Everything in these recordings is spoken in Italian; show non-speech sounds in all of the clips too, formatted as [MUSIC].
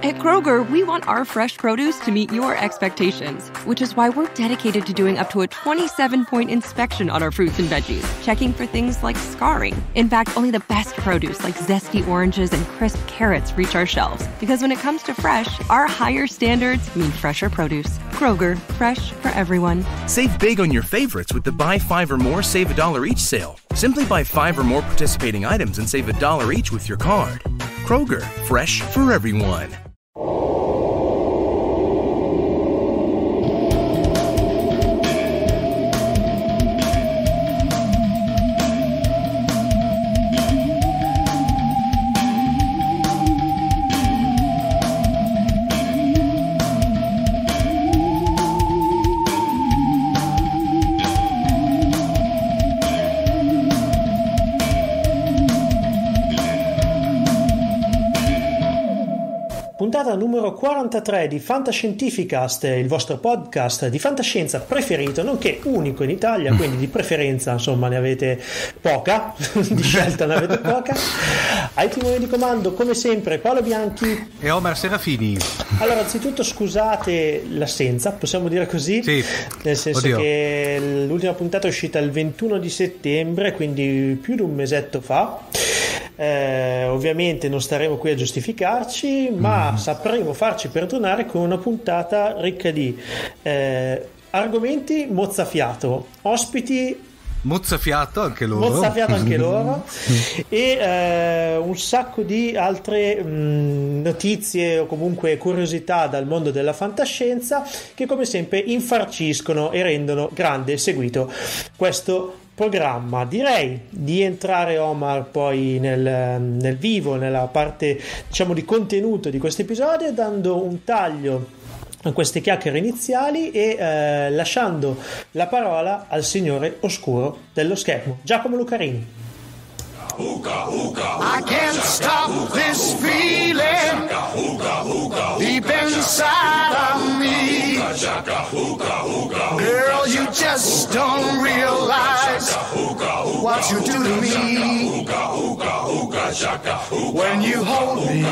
At Kroger, we want our fresh produce to meet your expectations, which is why we're dedicated to doing up to a 27 point inspection on our fruits and veggies, checking for things like scarring. In fact, only the best produce like zesty oranges and crisp carrots reach our shelves. Because when it comes to fresh, our higher standards mean fresher produce. Kroger, fresh for everyone. Save big on your favorites with the Buy Five or More Save a Dollar Each sale. Simply buy five or more participating items and save a dollar each with your card. Kroger, fresh for everyone. Numero 43 di Fantascientificast, il vostro podcast di fantascienza preferito, nonché unico in Italia, quindi di preferenza, insomma, ne avete poca, [LAUGHS] di scelta ne avete poca. Ai timoni di comando, come sempre, Paolo Bianchi e Omar Serafini. Allora, anzitutto scusate l'assenza, possiamo dire così? Sì. Nel senso Oddio. che l'ultima puntata è uscita il 21 di settembre, quindi più di un mesetto fa. Eh, ovviamente non staremo qui a giustificarci, ma sapremo farci perdonare con una puntata ricca di eh, argomenti mozzafiato, ospiti Mozzafiato anche loro. mozzafiato anche [LAUGHS] loro. E eh, un sacco di altre mh, notizie o comunque curiosità dal mondo della fantascienza che come sempre infarciscono e rendono grande e seguito questo programma direi di entrare Omar poi nel, nel vivo nella parte diciamo di contenuto di questo episodio dando un taglio a queste chiacchiere iniziali e eh, lasciando la parola al signore oscuro dello schermo, Giacomo Lucarini. I can't stop this feeling. Deep inside of me. Girl, you just don't realize what you do to me. When you hold me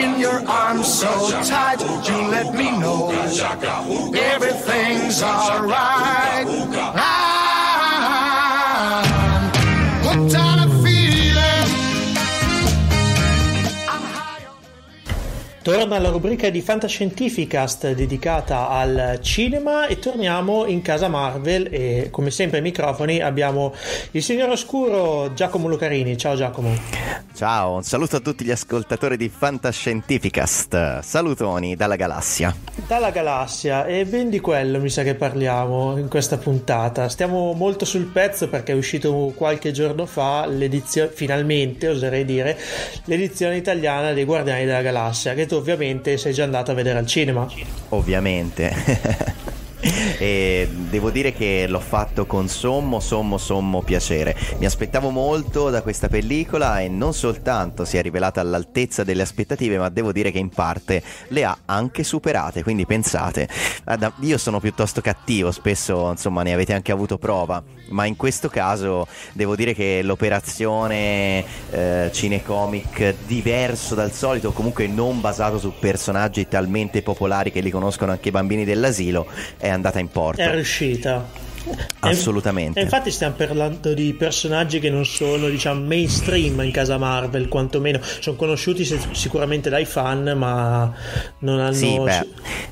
in your arms so tight, you let me know everything's alright. Torna la rubrica di Fantascientificast dedicata al cinema e torniamo in casa Marvel e come sempre ai microfoni abbiamo il signor oscuro Giacomo Lucarini. Ciao Giacomo. Ciao, un saluto a tutti gli ascoltatori di Fantascientificast. Salutoni dalla galassia. Dalla galassia e ben di quello mi sa che parliamo in questa puntata. Stiamo molto sul pezzo perché è uscito qualche giorno fa l'edizione, finalmente oserei dire, l'edizione italiana dei Guardiani della Galassia che ovviamente sei già andato a vedere al cinema. Ovviamente. [LAUGHS] [LAUGHS] e devo dire che l'ho fatto con sommo, sommo, sommo piacere. Mi aspettavo molto da questa pellicola e non soltanto si è rivelata all'altezza delle aspettative, ma devo dire che in parte le ha anche superate. Quindi pensate, io sono piuttosto cattivo, spesso insomma ne avete anche avuto prova, ma in questo caso devo dire che l'operazione eh, cinecomic diverso dal solito, comunque non basato su personaggi talmente popolari che li conoscono anche i bambini dell'asilo, è andata in porto. È riuscita. Assolutamente. E infatti stiamo parlando di personaggi che non sono, diciamo, mainstream in casa Marvel, quantomeno sono conosciuti sicuramente dai fan, ma non hanno Sì, beh,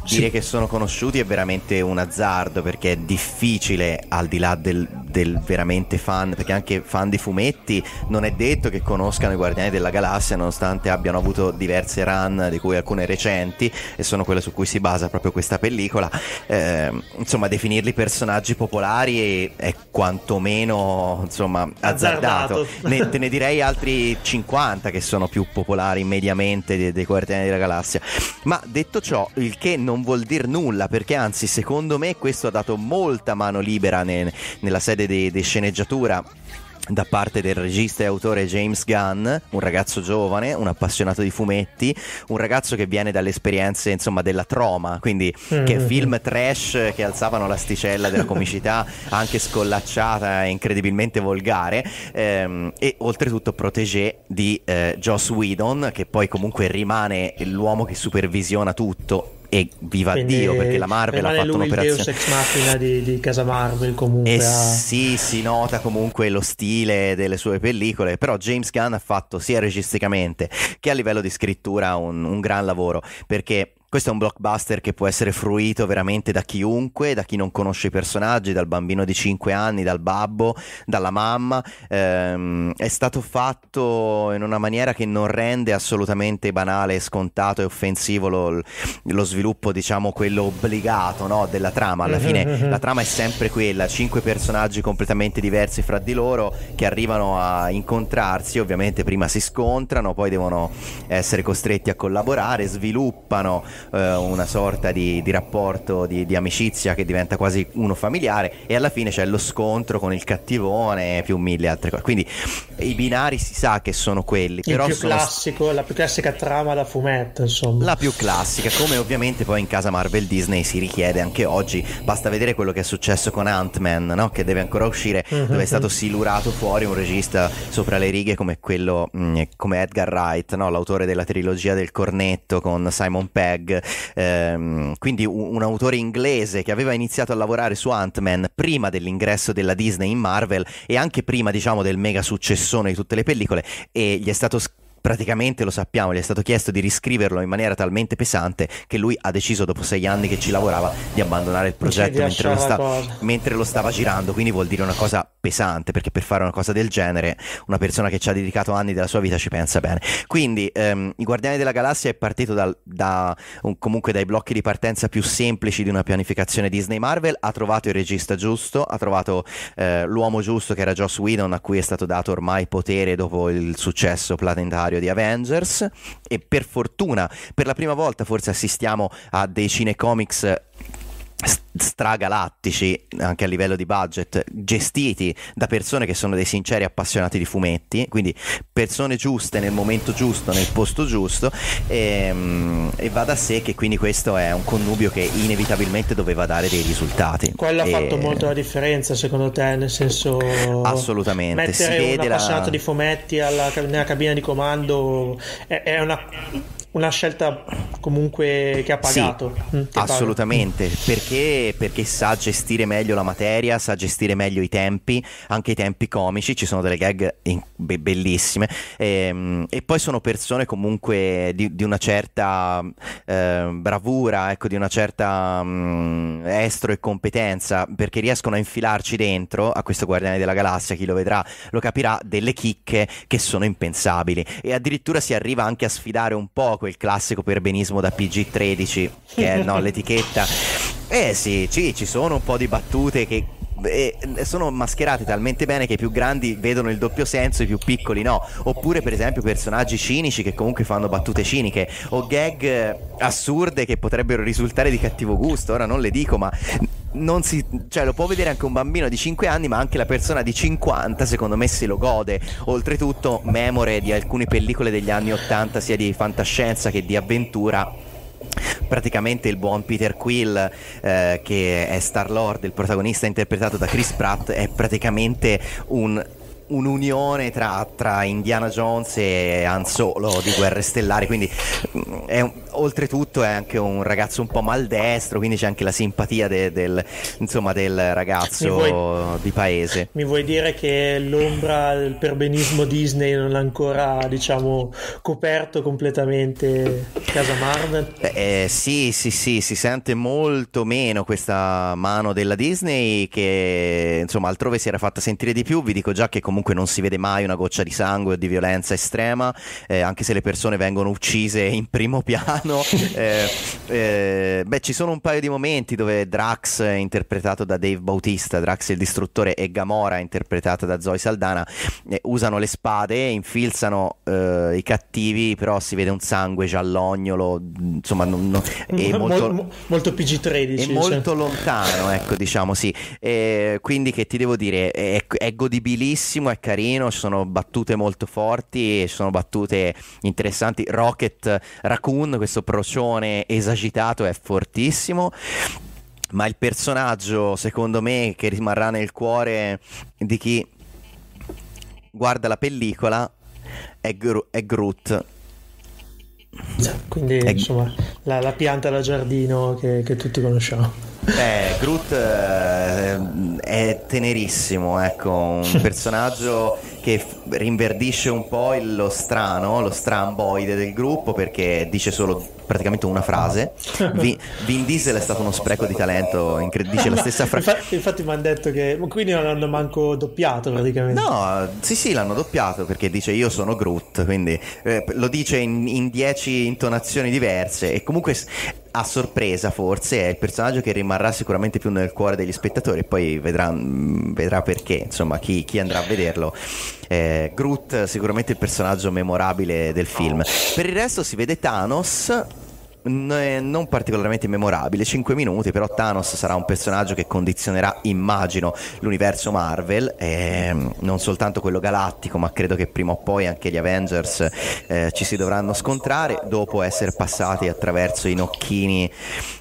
Sì. dire che sono conosciuti è veramente un azzardo perché è difficile al di là del, del veramente fan, perché anche fan di fumetti non è detto che conoscano i Guardiani della Galassia nonostante abbiano avuto diverse run, di cui alcune recenti e sono quelle su cui si basa proprio questa pellicola. Eh, insomma, definirli personaggi popolari è quantomeno insomma, azzardato. Azzardato. [LAUGHS] Ne- te ne direi altri 50 che sono più popolari mediamente dei, dei Guardiani della Galassia. Ma detto ciò, il che non vuol dire nulla, perché anzi, secondo me, questo ha dato molta mano libera ne- nella sede di sceneggiatura da parte del regista e autore James Gunn, un ragazzo giovane, un appassionato di fumetti, un ragazzo che viene dalle esperienze insomma della troma, quindi mm-hmm. che film trash che alzavano l'asticella della comicità [LAUGHS] anche scollacciata e incredibilmente volgare ehm, e oltretutto protégé di eh, Joss Whedon che poi comunque rimane l'uomo che supervisiona tutto e viva Quindi Dio perché la Marvel ha fatto lui un'operazione il Deus ex machina di, di casa Marvel comunque e ha- sì, si nota comunque lo stile delle sue pellicole, però James Gunn ha fatto sia registicamente che a livello di scrittura un, un gran lavoro, perché questo è un blockbuster che può essere fruito veramente da chiunque, da chi non conosce i personaggi, dal bambino di 5 anni, dal babbo, dalla mamma. Ehm, è stato fatto in una maniera che non rende assolutamente banale, scontato e offensivo lo, lo sviluppo, diciamo, quello obbligato no, della trama. Alla fine [LAUGHS] la trama è sempre quella, cinque personaggi completamente diversi fra di loro che arrivano a incontrarsi, ovviamente prima si scontrano, poi devono essere costretti a collaborare, sviluppano eh, una sorta di, di rapporto di, di amicizia che diventa quasi uno familiare e alla fine c'è lo scontro con il cattivone più mille altre cose. Quindi i binari si sa che sono quelli, il però più sono classico, la più classica trama da fumetto insomma la più classica, come ovviamente poi in casa Marvel Disney si richiede anche oggi. Basta vedere quello che è successo con Ant-Man, no? che deve ancora uscire, dove è stato silurato fuori un regista sopra le righe come quello, mh, come Edgar Wright, no? l'autore della trilogia del cornetto con Simon Pegg. Ehm, quindi un, un autore inglese che aveva iniziato a lavorare su Ant-Man prima dell'ingresso della Disney in Marvel e anche prima, diciamo, del mega successone di tutte le pellicole e gli è stato scritto praticamente lo sappiamo, gli è stato chiesto di riscriverlo in maniera talmente pesante che lui ha deciso dopo sei anni che ci lavorava di abbandonare il progetto mentre lo, sta- mentre lo stava girando, quindi vuol dire una cosa pesante perché per fare una cosa del genere una persona che ci ha dedicato anni della sua vita ci pensa bene. Quindi ehm, I Guardiani della Galassia è partito dal- da, un- comunque dai blocchi di partenza più semplici di una pianificazione Disney Marvel, ha trovato il regista giusto, ha trovato eh, l'uomo giusto che era Joss Whedon a cui è stato dato ormai potere dopo il successo planetario di Avengers e per fortuna per la prima volta forse assistiamo a dei cinecomics stragalattici anche a livello di budget gestiti da persone che sono dei sinceri appassionati di fumetti quindi persone giuste nel momento giusto nel posto giusto e, mm, e va da sé che quindi questo è un connubio che inevitabilmente doveva dare dei risultati quello ha fatto molto la differenza secondo te nel senso Assolutamente, si mettere un vede la- appassionato di fumetti alla- nella cabina di comando è, è una, una scelta comunque che ha pagato Sì, Mm, che paga. assolutamente, perché, perché sa gestire meglio la materia, sa gestire meglio i tempi, anche i tempi comici, ci sono delle gag in- be- bellissime ehm, e, poi sono persone comunque di, di una certa eh, bravura, ecco, di una certa mm, estro e competenza, perché riescono a infilarci dentro a questo Guardiani della Galassia, chi lo vedrà lo capirà, delle chicche che sono impensabili e addirittura si arriva anche a sfidare un po' quel classico perbenismo da PG-13 che è no, [LAUGHS] l'etichetta. Eh sì, sì, ci sono un po' di battute che eh, sono mascherate talmente bene che i più grandi vedono il doppio senso, i più piccoli no. Oppure, per esempio, personaggi cinici che comunque fanno battute ciniche o gag eh, assurde che potrebbero risultare di cattivo gusto. Ora non le dico, ma si, cioè, lo può vedere anche un bambino di 5 anni, ma anche la persona di 50, secondo me, se lo gode. Oltretutto, memore di alcune pellicole degli anni 80, sia di fantascienza che di avventura. Praticamente il buon Peter Quill, eh, che è Star Lord, il protagonista interpretato da Chris Pratt, è praticamente un un'unione tra, tra Indiana Jones e Han Solo di Guerre Stellari quindi mm, è un- oltretutto è anche un ragazzo un po' maldestro quindi c'è anche la simpatia de- del, insomma, del ragazzo vuoi- di paese mi vuoi dire che l'ombra del perbenismo Disney non ha ancora diciamo coperto completamente casa Marvel Eh, sì, sì, sì, si sente molto meno questa mano della Disney che insomma altrove si era fatta sentire di più. Vi dico già che comunque non si vede mai una goccia di sangue o di violenza estrema, eh, anche se le persone vengono uccise in primo [LAUGHS] piano strano. [LAUGHS] Eh, eh, beh, ci sono un paio di momenti dove Drax, interpretato da Dave Bautista, Drax il distruttore, e Gamora, interpretata da Zoe Saldana, eh, usano le spade, infilzano eh, i cattivi, però si vede un sangue giallognolo, insomma, non, non, è molto, Mol- molto PG-13. è molto lontano, ecco, diciamo sì. Eh, quindi che ti devo dire, è, è godibilissimo, è carino, ci sono battute molto forti, ci sono battute interessanti. Rocket Raccoon, questo procione esagitato, è fortissimo. Ma il personaggio, secondo me, che rimarrà nel cuore di chi guarda la pellicola è, Gru- è Groot. Quindi, È- insomma, la, la pianta da giardino che, che tutti conosciamo. Eh, Groot eh, è tenerissimo, ecco, un [LAUGHS] personaggio che rinverdisce un po' il- lo strano, lo stramboide del gruppo perché dice solo praticamente una frase. Vi- Vin Diesel è stato uno spreco di talento, incre- dice la stessa frase. Infatti, infatti mi hanno detto che quindi non hanno manco doppiato praticamente. No, sì, sì, l'hanno doppiato perché dice io sono Groot, quindi eh, lo dice in, in dieci intonazioni diverse e comunque a sorpresa forse è il personaggio che rimarrà sicuramente più nel cuore degli spettatori poi vedrà, mm, vedrà perché, insomma, chi, chi andrà a vederlo. Eh, Groot sicuramente il personaggio memorabile del film. Per il resto si vede Thanos non particolarmente memorabile, 5 minuti, però Thanos sarà un personaggio che condizionerà, immagino, l'universo Marvel, ehm, non soltanto quello galattico, ma credo che prima o poi anche gli Avengers eh, ci si dovranno scontrare dopo essere passati attraverso i nocchini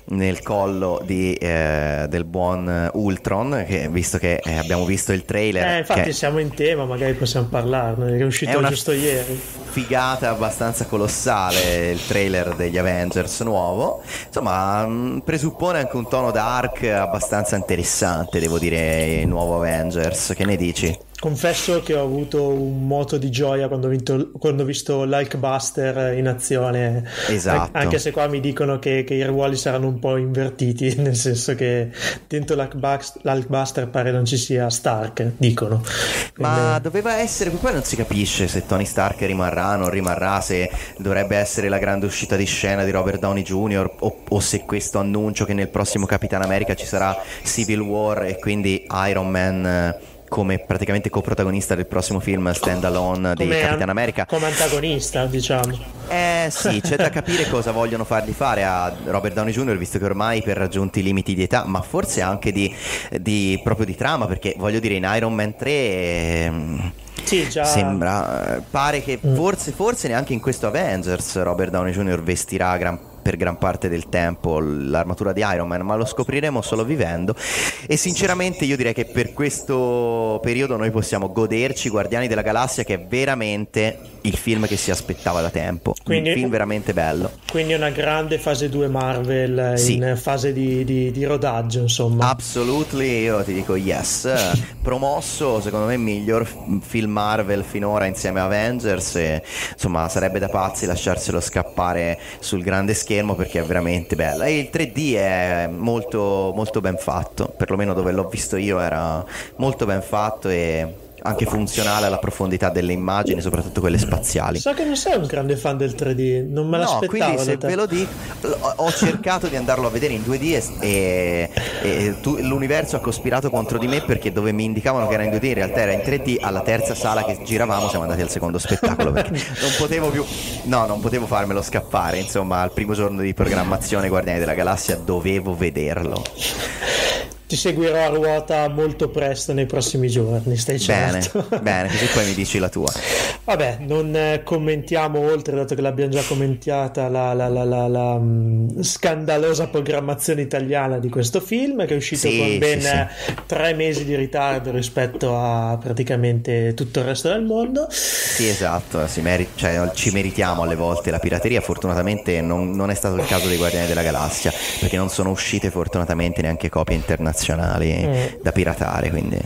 nel collo di, eh, del buon Ultron, che, visto che eh, abbiamo visto il trailer. Eh, infatti che- siamo in tema, magari possiamo parlarne, è uscito È giusto ieri. figata abbastanza colossale il trailer degli Avengers nuovo. Insomma, mh, presuppone anche un tono dark abbastanza interessante, devo dire, il nuovo Avengers. Che ne dici? Confesso che ho avuto un moto di gioia quando ho, vinto- quando ho visto l'Hulkbuster in azione. Esatto. Anche se qua mi dicono che, che i ruoli saranno un po' invertiti, [LAUGHS] nel senso che dentro l'Hulkbuster pare non ci sia Stark, dicono. Ma Quindi- doveva essere, poi non si capisce se Tony Stark rimarrà, non rimarrà, se dovrebbe essere la grande uscita di scena di Robert Downey Jr. o, o se questo annuncio che nel prossimo Capitan America ci sarà Civil War e quindi Iron Man eh, come praticamente coprotagonista del prossimo film standalone di come Capitan an- America. come antagonista, diciamo. Eh sì, [LAUGHS] c'è da capire cosa vogliono fargli fare a Robert Downey Jr., visto che ormai per raggiunti i limiti di età, ma forse anche di, di- proprio di trama, perché voglio dire, in Iron Man 3 ehm, Sì, già. sembra, pare che Mm. forse, forse neanche in questo Avengers Robert Downey Jr. vestirà gran- per gran parte del tempo l'armatura di Iron Man, ma lo scopriremo solo vivendo. E sinceramente io direi che per questo periodo noi possiamo goderci Guardiani della Galassia, che è veramente il film che si aspettava da tempo. Quindi- un film veramente bello. Quindi una grande fase 2 Marvel Sì. in fase di, di- di rodaggio, insomma. Absolutely, io ti dico yes. [LAUGHS] Promosso, secondo me, miglior film Marvel finora insieme a Avengers. E, insomma, sarebbe da pazzi lasciarselo scappare sul grande schermo perché è veramente bello. E il 3D è molto, molto ben fatto, perlomeno dove l'ho visto io era molto ben fatto e anche funzionale alla profondità delle immagini, soprattutto quelle spaziali. So che non sei un grande fan del 3D, non me No, l'aspettavo. quindi se te. ve lo dico, ho, cercato di andarlo a vedere in 2D e, e- e tu- l'universo ha cospirato contro di me perché dove mi indicavano che era in 2D in realtà era in 3D, alla terza sala che giravamo siamo andati al secondo spettacolo perché [LAUGHS] non potevo più, no, non potevo farmelo scappare, insomma al primo giorno di programmazione Guardiani della Galassia dovevo vederlo. Ti seguirò a ruota molto presto nei prossimi giorni, stai certo. [LAUGHS] bene, così poi mi dici la tua. Vabbè, non eh, commentiamo oltre, dato che l'abbiamo già commentata, la, la- la- la- la, mm, scandalosa programmazione italiana di questo film, che è uscito Sì, con sì, ben sì. eh, tre mesi di ritardo rispetto a praticamente tutto il resto del mondo. Sì, esatto, meri- cioè, ci meritiamo alle volte la pirateria, fortunatamente non, non è stato il caso dei Guardiani della Galassia, perché non sono uscite fortunatamente neanche copie internazionali Mm. da piratare, quindi...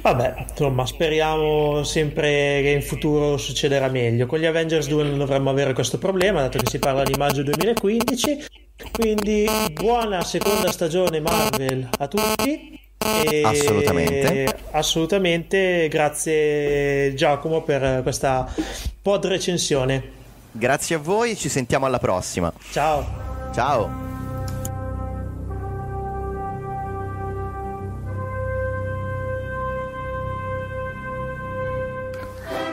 Vabbè, insomma, speriamo sempre che in futuro succederà meglio. Con gli Avengers 2 non dovremmo avere questo problema, dato che si parla di maggio 2015. Quindi buona seconda stagione Marvel a tutti. E Assolutamente. Assolutamente, grazie Giacomo per questa pod recensione. Grazie a voi, ci sentiamo alla prossima. Ciao. Ciao.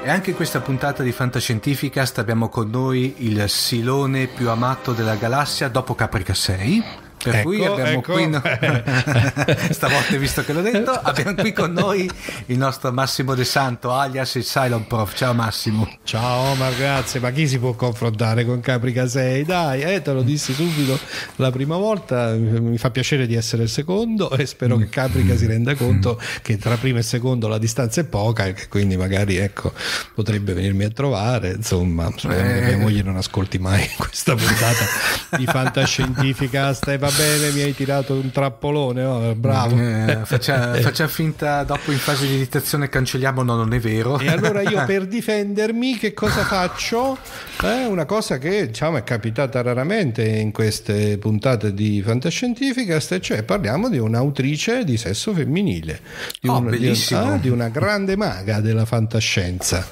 E anche in questa puntata di Fantascientificast abbiamo con noi il silone più amato della galassia dopo Caprica 6. Per Ecco, cui abbiamo ecco. qui, no- [LAUGHS] stavolta visto che l'ho detto, [LAUGHS] abbiamo qui con noi il nostro Massimo De Santo, alias il Silent Prof. Ciao Massimo. Ciao Omar, grazie. Ma chi si può confrontare con Caprica 6? Dai, eh, te lo dissi subito la prima volta. Mi fa piacere di essere il secondo e spero che Caprica si renda conto che tra primo e secondo la distanza è poca e che quindi magari ecco, potrebbe venirmi a trovare. Insomma, speriamo che mia moglie non ascolti mai [LAUGHS] questa puntata di fantascientifica. Stai va bene, mi hai tirato un trappolone, oh, bravo. Eh, faccia, faccia finta dopo in fase di editazione cancelliamo, no, non è vero. E allora io per [LAUGHS] difendermi che cosa faccio? Eh, una cosa che diciamo è capitata raramente in queste puntate di Fantascientificast, cioè parliamo di un'autrice di sesso femminile, di, Oh, un- di ah, di una grande maga della fantascienza,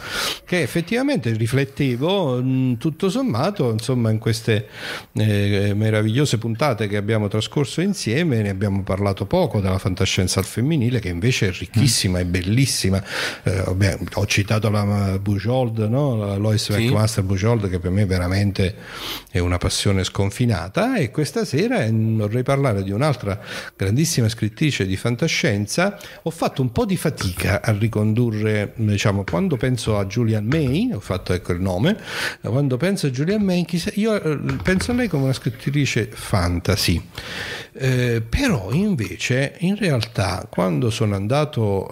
che effettivamente riflettevo mh, tutto sommato, insomma, in queste eh, meravigliose puntate che abbiamo trascorso insieme, ne abbiamo parlato poco della fantascienza al femminile, che invece è ricchissima e bellissima. Eh, vabbè, ho citato la Bujold, no? la Lois Sì. McMaster Bujold, che per me veramente è una passione sconfinata. E questa sera eh, vorrei parlare di un'altra grandissima scrittrice di fantascienza. Ho fatto un po' di fatica a ricondurre, diciamo, quando penso a Julian May, ho fatto ecco il nome, quando penso a Julian May, chissà- io eh, penso a lei come una scrittrice fantasy. Eh, però invece in realtà quando sono andato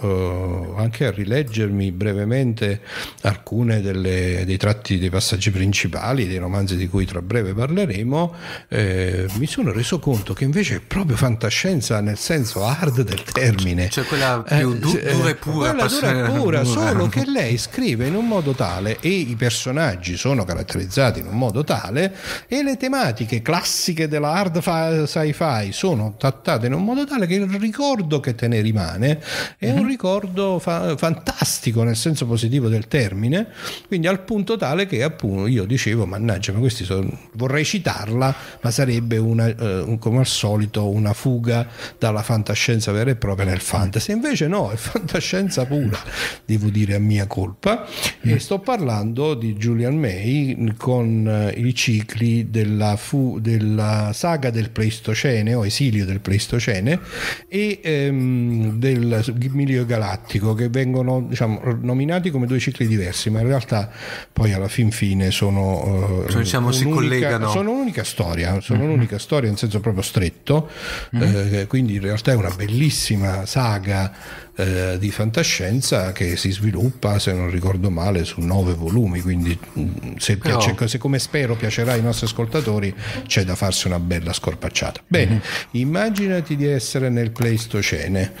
eh, anche a rileggermi brevemente alcune delle, dei tratti dei passaggi principali dei romanzi di cui tra breve parleremo eh, mi sono reso conto che invece è proprio fantascienza nel senso hard del termine. Cioè quella più du- eh, dura e pura, quella dura e pura solo che lei scrive in un modo tale e i personaggi sono caratterizzati in un modo tale e le tematiche classiche della hard fa- sci-fi sono trattate in un modo tale che il ricordo che te ne rimane è un ricordo fa- fantastico nel senso positivo del termine quindi al punto tale che appunto io dicevo mannaggia ma questi sono vorrei citarla ma sarebbe una, eh, un- come al solito una fuga dalla fantascienza vera e propria nel fantasy. Invece no è fantascienza pura devo dire a mia colpa. E sto parlando di Julian May con eh, i cicli della, fu- della saga del Pleistocene o esilio del Pleistocene e ehm, del Milio Galattico che vengono diciamo, nominati come due cicli diversi ma in realtà poi alla fin fine sono, eh, Cioè, diciamo, si collegano. sono un'unica storia sono un'unica storia in senso proprio stretto eh, quindi in realtà è una bellissima saga eh, di fantascienza che si sviluppa se non ricordo male su nove volumi quindi mh, se, piace, se come spero piacerà ai nostri ascoltatori c'è da farsi una bella scorpacciata. Bene immaginati di essere nel Pleistocene.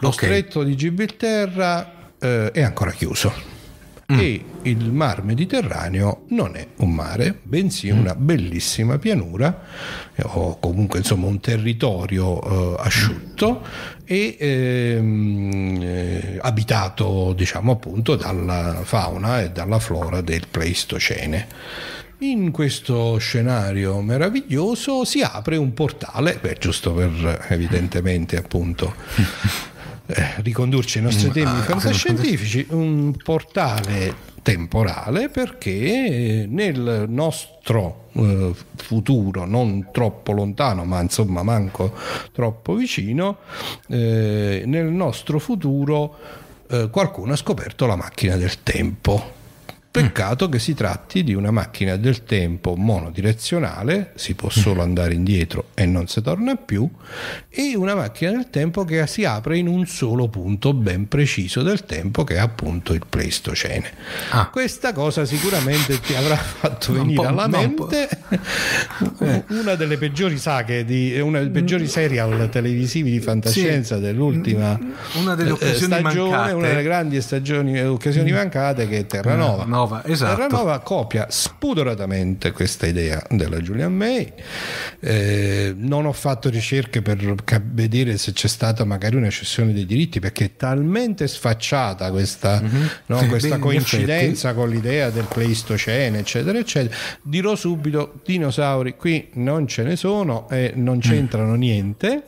Lo Ok. stretto di Gibilterra eh, è ancora chiuso e il mar Mediterraneo non è un mare, bensì una bellissima pianura eh, o comunque insomma un territorio eh, asciutto e ehm, eh, abitato diciamo appunto dalla fauna e dalla flora del Pleistocene. In questo scenario meraviglioso si apre un portale, beh, giusto per evidentemente appunto [LAUGHS] eh, ricondurci ai nostri temi ah, fantascientifici, un portale temporale perché nel nostro eh, futuro, non troppo lontano, ma insomma manco troppo vicino, eh, nel nostro futuro eh, qualcuno ha scoperto la macchina del tempo. Peccato che si tratti di una macchina del tempo monodirezionale, si può solo andare indietro e non si torna più, e una macchina del tempo che si apre in un solo punto ben preciso del tempo che è appunto il Pleistocene. Ah. Questa cosa sicuramente ti avrà [LAUGHS] fatto venire alla no, un mente una delle peggiori saghe, di, una dei peggiori serial televisivi di fantascienza Sì. dell'ultima Una delle eh, occasioni stagione, mancate. una delle grandi stagioni, eh, occasioni mancate che è Terranova. Nova, esatto. Terranova copia spudoratamente questa idea della Julian May Eh, non ho fatto ricerche per vedere se c'è stata magari una cessione dei diritti perché è talmente sfacciata questa, no, Sì, questa coincidenza con l'idea del Pleistocene, eccetera, eccetera. Dirò subito: dinosauri qui non ce ne sono e non c'entrano niente.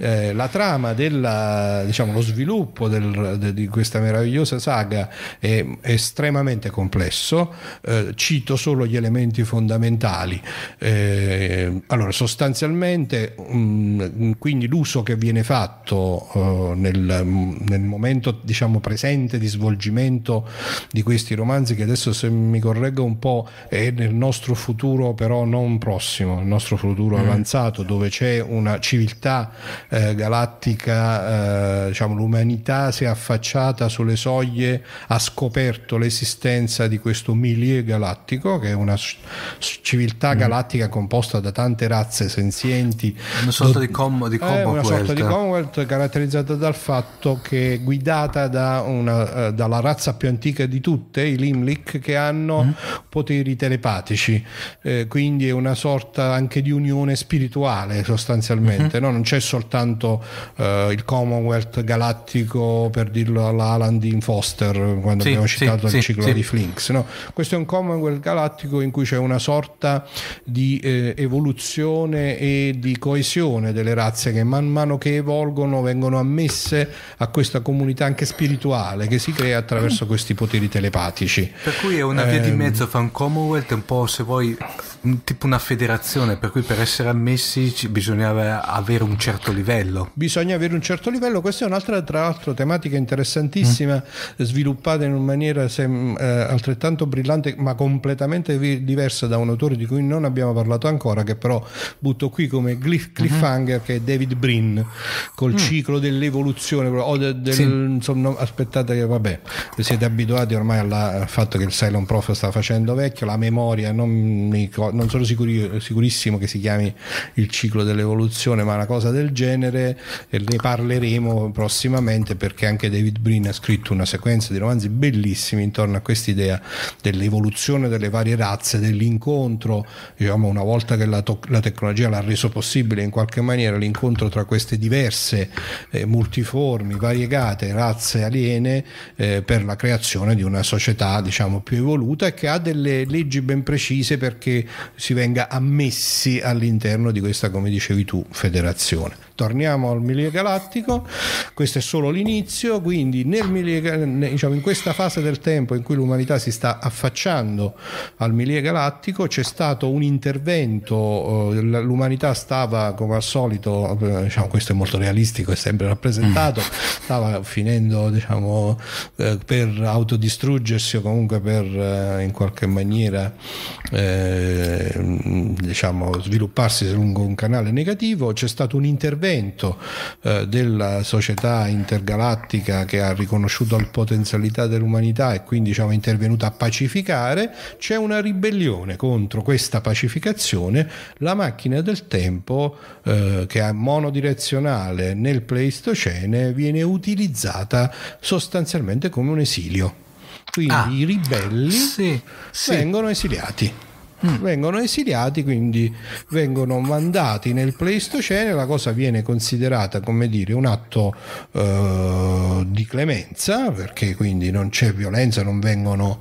Eh, la trama della, diciamo, lo sviluppo del- de- di questa meravigliosa saga è estremamente complesso. Eh, cito solo gli elementi fondamentali. Eh, allora, sostanzialmente, mm, quindi l'uso che viene fatto eh, nel, nel momento diciamo presente di svolgimento di questi romanzi, che adesso se mi correggo un po' è nel nostro futuro, però non prossimo, il nostro futuro avanzato, dove c'è una civiltà eh, galattica, eh, diciamo, l'umanità si è affacciata sulle soglie, ha scoperto l'esistenza di questo milieu galattico, che è una civiltà galattica composta da tante razze senzienti. Una sorta Do- di, com- di è una Commonwealth. sorta di Commonwealth caratterizzata dal fatto che è guidata da una, eh, dalla razza più antica di tutte, i Limlick, che hanno poteri telepatici, Eh, quindi è una sorta anche di unione spirituale sostanzialmente, no? non c'è soltanto eh, il Commonwealth galattico per dirlo alla Alan Dean Foster quando Sì, abbiamo sì, citato il sì, ciclo sì. di Flinks. no? Questo è un Commonwealth galattico in cui c'è una sorta di eh, evoluzione e di coesione delle razze che man mano che evolgono vengono ammesse a questa comunità anche spirituale che si crea attraverso questi poteri telepatici. Per cui è una via di Ehm, mezzo fra un Commonwealth e un po', se vuoi, un- tipo una federazione, per cui per essere ammessi ci- bisognava avere un certo livello. Bisogna avere un certo livello, questa è un'altra tra l'altro tematica interessantissima, sviluppata in una maniera sem- eh, altrettanto brillante ma completamente diversa da un autore di cui non abbiamo parlato ancora, che però butto qui come glyph- cliffhanger, che è David Brin, col ciclo dell'evoluzione, o de- del, Sì. insomma, aspettate che vabbè, siete abituati ormai alla- al fatto che il Cylon Prof sta facendo vecchio, la memoria, non, mi non sono sicuri- sicurissimo che si chiami il ciclo dell'evoluzione, ma una cosa del genere, e ne parleremo prossimamente perché anche David Brin ha scritto una sequenza di romanzi bellissimi intorno a quest'idea dell'evoluzione delle varie razze, dell'incontro, diciamo una volta che la, to- la tecnologia l'ha reso possibile in qualche maniera l'incontro tra queste diverse, eh, multiformi, variegate razze aliene eh, per la creazione di una società diciamo più evoluta e che ha delle leggi ben precise perché si venga ammessi all'interno di questa, come dicevi tu, federazione. Torniamo al milieu galattico, questo è solo l'inizio, quindi nel milieu, diciamo, in questa fase del tempo in cui l'umanità si sta affacciando al milieu galattico c'è stato un intervento, eh, l'umanità stava come al solito, eh, diciamo, questo è molto realistico, è sempre rappresentato, stava finendo diciamo, eh, per autodistruggersi o comunque per in qualche maniera eh, diciamo, svilupparsi lungo un canale negativo, c'è stato un intervento eh, della società intergalattica che ha riconosciuto la potenzialità dell'umanità e quindi diciamo, è intervenuta a pacificare, c'è una ribellione contro questa pacificazione, la macchina del tempo eh, che è monodirezionale nel Pleistocene viene utilizzata sostanzialmente come un esilio. Quindi Ah, i ribelli Sì, sì. vengono esiliati. Vengono esiliati, quindi vengono mandati nel Pleistocene, la cosa viene considerata come dire un atto eh, di clemenza, perché quindi non c'è violenza, non vengono,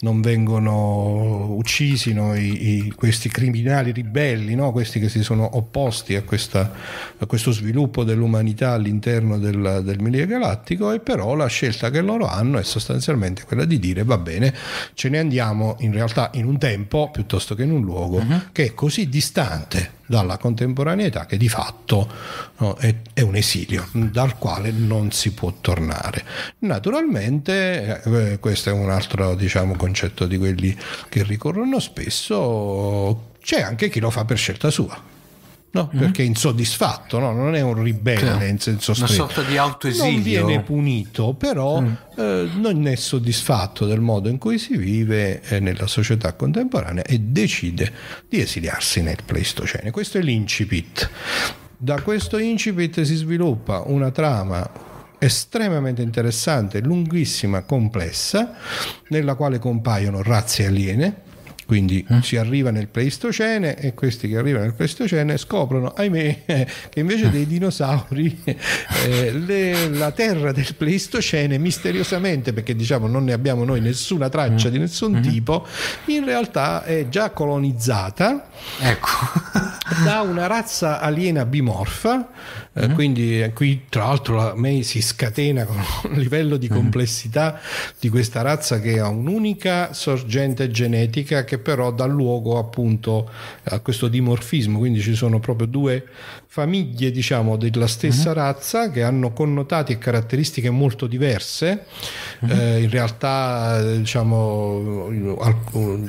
non vengono uccisi no, i- i- questi criminali ribelli, no, questi che si sono opposti a, questa- a questo sviluppo dell'umanità all'interno del, del milieu galattico, e però la scelta che loro hanno è sostanzialmente quella di dire va bene, ce ne andiamo in realtà in un tempo piuttosto che in un luogo che è così distante dalla contemporaneità che di fatto no, è, è un esilio dal quale non si può tornare. Naturalmente, eh, questo è un altro diciamo, concetto di quelli che ricorrono spesso, c'è anche chi lo fa per scelta sua. No, perché è insoddisfatto, no? non è un ribelle in senso Una stretto. sorta di autoesilio. Non viene punito, però eh, non è soddisfatto del modo in cui si vive eh, nella società contemporanea e decide di esiliarsi nel Pleistocene. Questo è l'incipit. Da questo incipit si sviluppa una trama estremamente interessante, lunghissima, complessa, nella quale compaiono razze aliene, quindi si arriva nel Pleistocene e questi che arrivano nel Pleistocene scoprono, ahimè, che invece dei dinosauri [LAUGHS] eh, le- la terra del Pleistocene misteriosamente, perché diciamo non ne abbiamo noi nessuna traccia di nessun tipo, in realtà è già colonizzata Ecco. [LAUGHS] da una razza aliena bimorfa, eh, quindi eh, qui tra l'altro a me si scatena con un livello di complessità di questa razza che ha un'unica sorgente genetica che però dà luogo appunto a questo dimorfismo, quindi ci sono proprio due famiglie diciamo della stessa razza che hanno connotati e caratteristiche molto diverse, Eh, in realtà diciamo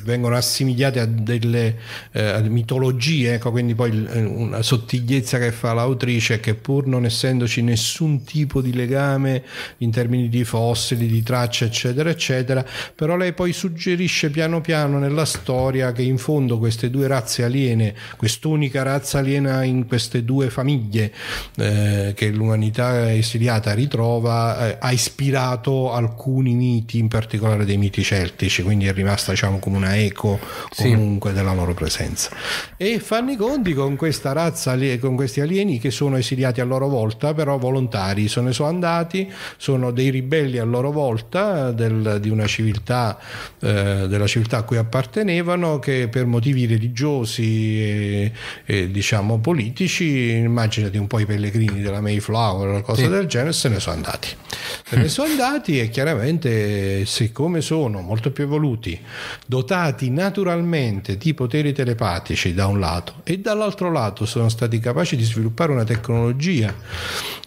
vengono assimiliate a delle eh, mitologie, ecco, quindi poi eh, una sottigliezza che fa l'autrice è che pur non essendoci nessun tipo di legame in termini di fossili, di tracce, eccetera, eccetera, però lei poi suggerisce piano piano nella storia che in fondo queste due razze aliene, quest'unica razza aliena in queste due famiglie eh, che l'umanità esiliata ritrova, eh, ha ispirato alcuni miti, in particolare dei miti celtici, quindi è rimasta diciamo come una eco Sì. comunque della loro presenza. E fanno i conti con questa razza, con questi alieni che sono esiliati a loro volta, però volontari, se ne sono andati, sono dei ribelli a loro volta del- di una civiltà, eh, della civiltà a cui appartenevano, che per motivi religiosi e, e, diciamo politici, immaginati un po' i pellegrini della Mayflower o cose Sì. del genere, se ne sono andati. Se ne sono andati e chiaramente siccome sono molto più evoluti, dotati naturalmente di poteri telepatici da un lato e dall'altro lato sono stati capaci di sviluppare una tecnologia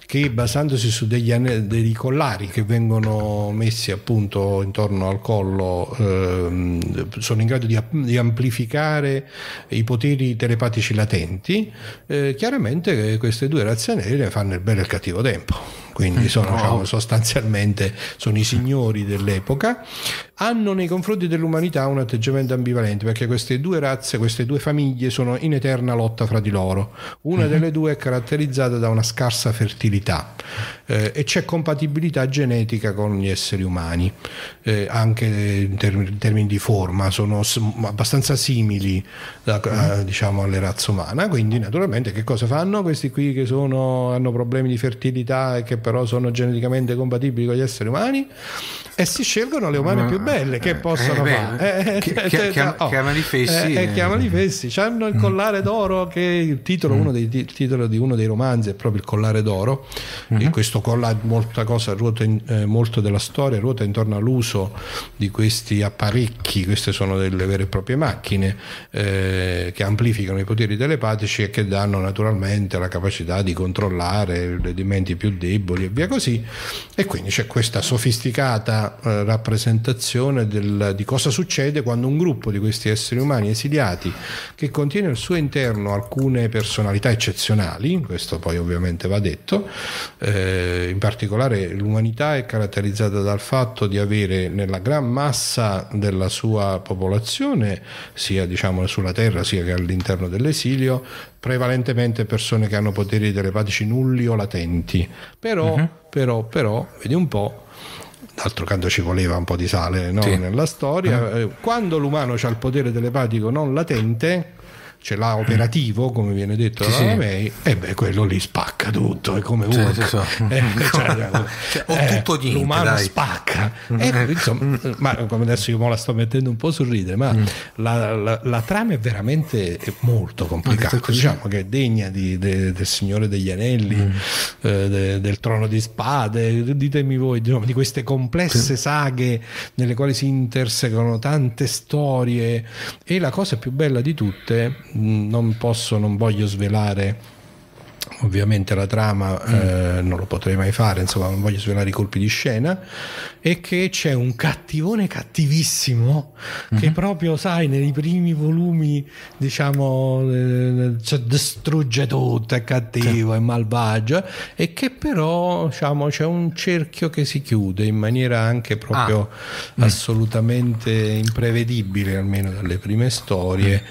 che basandosi su degli ane- dei collari che vengono messi appunto intorno al collo ehm, sono in grado di, di amplificare i poteri telepatici latenti eh, chiaramente queste due razze nere fanno il bello e il cattivo tempo quindi sono diciamo, sostanzialmente sono i signori dell'epoca hanno nei confronti dell'umanità un atteggiamento ambivalente perché queste due razze, queste due famiglie sono in eterna lotta fra di loro. Una delle due è caratterizzata da una scarsa fertilità eh, e c'è compatibilità genetica con gli esseri umani, eh, anche in, term- in termini di forma, sono abbastanza simili da- eh, diciamo alle razze umane. Quindi, naturalmente, che cosa fanno questi qui che sono- hanno problemi di fertilità e che però sono geneticamente compatibili con gli esseri umani? E si scelgono le umane più belle che possono beh, fare. chi- chi- chiam- chiamali fessi, Eh, eh, eh. chiamali fessi. C'hanno il collare d'oro che il titolo, uno dei, il titolo di uno dei romanzi è proprio il collare d'oro. E questo collare, molta cosa ruota in- eh, molto della storia ruota intorno all'uso di questi apparecchi. Queste sono delle vere e proprie macchine eh, che amplificano i poteri telepatici e che danno naturalmente la capacità di controllare le menti più deboli e via così. E quindi c'è questa sofisticata eh, rappresentazione del- di cosa succede quando un gruppo di questi esseri umani esiliati che contiene al suo interno alcune personalità eccezionali, questo poi ovviamente va detto, eh, in particolare l'umanità è caratterizzata dal fatto di avere nella gran massa della sua popolazione, sia diciamo sulla Terra sia che all'interno dell'esilio, prevalentemente persone che hanno poteri telepatici nulli o latenti. Però, però, però, vedi un po'. D'altro canto ci voleva un po' di sale no? Sì. nella storia. Eh, Quando l'umano ha il potere telepatico non latente, ce l'ha operativo, come viene detto Sì, sì. May, e beh, quello lì spacca tutto, è come Hulk. sì, sì. [LAUGHS] Eh, [LAUGHS] cioè, Cioè, o eh, tutto niente, l'umano dai. spacca. Eh, insomma, ma come adesso io la sto mettendo un po' sul ridere, ma Mm. la, la- la trama è veramente molto complicata. così. Diciamo che è degna di- de- del Signore degli Anelli, Mm. eh, de- del Trono di Spade, ditemi voi, diciamo, di queste complesse saghe nelle quali si intersecano tante storie. E la cosa più bella di tutte, non posso, non voglio svelare ovviamente la trama eh, non lo potrei mai fare, insomma non voglio svelare i colpi di scena, è che c'è un cattivone cattivissimo che proprio, sai, nei primi volumi, diciamo, eh, cioè, distrugge tutto, è cattivo, è malvagio e che però, diciamo, c'è un cerchio che si chiude in maniera anche proprio assolutamente imprevedibile, almeno dalle prime storie,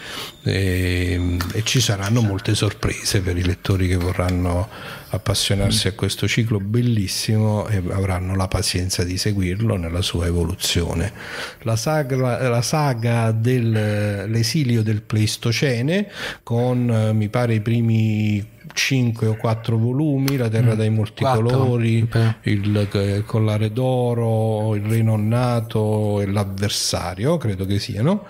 e, e ci saranno molte sorprese per i lettori che vorranno appassionarsi a questo ciclo bellissimo e avranno la pazienza di seguirlo nella sua evoluzione. La saga, la saga dell'esilio del Pleistocene con eh, mi pare i primi 5 o 4 volumi, La Terra dai molti colori, il eh, collare d'oro, il re nonnato e l'avversario, credo che siano,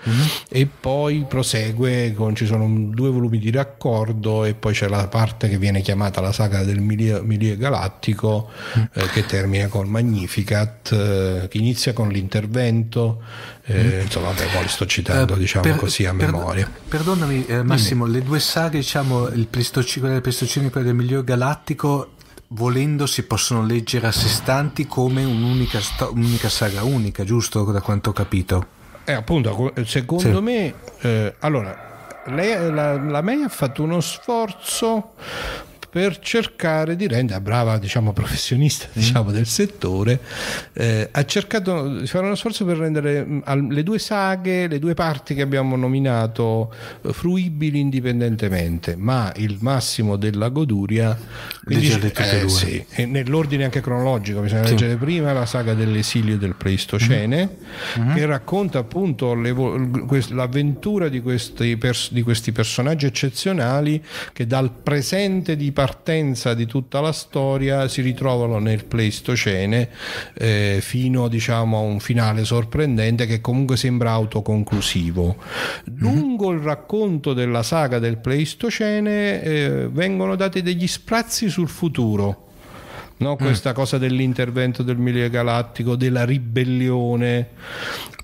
e poi prosegue con ci sono due volumi di raccordo e poi c'è la parte che viene chiamata la saga del Milie, Milie Galattico eh, che termina col Magnificat, eh, che inizia con l'intervento, eh, insomma, vabbè, poi sto citando Eh, diciamo per- così a per- memoria. Perdonami eh, Massimo, le due saghe, diciamo, il quella del Pleistocene e quella del Miglior Galattico, volendo si possono leggere a sé stanti come un'unica, un'unica saga unica, giusto? Da quanto ho capito. Eh, appunto, secondo Sì. me, eh, allora, lei, la, la May ha fatto uno sforzo per cercare di rendere, brava diciamo professionista diciamo, del settore, eh, ha cercato di fare uno sforzo per rendere mh, al- le due saghe, le due parti che abbiamo nominato eh, fruibili indipendentemente, ma il massimo della goduria quindi- eh, sì, nell'ordine anche cronologico bisogna leggere prima la saga dell'esilio del Pleistocene Mhm. che racconta appunto l'avventura di questi, pers- di questi personaggi eccezionali che dal presente di partenza di tutta la storia si ritrovano nel Pleistocene eh, fino diciamo a un finale sorprendente che comunque sembra autoconclusivo. Lungo il racconto della saga del Pleistocene eh, vengono dati degli sprazzi sul futuro no? questa cosa dell'intervento del Milie Galattico, della ribellione.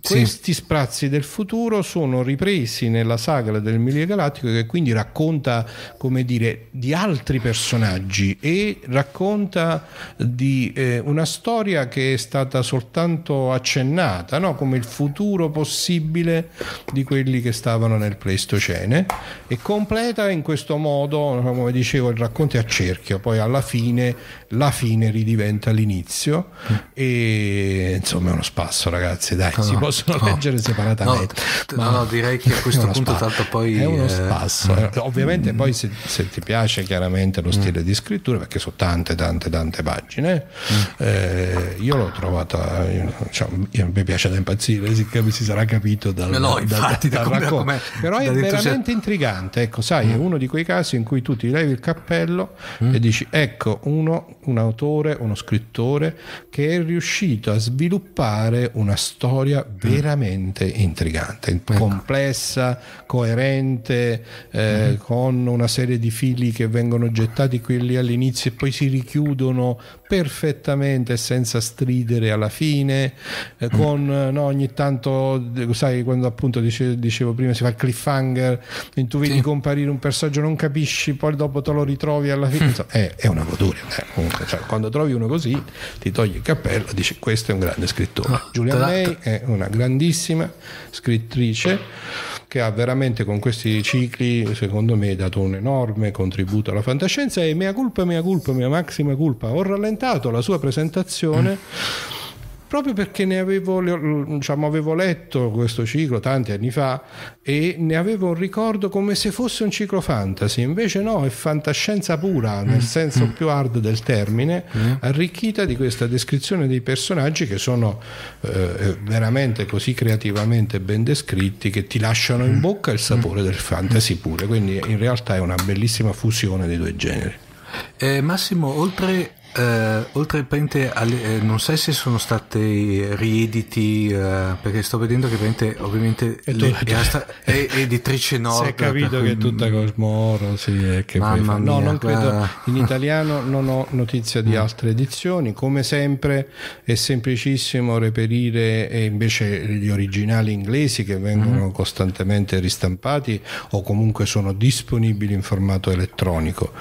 Sì. Questi sprazzi del futuro sono ripresi nella saga del Milie Galattico che quindi racconta, come dire, di altri personaggi e racconta di eh, una storia che è stata soltanto accennata, no? come il futuro possibile di quelli che stavano nel Pleistocene e completa in questo modo, come dicevo, il racconto è a cerchio, poi alla fine la fine ridiventa l'inizio e insomma è uno spasso ragazzi, dai, No, si no, possono no. leggere separatamente. No, no, no, direi che a [LAUGHS] questo punto spasso. tanto poi, è uno eh, spasso. Eh, Ovviamente poi se, se ti piace chiaramente Mm. lo stile di scrittura, perché sono tante tante tante pagine, eh, io l'ho trovata, io- io- mi piace da impazzire, si, si sarà capito dal, No, dal- infatti, da dal come- racconto. Però è veramente intrigante, ecco, sai, è uno di quei casi in cui tu ti levi il cappello Mm. e dici, ecco, uno, un autore, uno scrittore che è riuscito a sviluppare una storia veramente intrigante, complessa, coerente, eh, con una serie di fili che vengono gettati quelli all'inizio e poi si richiudono perfettamente senza stridere alla fine, eh, con eh, no, ogni tanto, eh, sai, quando appunto dice- dicevo prima si fa il cliffhanger, tu vedi Sì. comparire un personaggio, non capisci, poi dopo te lo ritrovi alla fine, insomma, è, è una goduria. eh, comunque, cioè, quando trovi uno così, ti togli il cappello e dici questo è un grande scrittore. Julia tra May è una grandissima scrittrice che ha veramente con questi cicli secondo me dato un enorme contributo alla fantascienza e mea culpa, mea culpa, mia maxima culpa ho rallentato la sua presentazione proprio perché ne avevo, diciamo, avevo letto questo ciclo tanti anni fa e ne avevo un ricordo come se fosse un ciclo fantasy, invece no, è fantascienza pura nel senso più hard del termine, arricchita di questa descrizione dei personaggi che sono eh, veramente così creativamente ben descritti che ti lasciano in bocca il sapore del fantasy pure, quindi in realtà è una bellissima fusione dei due generi. Eh, Massimo, oltre, eh, oltre praticamente alle- eh, non sai se sono stati riediti, eh, perché sto vedendo che ovviamente tu- le- era sta- è [LAUGHS] editrice Nord. Si è capito per che è cui- tutta Cosmoro, sì, e che Mamma fa- No, mia, non credo. In italiano non ho notizia Mm. di altre edizioni. Come sempre è semplicissimo reperire eh, invece gli originali inglesi che vengono Mm. costantemente ristampati o comunque sono disponibili in formato elettronico.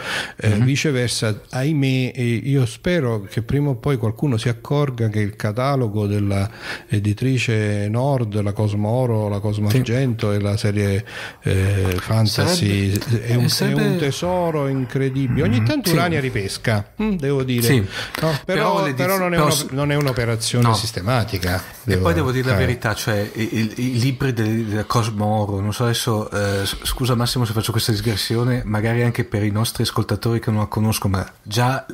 Mm-hmm. Viceversa, ahimè, eh, io io spero che prima o poi qualcuno si accorga che il catalogo della editrice Nord, la Cosmo Oro, la Cosmo Argento e la serie eh, Fantasy Sarebbe- è, un, eh, sarebbe- è un tesoro incredibile. Ogni tanto sì. Urania ripesca, mm, devo dire. Sì. No, però, Però però non, è però- non è un'operazione No. sistematica. E poi devo dire la eh. verità, cioè i, i- i libri del- della Cosmo Oro, non so adesso, eh, scusa Massimo se faccio questa digressione, magari anche per i nostri ascoltatori che non la conoscono, ma già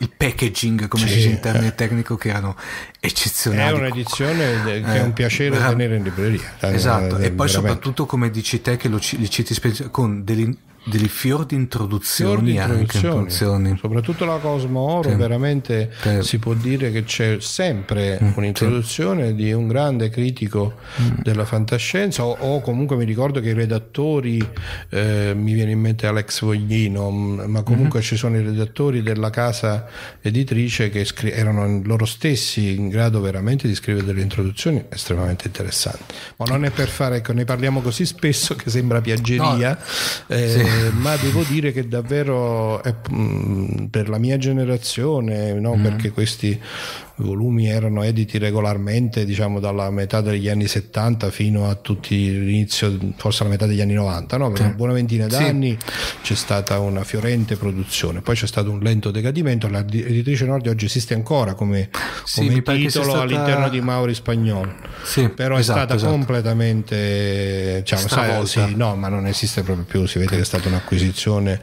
il packaging, come Sì, si dice in termini eh. tecnico, che erano È eccezionali. un'edizione de- che è Eh, un piacere vera- tenere in libreria. Eh, Esatto, eh, e poi veramente. soprattutto come dici te che lo li citi con degli, degli fior di Fior introduzioni, di anche introduzioni. soprattutto la Cosmo Oro Sì. veramente Sì. si può dire che c'è sempre Mm, un'introduzione di un grande critico della fantascienza o, o comunque mi ricordo che i redattori eh, mi viene in mente Alex Voglino ma comunque Mm-hmm. ci sono i redattori della casa editrice che scri- erano loro stessi in grado veramente di scrivere delle introduzioni estremamente interessanti ma non è per fare ecco ne parliamo così spesso che sembra piaggeria eh, ma devo dire che davvero è, mm, per la mia generazione, no? perché questi volumi erano editi regolarmente, diciamo dalla metà degli anni 70 fino a tutti l'inizio, forse alla metà degli anni 90, no? per una buona ventina Sì. d'anni c'è stata una fiorente produzione, poi c'è stato un lento decadimento, l'editrice Nordi oggi esiste ancora come, Sì, come titolo stata- all'interno di Mauri Spagnolo, Sì, però è esatto, stata esatto. completamente diciamo, sai, Stravolta. sì, no, ma non esiste proprio più, si vede che è stata un'acquisizione.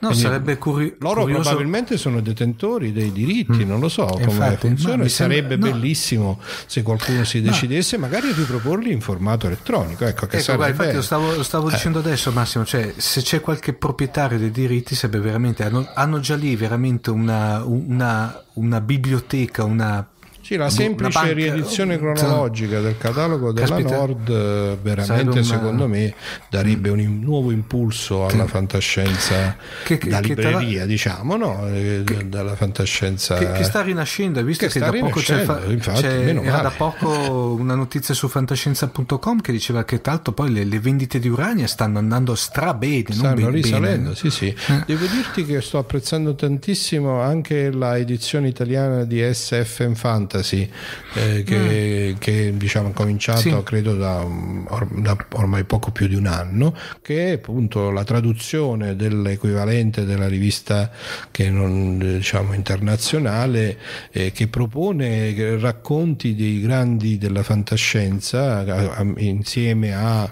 No, Quindi sarebbe curi- loro curioso- probabilmente sono detentori dei diritti, non lo so come Infatti, ma funziona. mi Sarebbe sembra- no. bellissimo se qualcuno si decidesse magari a riproporli in formato elettronico. Ecco, che Ecco, sarebbe guarda, infatti stavo, lo stavo dicendo adesso Massimo, cioè se c'è qualche proprietario dei diritti sarebbe veramente, hanno, hanno già lì veramente una, una, una biblioteca, una... Sì, la una semplice banca- riedizione cronologica del catalogo della Caspita. Nord eh, veramente una- secondo me darebbe un nuovo impulso alla fantascienza Che- che- da che libreria, diciamo, no? Eh, dalla fantascienza Che, che sta rinascendo, hai visto Che che, da poco c'è, infatti, c'è- era da poco una notizia su fantascienza.com che diceva che tanto poi le, le vendite di Urania stanno andando strabene, stanno ben- risalendo, bene. sì, sì. Devo dirti che sto apprezzando tantissimo anche la edizione italiana di SF and Fantasy, eh, che, che, diciamo ha cominciato Sì. credo da, or- da ormai poco più di un anno, che è appunto la traduzione dell'equivalente della rivista che non, diciamo, internazionale, eh, che propone racconti dei grandi della fantascienza a- a- insieme a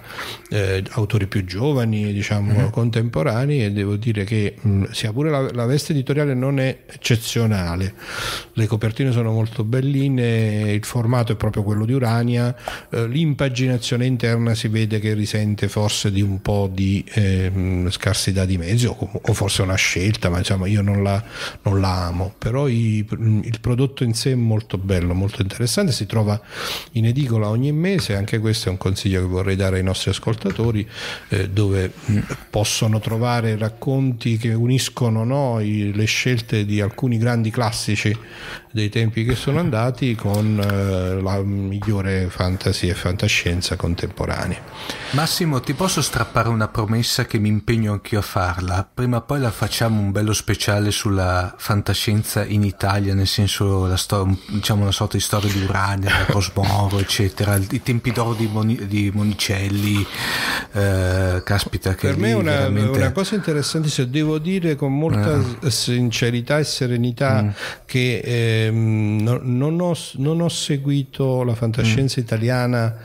eh, autori più giovani, diciamo contemporanei, e devo dire che mh, sia pure la, la veste editoriale non è eccezionale, le copertine sono molto belline, il formato è proprio quello di Urania, eh, l'impaginazione interna si vede che risente forse di un po' di ehm, scarsità di mezzi o, o forse una scelta, ma insomma io non la, non la amo, però i- il prodotto in sé è molto bello, molto interessante, si trova in edicola ogni mese, anche questo è un consiglio che vorrei dare ai nostri ascoltatori, eh, dove mh, possono trovare racconti che uniscono no, i- le scelte di alcuni grandi classici dei tempi che sono andati con eh, la migliore fantasy e fantascienza contemporanea. Massimo, ti posso strappare una promessa che mi impegno anch'io a farla? Prima o poi la facciamo un bello speciale sulla fantascienza in Italia, nel senso la sto- diciamo una sorta di storia di Urania, Cosmoro, eccetera, i tempi d'oro di, Moni- di Monicelli, eh, caspita che Per me è una, veramente- una cosa interessantissima, devo dire con molta Eh. sincerità e serenità Mm. che ehm, no- non, ho, non ho seguito la Mm. fantascienza italiana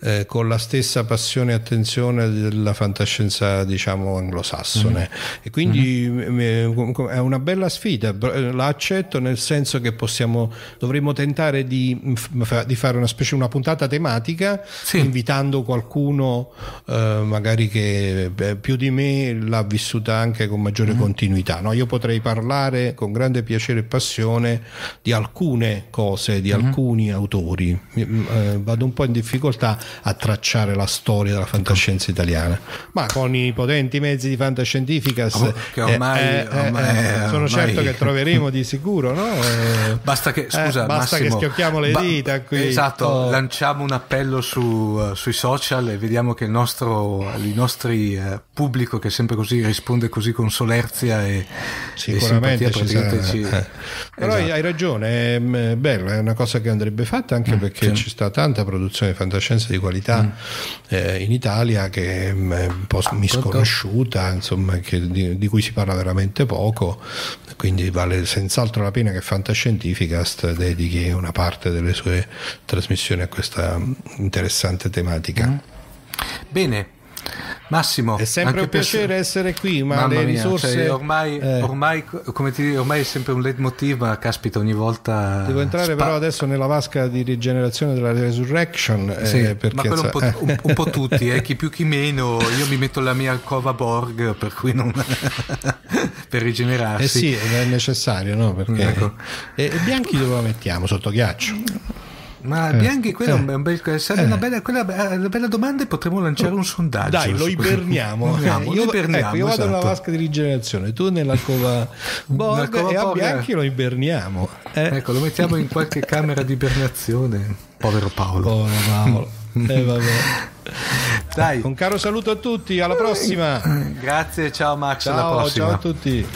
eh, con la stessa passione e attenzione della fantascienza diciamo anglosassone Mm. e quindi Mm-hmm. è una bella sfida la accetto nel senso che possiamo dovremmo tentare di, di fare una specie una puntata tematica Sì. invitando qualcuno eh, magari che beh, più di me l'ha vissuta anche con maggiore Mm-hmm. continuità no? io potrei parlare con grande piacere e passione di alcune cose di Mm-hmm. alcuni autori Mi- eh, vado un po' in difficoltà a tracciare la storia della fantascienza italiana. Ma con i potenti mezzi di fantascientifica, Oh, che ormai- eh, eh, ormai- eh, sono ormai- certo che troveremo di sicuro, no? Eh, [LAUGHS] Basta che, scusa, eh, basta Massimo, che schiocchiamo le ba- dita qui. Esatto, Oh. lanciamo un appello su, eh, sui social e vediamo che il nostro il nostri eh, pubblico che è sempre così risponde così con solerzia e, Sicuramente e ci sarà. ci- eh. Però Esatto. hai ragione, è mm, bello, è una cosa che andrebbe fatta anche perché sì. ci sta tanta produzione di fantascienza di qualità eh, in Italia che mm, è un po' misconosciuta, insomma, che- di, di cui si parla veramente poco, quindi vale senz'altro la pena che Fantascientificast dedichi una parte delle sue trasmissioni a questa mm, interessante tematica. Bene, Massimo, È sempre un per- piacere essere qui, ma Mamma le mia, risorse cioè, ormai, eh. ormai, come ti dico, ormai è sempre un leitmotiv, ma caspita, ogni volta. Devo entrare spa- però adesso nella vasca di rigenerazione della Resurrection eh, Sì, perché ma quello un po', eh, un- un po' tutti, eh, chi più chi meno. Io mi metto la mia alcova Borg, per cui non. [LAUGHS] per rigenerarsi. eh sì, è necessario, no? Perché Ecco. e, e Bianchi dove lo mettiamo? Sotto ghiaccio. Ma Bianchi, quello è un bel, sarebbe una, bella, quella, una bella domanda e potremmo lanciare un sondaggio. Dai, lo iberniamo. Iberniamo, io, iberniamo, ecco, io vado nella esatto. vasca di rigenerazione, tu nella cova Borg e a Borg, Bianchi lo iberniamo. Eh, Ecco, lo mettiamo in qualche camera di ibernazione. Povero Paolo. povero Paolo. Eh, vabbè. Dai, Un caro saluto a tutti, alla prossima. grazie, ciao Max, alla Ciao, prossima. ciao a tutti.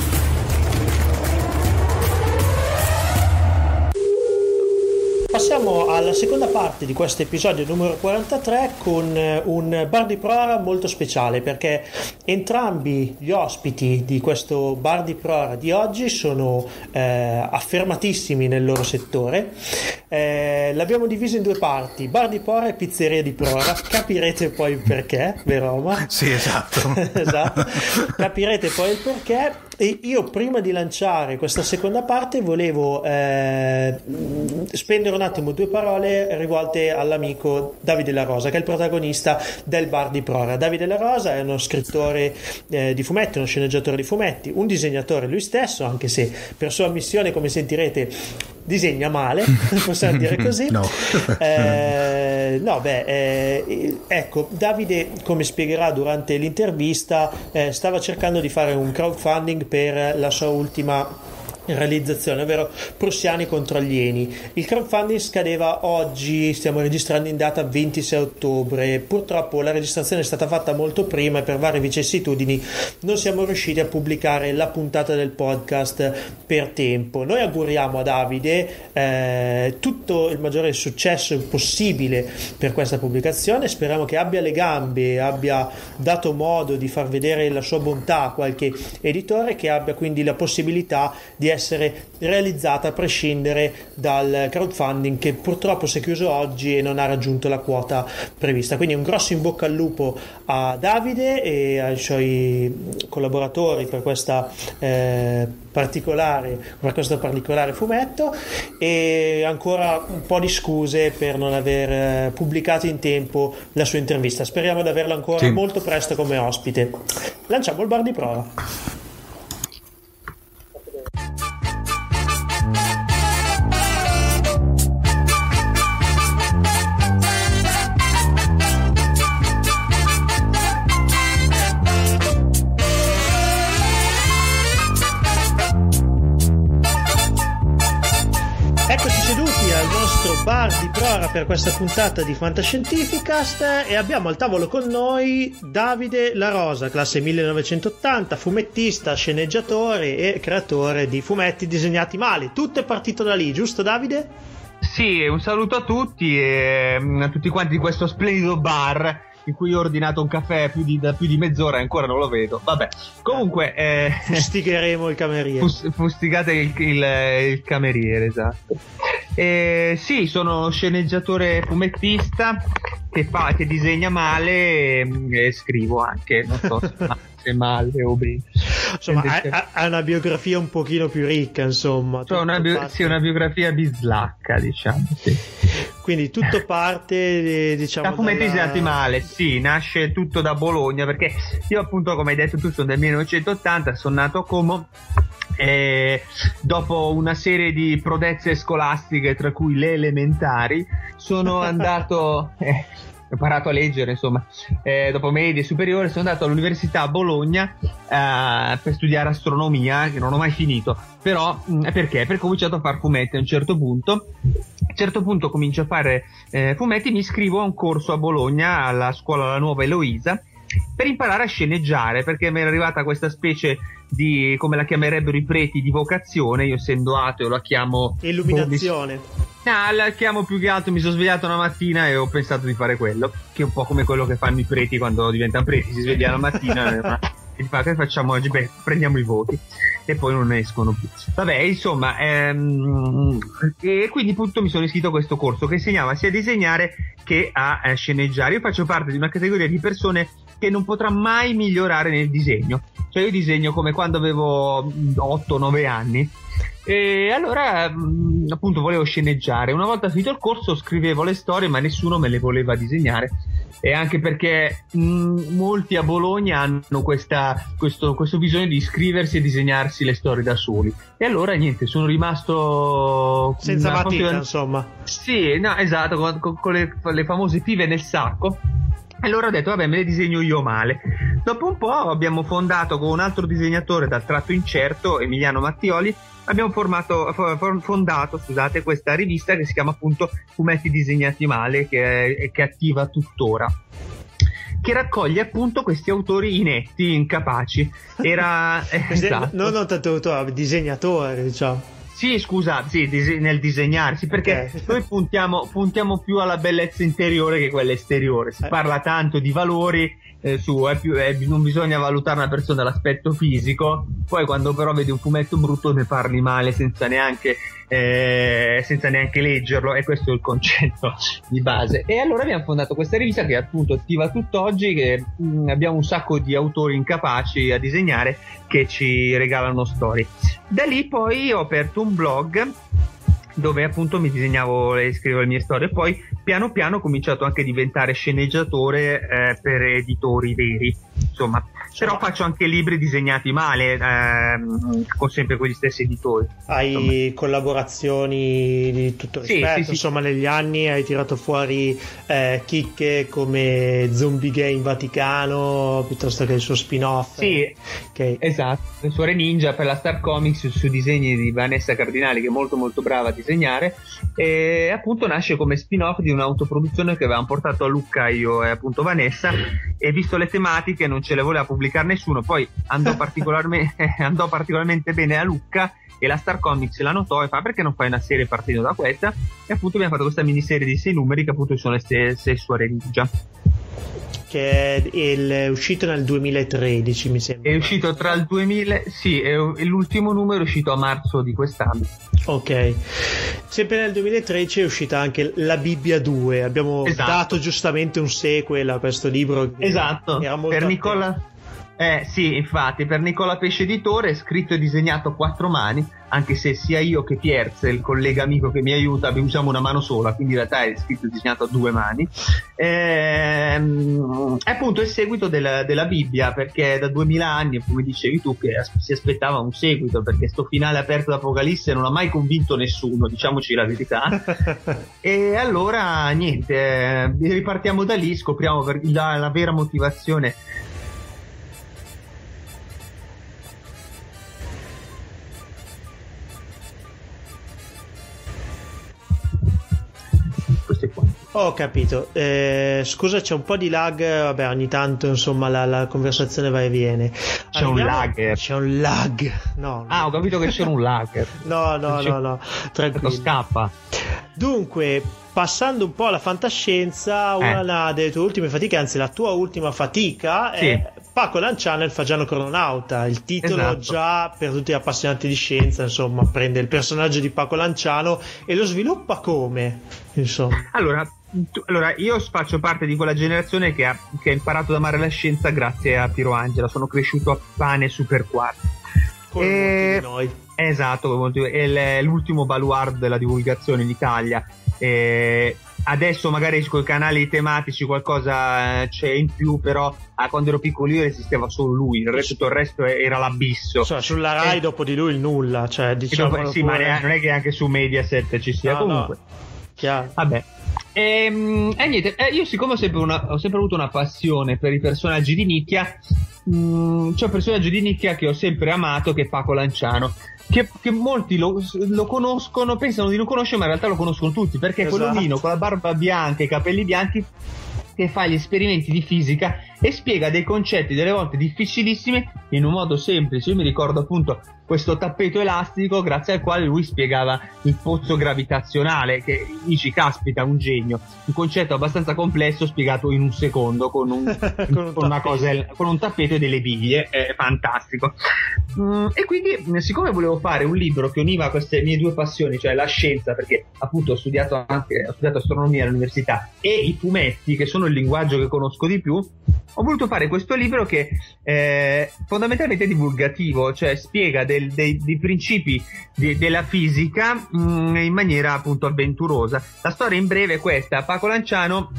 Passiamo alla seconda parte di questo episodio numero 43 con eh, un bar di prora molto speciale perché entrambi gli ospiti di questo bar di prora di oggi sono eh, affermatissimi nel loro settore. Eh, l'abbiamo diviso in due parti, bar di prora e pizzeria di prora. Capirete poi il perché, vero Omar? Sì, esatto. [LAUGHS] esatto. Capirete poi il perché. E io prima di lanciare questa seconda parte volevo eh, spendere un attimo due parole rivolte all'amico Davide La Rosa, che è il protagonista del bar di Prora. Davide La Rosa è uno scrittore eh, di fumetti, uno sceneggiatore di fumetti, un disegnatore lui stesso, anche se per sua missione, come sentirete, disegna male, [LAUGHS] possiamo dire così. No. Eh, no, beh, eh, ecco, Davide, come spiegherà durante l'intervista, eh, stava cercando di fare un crowdfunding per la sua ultima realizzazione, ovvero Prussiani contro alieni. Il crowdfunding scadeva oggi, stiamo registrando in data 26 ottobre. Purtroppo la registrazione è stata fatta molto prima e per varie vicissitudini non siamo riusciti a pubblicare la puntata del podcast per tempo. Noi auguriamo a Davide eh, tutto il maggiore successo possibile per questa pubblicazione. Speriamo che abbia le gambe, abbia dato modo di far vedere la sua bontà a qualche editore, che abbia quindi la possibilità di essere realizzata a prescindere dal crowdfunding che purtroppo si è chiuso oggi e non ha raggiunto la quota prevista. Quindi un grosso in bocca al lupo a Davide e ai suoi collaboratori per questa eh, particolare per questo particolare fumetto e ancora un po' di scuse per non aver eh, pubblicato in tempo la sua intervista. Speriamo di averla ancora Sì. molto presto come ospite. Lanciamo il bar di prova. Di prora per questa puntata di Fantascientificast e abbiamo al tavolo con noi Davide La Rosa, classe 1980, fumettista, sceneggiatore e creatore di fumetti disegnati male. Tutto è partito da lì, giusto Davide? Sì, un saluto a tutti e mm, a tutti quanti di questo splendido bar in cui ho ordinato un caffè più di, da più di mezz'ora e ancora non lo vedo. Vabbè, comunque eh, Fustigheremo il cameriere. fus- fustigate il, il- il cameriere, esatto. Eh, sì, sono sceneggiatore fumettista che, fa, che disegna male e, e scrivo anche, non so se, [LAUGHS] ma- se male o bene. Insomma, ha, ha- una biografia un pochino più ricca, insomma. Cioè, una, bio- sì, una biografia bislacca, diciamo. Sì. Quindi tutto parte, eh, diciamo, Da fumetti dalla- disegnati male, sì, nasce tutto da Bologna perché io appunto come hai detto tu sono del 1980, sono nato a Como e dopo una serie di prodezze scolastiche tra cui le elementari sono [LAUGHS] andato... eh, ho imparato a leggere, insomma, eh, dopo medie superiori sono andato all'università a Bologna eh, per studiare astronomia, che non ho mai finito, però mh, perché? Perché ho cominciato a fare fumetti a un certo punto, a un certo punto comincio a fare eh, fumetti, mi iscrivo a un corso a Bologna alla scuola La Nuova Eloisa per imparare a sceneggiare, perché mi era arrivata questa specie di, come la chiamerebbero i preti, di vocazione, io essendo ateo la chiamo... Illuminazione. No, la chiamo più che altro, mi sono svegliato una mattina e ho pensato di fare quello, che è un po' come quello che fanno i preti quando diventano preti, si svegliano la mattina e fa che facciamo oggi? Beh, prendiamo i voti e poi non escono più. Vabbè, insomma, ehm, e quindi appunto mi sono iscritto a questo corso che insegnava sia a disegnare che a eh, sceneggiare. Io faccio parte di una categoria di persone che non potrà mai migliorare nel disegno. Cioè io disegno come quando avevo 8-9 anni. E allora mh, appunto volevo sceneggiare. Una volta finito il corso scrivevo le storie, ma nessuno me le voleva disegnare. E anche perché mh, molti a Bologna hanno questa, questo, questo, bisogno di scriversi e disegnarsi le storie da soli. E allora niente, sono rimasto senza matita, insomma. Sì, no, esatto, con, con, con le, le famose pive nel sacco allora ho detto, vabbè, me le disegno io male. Dopo un po' abbiamo fondato con un altro disegnatore dal tratto incerto, Emiliano Mattioli, abbiamo formato, fondato scusate, questa rivista che si chiama appunto Fumetti disegnati male, che è, che è attiva tuttora che raccoglie appunto questi autori inetti, incapaci. Era [LAUGHS] esatto. non, non tanto autore, disegnatore, diciamo. Sì, scusa, sì, dise- nel disegnare, sì, perché okay. [LAUGHS] noi puntiamo, puntiamo, più alla bellezza interiore che quella esteriore. Si eh. parla tanto di valori, eh, su, è più, è, non bisogna valutare una persona dall'aspetto fisico, poi quando però vedi un fumetto brutto ne parli male senza neanche, eh, senza neanche leggerlo e questo è il concetto di base. E allora abbiamo fondato questa rivista che è appunto attiva tutt'oggi, che mh, mm, abbiamo un sacco di autori incapaci a disegnare che ci regalano storie. Da lì poi ho aperto un blog dove appunto mi disegnavo e scrivevo le mie storie. Poi piano piano ho cominciato anche a diventare sceneggiatore eh, per editori veri. Insomma, però faccio anche libri disegnati male ehm, con sempre quegli stessi editori. Hai insomma. collaborazioni di tutto rispetto, sì, sì, insomma, negli anni hai tirato fuori eh, chicche come Zombie Game Vaticano piuttosto che il suo spin-off. Sì, che... esatto. Le suore ninja per la Star Comics su disegni di Vanessa Cardinali, che è molto molto brava a disegnare. E appunto nasce come spin-off di un'autoproduzione che avevamo portato a Lucca io e appunto Vanessa. E visto le tematiche, non ce le voleva pubblicare nessuno, poi andò, [LAUGHS] particolarmente, [LAUGHS] andò particolarmente bene a Lucca e la Star Comics la notò e fa perché non fai una serie partendo da questa? E appunto abbiamo fatto questa miniserie di sei numeri che appunto sono le stesse suore ninja che è, il, è, uscito nel 2013 mi sembra. È uscito tra il 2000 sì è, l'ultimo numero è uscito a marzo di quest'anno. Ok. Sempre nel 2013 è uscita anche la Bibbia 2 abbiamo esatto. dato giustamente un sequel a questo libro esatto. per Nicola eh sì, infatti, per Nicola Pesce Editore, scritto e disegnato a quattro mani, anche se sia io che Pierz, il collega amico che mi aiuta, usiamo una mano sola, quindi in realtà è scritto e disegnato a due mani. Ehm, è appunto il seguito della, della, Bibbia, perché da duemila anni, come dicevi tu, che si aspettava un seguito, perché sto finale aperto d'Apocalisse non ha mai convinto nessuno, diciamoci la verità. [LAUGHS] e allora, niente, eh, ripartiamo da lì, scopriamo la, la vera motivazione queste qua. Ho capito. Eh, scusa, c'è un po' di lag. Vabbè, ogni tanto insomma la, la conversazione va e viene. C'è Arriviamo... un lag. C'è un lag. No, ah, ho capito che c'è un lag. [LAUGHS] no, no, no, no. Tranquillo. Scappa. Dunque, passando un po' alla fantascienza, una eh. delle tue ultime fatiche, anzi la tua ultima fatica sì. è Paco Lanciano e il Fagiano Crononauta. Il titolo esatto. già per tutti gli appassionati di scienza, insomma, prende il personaggio di Paco Lanciano e lo sviluppa come? Insomma. Allora, allora, io faccio parte di quella generazione che ha, che ha, imparato ad amare la scienza grazie a Piero Angela. Sono cresciuto a pane super quarto. Come e... di noi. Esatto, è l'ultimo baluardo della divulgazione in Italia. E adesso magari con i canali tematici qualcosa eh, c'è in più, però ah, quando ero piccolino esisteva solo lui, il resto, tutto il resto era l'abisso. Cioè, sulla Rai e... dopo di lui il nulla, cioè diciamo sì, ma non è che anche su Mediaset ci sia no, comunque. No. Vabbè. E, mm, e niente, eh, io siccome ho sempre, una- ho sempre avuto una passione per i personaggi di nicchia, mh, c'è un personaggio di nicchia che ho sempre amato che è Paco Lanciano. Che, che molti lo, lo conoscono, pensano di non conoscere, ma in realtà lo conoscono tutti perché Esatto. quello lino con la barba bianca e i capelli bianchi che fa gli esperimenti di fisica e spiega dei concetti delle volte difficilissimi in un modo semplice. Io mi ricordo appunto questo tappeto elastico grazie al quale lui spiegava il pozzo gravitazionale che dici caspita un genio un concetto abbastanza complesso spiegato in un secondo con, un, [LAUGHS] Con un con cosa con un tappeto e delle biglie è fantastico. Mm, e quindi siccome volevo fare un libro che univa queste mie due passioni cioè la scienza perché appunto ho studiato anche ho studiato astronomia all'università e i fumetti che sono il linguaggio che conosco di più ho voluto fare questo libro che è fondamentalmente divulgativo, cioè spiega del- dei, dei principi di- della fisica mh, in maniera appunto avventurosa. La storia in breve è questa: Paco Lanciano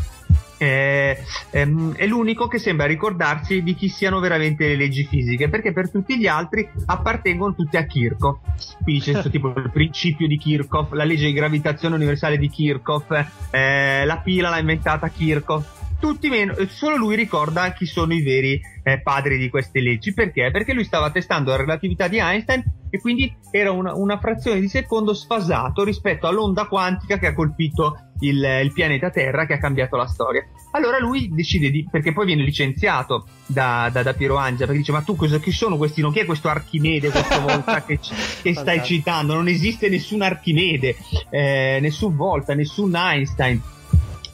è, ehm, è l'unico che sembra ricordarsi di chi siano veramente le leggi fisiche, perché per tutti gli altri appartengono tutte a Kirchhoff. Quindi c'è questo [LAUGHS] tipo il principio di Kirchhoff, la legge di gravitazione universale di Kirchhoff, eh, la pila l'ha inventata Kirchhoff. Tutti meno, solo lui ricorda chi sono i veri eh, padri di queste leggi. Perché? Perché lui stava testando la relatività di Einstein e quindi era una, una frazione di secondo sfasato rispetto all'onda quantica che ha colpito il, il pianeta Terra, che ha cambiato la storia. Allora lui decide di, perché poi viene licenziato da, da, da Piero Angela, perché dice: Ma tu cosa, chi sono questi? Non chi è questo Archimede questa volta che, [LAUGHS] che stai citando? Non esiste nessun Archimede, eh, nessun Volta, nessun Einstein.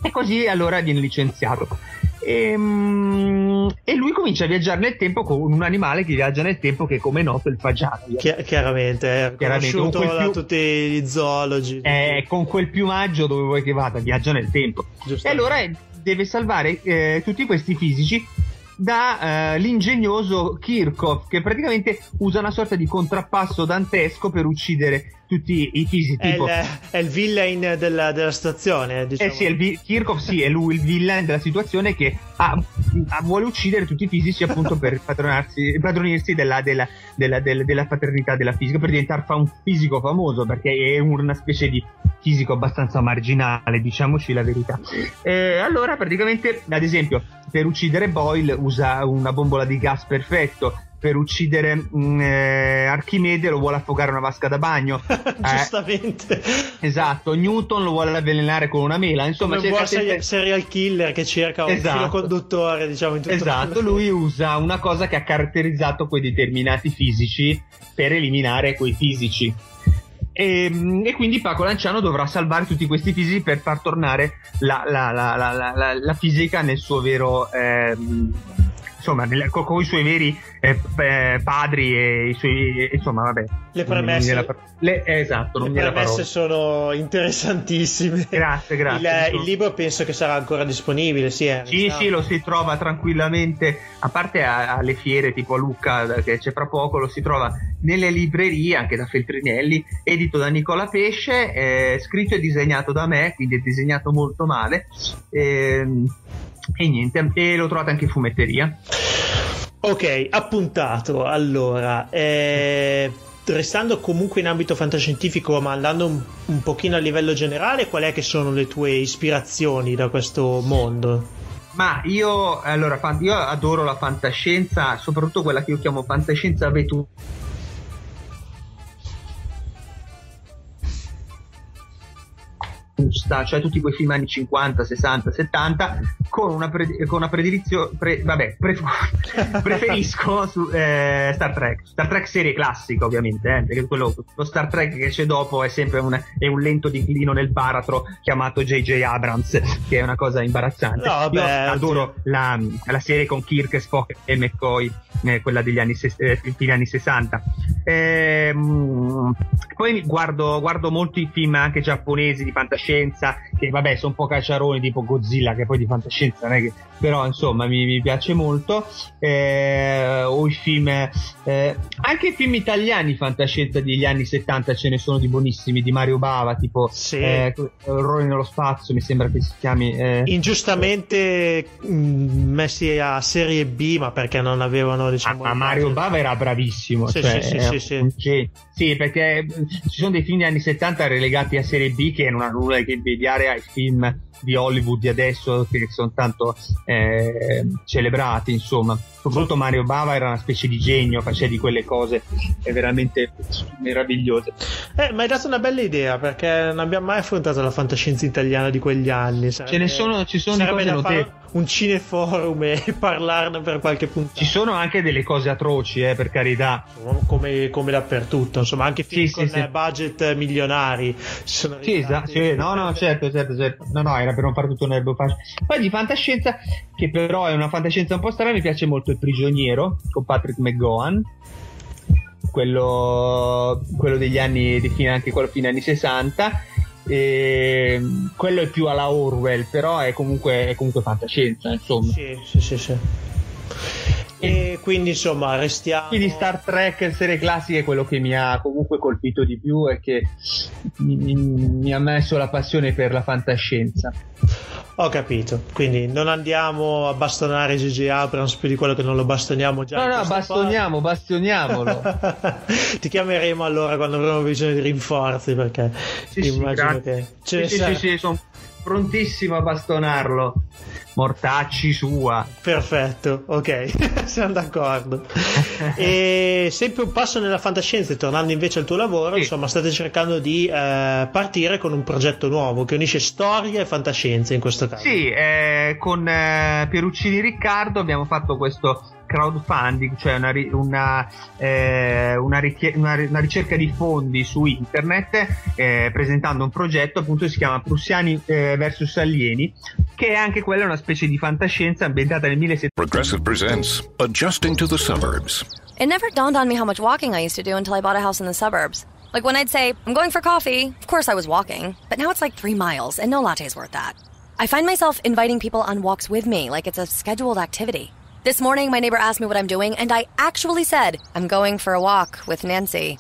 E così allora viene licenziato. Ehm, E, lui comincia a viaggiare nel tempo con un animale che viaggia nel tempo che come noto è il fagiano. Chi- chiaramente, è Chiaramente, conosciuto da tutti gli zoologi. È con quel piumaggio dove vuoi che vada, viaggia nel tempo. E allora eh, deve salvare eh, tutti questi fisici da eh, Kirchhoff che praticamente usa una sorta di contrappasso dantesco per uccidere tutti i fisici È tipo il, è il villain della, della situazione. Diciamo. eh sì, è il Kirchhoff sì, è lui il villain della situazione che ha- ha- vuole uccidere tutti i fisici appunto per padronirsi della, della, della, della- della paternità della fisica, per diventare un fisico famoso, perché è una specie di fisico abbastanza marginale, diciamoci la verità. Eh, allora praticamente, ad esempio, per uccidere Boyle usa una bombola di gas perfetto. Per uccidere mm, eh, Archimede lo vuole affogare una vasca da bagno. [LAUGHS] Eh, Giustamente. Esatto, Newton lo vuole avvelenare con una mela, insomma Come un cerca sempre- seri- serial killer che cerca un Esatto. filo conduttore, diciamo, in tutto Esatto, quello- lui usa una cosa che ha caratterizzato quei determinati fisici per eliminare quei fisici. E, e quindi Paco Lanciano dovrà salvare tutti questi fisici per far tornare la, la- la- la- la- la- la fisica nel suo vero. ehm, insomma, nel- co- con, i suoi veri eh, eh, padri e i suoi. insomma, vabbè. Le premesse- par- le- eh, esatto, Le premesse sono interessantissime. Grazie, grazie. Il, il libro penso che sarà ancora disponibile, sì. è- Sì, sì, lo si trova tranquillamente, a parte a- alle fiere tipo a Lucca che c'è fra poco, lo si trova nelle librerie anche da Feltrinelli, edito da Nicola Pesce, eh, scritto e disegnato da me, quindi è disegnato molto male. ehm, e niente, e lo trovate anche in fumetteria. Ok, appuntato. Allora, eh, restando comunque in ambito fantascientifico, ma andando un, un pochino a livello generale, qual è che sono le tue ispirazioni da questo mondo? Ma io, allora, io adoro la fantascienza, soprattutto quella che io chiamo fantascienza vetu- giusta, cioè tutti quei film anni 50, 60, 70 con una, pre- con una predilizione pre- vabbè pre- [LAUGHS] preferisco su, eh, Star Trek. Star Trek serie classica ovviamente eh, perché quello, lo Star Trek che c'è dopo è sempre un, è un lento declino nel baratro chiamato J.J. Abrams che è una cosa imbarazzante. No, vabbè, io adoro la, la serie con Kirk, Spock e McCoy eh, quella degli anni, ses- eh, anni 60 Ehm, poi guardo, guardo molti film anche giapponesi di fantascienza che vabbè sono un po' cacciaroni tipo Godzilla che poi di fantascienza non è che però insomma mi, mi piace molto eh, o i film eh, anche i film italiani fantascienza degli anni 70 ce ne sono di buonissimi di Mario Bava tipo Sì. eh, Errori nello spazio mi sembra che si chiami eh, Ingiustamente mh, messi a serie B, ma perché non avevano, diciamo. ma Mario Bava era bravissimo Sì, cioè, sì, sì, sì, sì, sì. perché eh, ci sono dei film degli anni 70 relegati a serie B che non hanno nulla che invidiare ai film di Hollywood di adesso che sono tanto eh, celebrati, insomma. Soprattutto Mario Bava era una specie di genio, faceva di quelle cose veramente meravigliose. Eh, ma hai dato una bella idea perché non abbiamo mai affrontato la fantascienza italiana di quegli anni. Ce ne sono, ci sono sarebbe cose notevoli. un cineforum e [LAUGHS] parlarne per qualche puntata. Ci sono anche delle cose atroci, eh, per carità. Come, come dappertutto, insomma, anche film Sì, sì, con sì. budget milionari. Sono Sì, esatto, sì, no, no, certo, certo, certo. No, no, era per non fare tutto un erbo facile. Poi di fantascienza, che però è una fantascienza un po' strana, mi piace molto Il prigioniero con Patrick McGowan. Quello, quello degli anni, di fine, anche quello fine anni 60. E quello è più alla Orwell, però è comunque, è comunque fantascienza, insomma. Sì, sì, sì, sì. E quindi insomma restiamo. Quindi Star Trek serie classica è quello che mi ha comunque colpito di più e che mi, mi- mi ha messo la passione per la fantascienza. Ho capito. Quindi non andiamo a bastonare Gigi Abrams più di quello che non lo bastoniamo già. No, no, bastoniamo, bastioniamolo. podcast. [LAUGHS] Ti chiameremo allora quando avremo bisogno di rinforzi perché Sì, sì, immagino grazie. che Sì, sì, sì, sì, sono prontissimo a bastonarlo. Mortacci sua. Perfetto, ok, [LAUGHS] siamo d'accordo. [LAUGHS] e sempre un passo nella fantascienza, e tornando invece al tuo lavoro, Sì. insomma, state cercando di eh, partire con un progetto nuovo che unisce storia e fantascienza in questo caso. Sì, eh, con eh, Pieruccini Riccardo abbiamo fatto questo crowdfunding, cioè una, una, eh, una richie- una ri- una ricerca di fondi su internet eh, presentando un progetto appunto che si chiama Prussiani eh, versus Alieni che è anche quella una specie di fantascienza ambientata nel 1700 Progressive presents Adjusting to the Suburbs. It never dawned on me how much walking I used to do until I bought a house in the suburbs. Like when I'd say, I'm going for coffee, of course I was walking, but now it's like three miles, and no latte's worth that. I find myself inviting people on walks with me, like it's a scheduled activity. This morning, my neighbor asked me what I'm doing, and I actually said, I'm going for a walk with Nancy.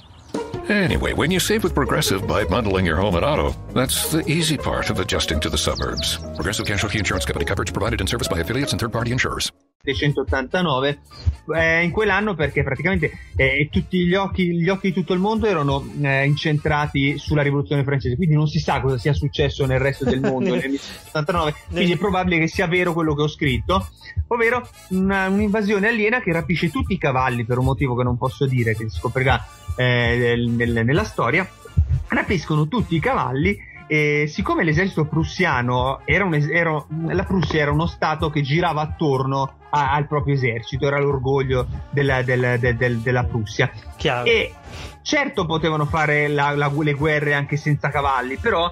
Anyway, when you save with Progressive by bundling your home and auto, that's the easy part of adjusting to the suburbs. Progressive Casualty Insurance Company coverage provided and serviced by affiliates and third party insurers. 789 eh, in quell'anno perché praticamente eh, tutti gli occhi, gli occhi di tutto il mondo erano eh, incentrati sulla rivoluzione francese. Quindi non si sa cosa sia successo nel resto del mondo [LAUGHS] nel 1989 quindi è probabile che sia vero quello che ho scritto ovvero una- un'invasione aliena che rapisce tutti i cavalli per un motivo che non posso dire che si scoprirà eh, nel- nel- nella storia. Rapiscono tutti i cavalli e siccome l'esercito prussiano era un era- la Prussia era uno stato che girava attorno a- al proprio esercito, era l'orgoglio della, del- del- del- della Prussia. Chiaro. E certo potevano fare la- la- le guerre anche senza cavalli, però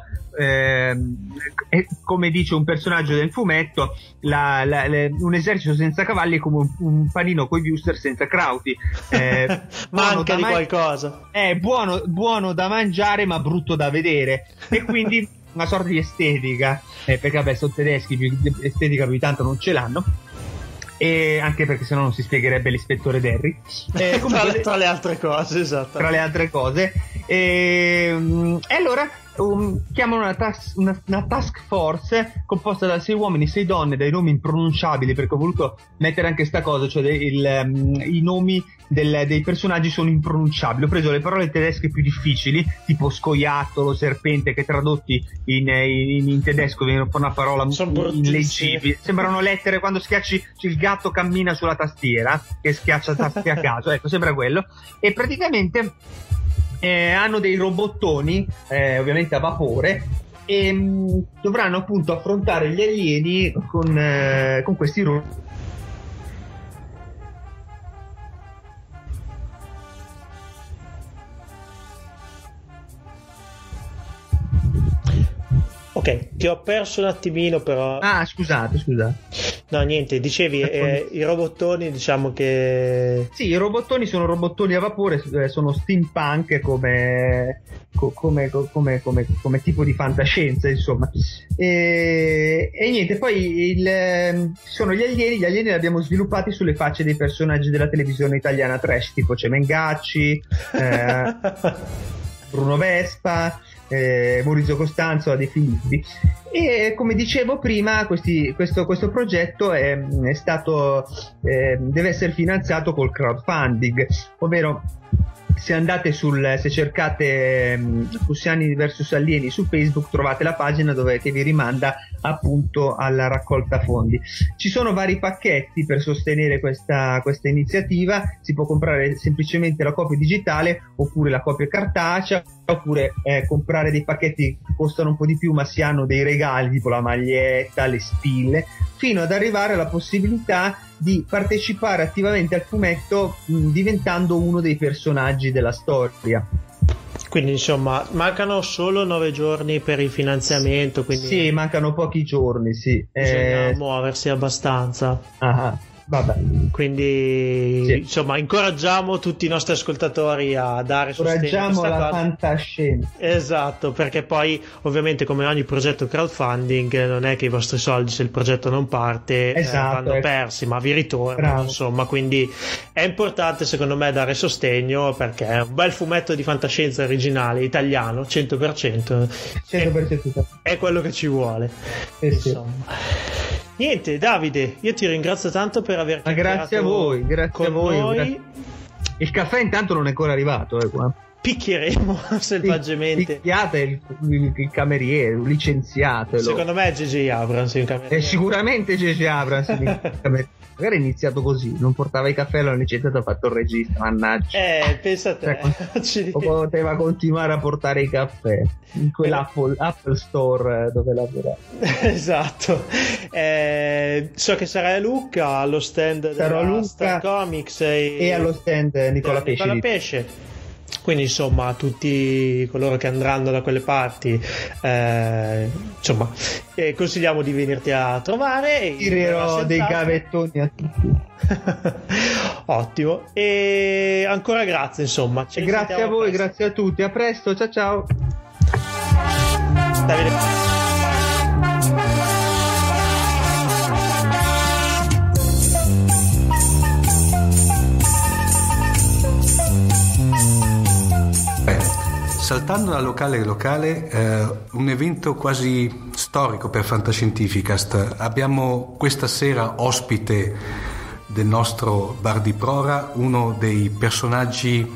è- come dice un personaggio del fumetto, la- la- le- un esercito senza cavalli è come un, un panino coi wuster senza crauti. Eh, [LAUGHS] Manca di man- qualcosa. è buono, buono da mangiare ma brutto da vedere e [LAUGHS] quindi una sorta di estetica eh, perché vabbè sono tedeschi più estetica più di tanto non ce l'hanno e anche perché sennò non si spiegherebbe l'ispettore Derry Eh, tra, comunque- le, tra le altre cose, esatto. tra le altre cose e, mm, e allora um, chiamano una, tas- una- una task force composta da sei uomini, sei donne, dai nomi impronunciabili perché ho voluto mettere anche sta cosa, cioè dei- il, um, i nomi del- dei personaggi sono impronunciabili. Ho preso le parole tedesche più difficili, tipo scoiattolo, serpente, che tradotti in, in- in tedesco vengono una parola illeggibile. Sembrano lettere quando schiacci il gatto cammina sulla tastiera, che schiaccia tasti a caso. Ecco, sembra quello. E praticamente eh, hanno dei robottoni, eh, ovviamente a vapore, e mh, dovranno appunto affrontare gli alieni con, eh, con questi robot. Ok, ti ho perso un attimino, però. Ah, scusate, scusate. No, niente, dicevi eh, i robottoni, diciamo che. Sì, i robottoni sono robottoni a vapore, eh, sono steampunk come, co- come, co- come, come, tipo di fantascienza, insomma. E, e niente, poi il, ehm, sono gli alieni, gli alieni li abbiamo sviluppati sulle facce dei personaggi della televisione italiana trash, tipo Cemengacci, eh, [LAUGHS] Bruno Vespa, eh, Maurizio Costanzo a definiti. E come dicevo prima, questi- questo, questo progetto è, è stato, eh, deve essere finanziato col crowdfunding, ovvero se andate sul se cercate um, Fussiani vs Alieni su Facebook trovate la pagina dove, che vi rimanda appunto alla raccolta fondi. Ci sono vari pacchetti per sostenere questa, questa iniziativa. Si può comprare semplicemente la copia digitale oppure la copia cartacea oppure eh, comprare dei pacchetti che costano un po' di più ma si hanno dei regali tipo la maglietta le spille fino ad arrivare alla possibilità di partecipare attivamente al fumetto mh, diventando uno dei personaggi della storia. Quindi insomma mancano solo nove giorni per il finanziamento. Quindi sì, mancano pochi giorni, sì. Bisogna eh... muoversi abbastanza. Ah, Vabbè. Quindi, sì. insomma, incoraggiamo tutti i nostri ascoltatori a dare sostegno. Incoraggiamo la cosa. fantascienza. Esatto, perché poi, ovviamente, come ogni progetto crowdfunding, non è che i vostri soldi, se il progetto non parte, esatto, eh, vanno ecco. persi, ma vi ritornano. Insomma, quindi è importante, secondo me, dare sostegno perché è un bel fumetto di fantascienza originale, italiano, 100%. 100% è, è quello che ci vuole. Eh, insomma. Niente, Davide, io ti ringrazio tanto per aver Ma grazie a voi, grazie a voi. Noi. Il caffè intanto non è ancora arrivato, eh, qua. Picchieremo [LAUGHS] selvaggiamente. Picchiate il, il, il cameriere, licenziatelo. Secondo me è GG Abrams il cameriere. È sicuramente GG Abrams il [LAUGHS] cameriere. Magari è iniziato così, non portava i caffè, l'hanno licenziato, ha fatto il regista, mannaggia. Eh, pensa a te. Cioè, [LAUGHS] poteva continuare a portare i caffè in quell'Apple Apple Store dove lavorava. esatto. Eh, so che sarà a Lucca allo stand Sarò della Lucca Star Comics e, e allo stand Nicola Pesce. Nicola Pesce. Quindi insomma tutti coloro che andranno da quelle parti eh, insomma eh, consigliamo di venirti a trovare tirerò dei gavettoni a tutti. [LAUGHS] Ottimo. E ancora grazie insomma. Grazie a voi presto. grazie a tutti. A presto ciao ciao. Davide Saltando da locale a locale, eh, un evento quasi storico per Fantascientificast. Abbiamo questa sera ospite del nostro bar di Prora uno dei personaggi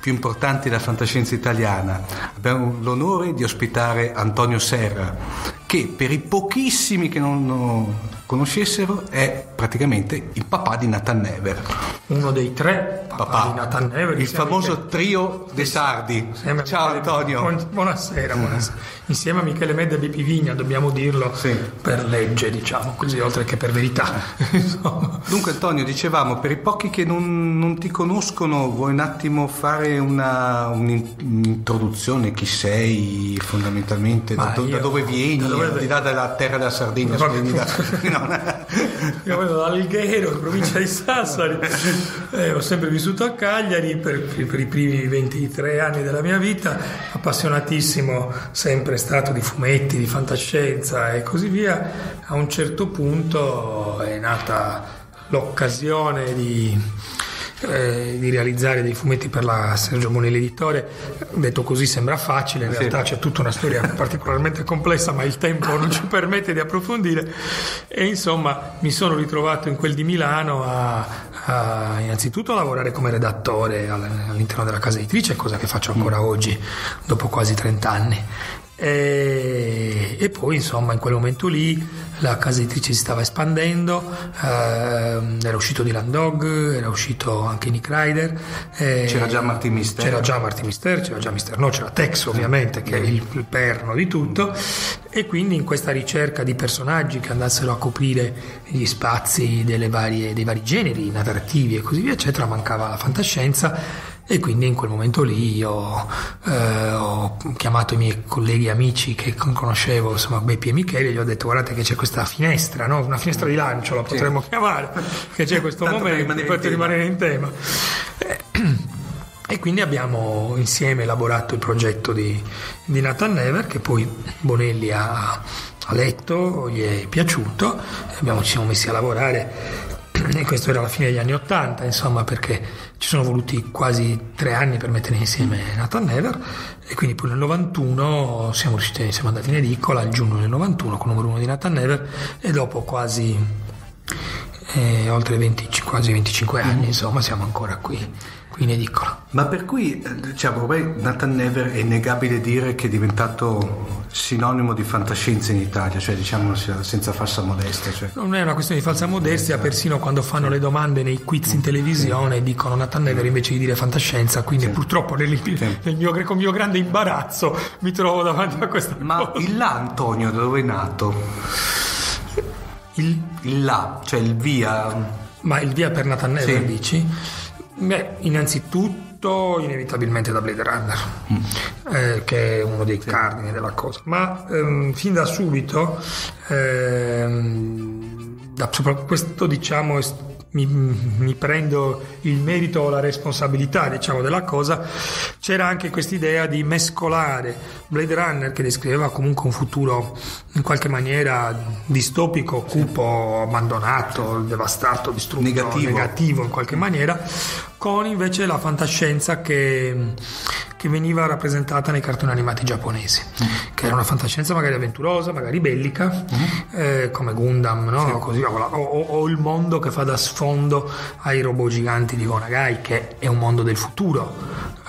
più importanti della fantascienza italiana. Abbiamo l'onore di ospitare Antonio Serra, che per i pochissimi che non conoscessero è praticamente il papà di Nathan Never. Uno dei tre papà, papà. di Nathan Never. Il famoso Michele... trio De Sardi. Ciao Antonio. Buonasera, buonasera, buonasera. Insieme a Michele Medda e Bipi Vigna, dobbiamo dirlo sì. per legge, diciamo così, oltre che per verità. [LAUGHS] Dunque Antonio, dicevamo, per i pochi che non, non ti conoscono, vuoi un attimo fare una, un'introduzione? Chi sei fondamentalmente? Da, io, da, dove vieni? Da dove... Al di là della terra della Sardegna, Io [LAUGHS] da Alghero, in provincia di Sassari, eh, ho sempre vissuto a Cagliari per, per, i primi 23 anni della mia vita, appassionatissimo sempre stato di fumetti, di fantascienza e così via. A un certo punto è nata l'occasione di eh, di realizzare dei fumetti per la Sergio Monelli Editore. Detto così sembra facile, in realtà c'è tutta una storia [LAUGHS] particolarmente complessa, ma il tempo non ci permette di approfondire. E insomma, mi sono ritrovato in quel di Milano a, a innanzitutto a lavorare come redattore all'interno della casa editrice, cosa che faccio ancora oggi, dopo quasi 30 anni. E, e, poi insomma in quel momento lì la casa editrice si stava espandendo eh, era uscito Dylan Dog era uscito anche Nick Ryder eh, c'era già Martin Mister. c'era già Martin Mister c'era già Mister no c'era Tex ovviamente che è il, il perno di tutto. E quindi in questa ricerca di personaggi che andassero a coprire gli spazi varie, dei vari generi narrativi e così via eccetera mancava la fantascienza e quindi in quel momento lì io eh, ho chiamato i miei colleghi amici che conoscevo, insomma Beppi e Michele, e gli ho detto guardate che c'è questa finestra, no? una finestra di lancio la potremmo sì. chiamare, che c'è questo Tanto momento per, per rimanere in tema. E quindi abbiamo insieme elaborato il progetto di, di Nathan Never che poi Bonelli ha, ha letto, gli è piaciuto, abbiamo, ci siamo messi a lavorare e [CLEARS THROAT] questo era la fine degli anni Ottanta, insomma, perché ci sono voluti quasi tre anni per mettere insieme Nathan Never e quindi poi nel 91 siamo, riusciti, siamo andati in edicola il giugno del 91 con il numero uno di Nathan Never e dopo quasi e oltre 20, quasi 25 anni, insomma, siamo ancora qui, qui in edicola. Ma per cui, eh, diciamo, ormai Nathan Never è innegabile dire che è diventato sinonimo di fantascienza in Italia, cioè diciamo senza falsa modestia. Cioè. Non è una questione di falsa modestia, persino quando fanno le domande nei quiz in televisione dicono Nathan Never invece di dire fantascienza, quindi Sì. purtroppo nel, nel mio, con mio grande imbarazzo mi trovo davanti a questa Ma il là, Antonio, da dove è nato? Il, il là, cioè il via. Ma il via per Nathan Never, Sì. dici? Beh, innanzitutto, inevitabilmente da Blade Runner, eh, che è uno dei cardini della cosa. Ma ehm, fin da subito, ehm, da, questo diciamo mi, mi prendo il merito o la responsabilità diciamo della cosa c'era anche quest'idea di mescolare Blade Runner che descriveva comunque un futuro in qualche maniera distopico cupo abbandonato devastato distrutto Negativo. negativo in qualche maniera con invece la fantascienza che, che veniva rappresentata nei cartoni animati giapponesi che era una fantascienza magari avventurosa magari bellica eh, come Gundam no? Così, o, o- o il mondo che fa da sfondo ai robot giganti di Gonagai che è un mondo del futuro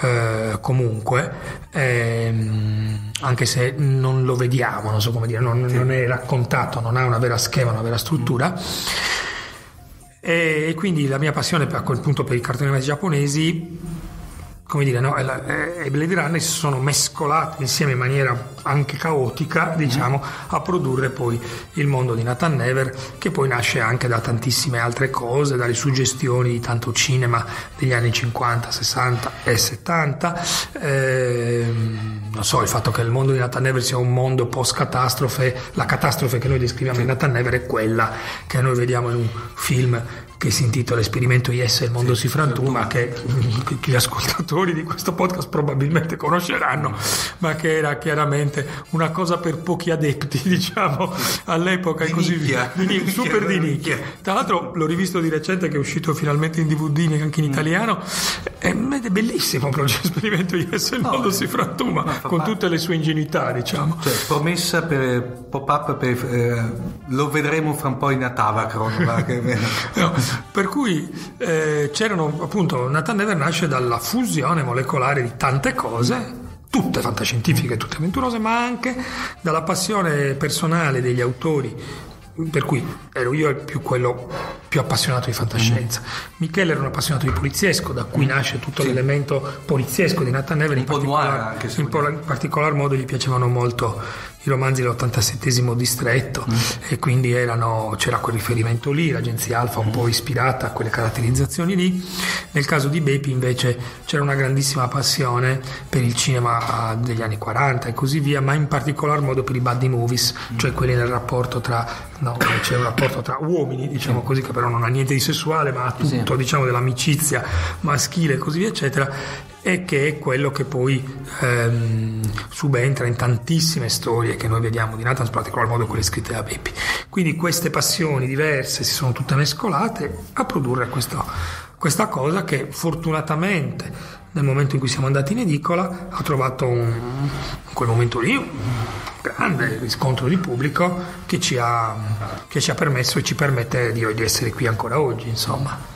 eh, comunque ehm, anche se non lo vediamo non so come dire non, non è raccontato non ha una vera schema una vera struttura. E quindi la mia passione per- a quel punto per i cartoni giapponesi come dire, no? e la- Blade Runner si sono mescolati insieme in maniera anche caotica, diciamo, a produrre poi il mondo di Nathan Never, che poi nasce anche da tantissime altre cose, dalle suggestioni di tanto cinema degli anni 50, 60 e 70. Ehm, non so, il fatto che il mondo di Nathan Never sia un mondo post-catastrofe, la catastrofe che noi descriviamo in Nathan Never è quella che noi vediamo in un film che si intitola Esperimento IS il mondo si frantuma che, che gli ascoltatori di questo podcast probabilmente conosceranno ma che era chiaramente una cosa per pochi adepti [LAUGHS] diciamo all'epoca e così via. Super di nicchia. tra l'altro l'ho rivisto di recente che è uscito finalmente in DVD anche in italiano. Ed è bellissimo proprio Esperimento IS il mondo si frantuma con tutte le sue ingenuità diciamo. Cioè, promessa per pop-up, per, eh, lo vedremo fra un po' in Atavacron. [LAUGHS] No, per cui eh, c'erano appunto Nathan Never nasce dalla fusione molecolare di tante cose tutte fantascientifiche, tutte avventurose, ma anche dalla passione personale degli autori, per cui ero io più quello più appassionato di fantascienza. Michele era un appassionato di poliziesco, da cui nasce tutto l'elemento poliziesco di Nathan Never, in, particolar, anche, se in in particolar modo gli piacevano molto i romanzi dell'87 distretto e quindi erano- c'era quel riferimento lì, l'agenzia Alfa un po' ispirata a quelle caratterizzazioni lì. Nel caso di Bepi invece c'era una grandissima passione per il cinema degli anni 40 e così via, ma in particolar modo per i buddy movies, cioè quelli nel rapporto tra, no, c'è un rapporto tra uomini, diciamo così, che però non ha niente di sessuale, ma ha tutto, diciamo, dell'amicizia maschile e così via, eccetera e che è quello che poi ehm, subentra in tantissime storie che noi vediamo di Nathan, in particolar modo quelle scritte da Bepi. Quindi queste passioni diverse si sono tutte mescolate a produrre questo- questa cosa che fortunatamente nel momento in cui siamo andati in edicola ha trovato un, in quel momento lì un grande riscontro di pubblico che ci ha, che ci ha permesso e ci permette di, di essere qui ancora oggi, insomma.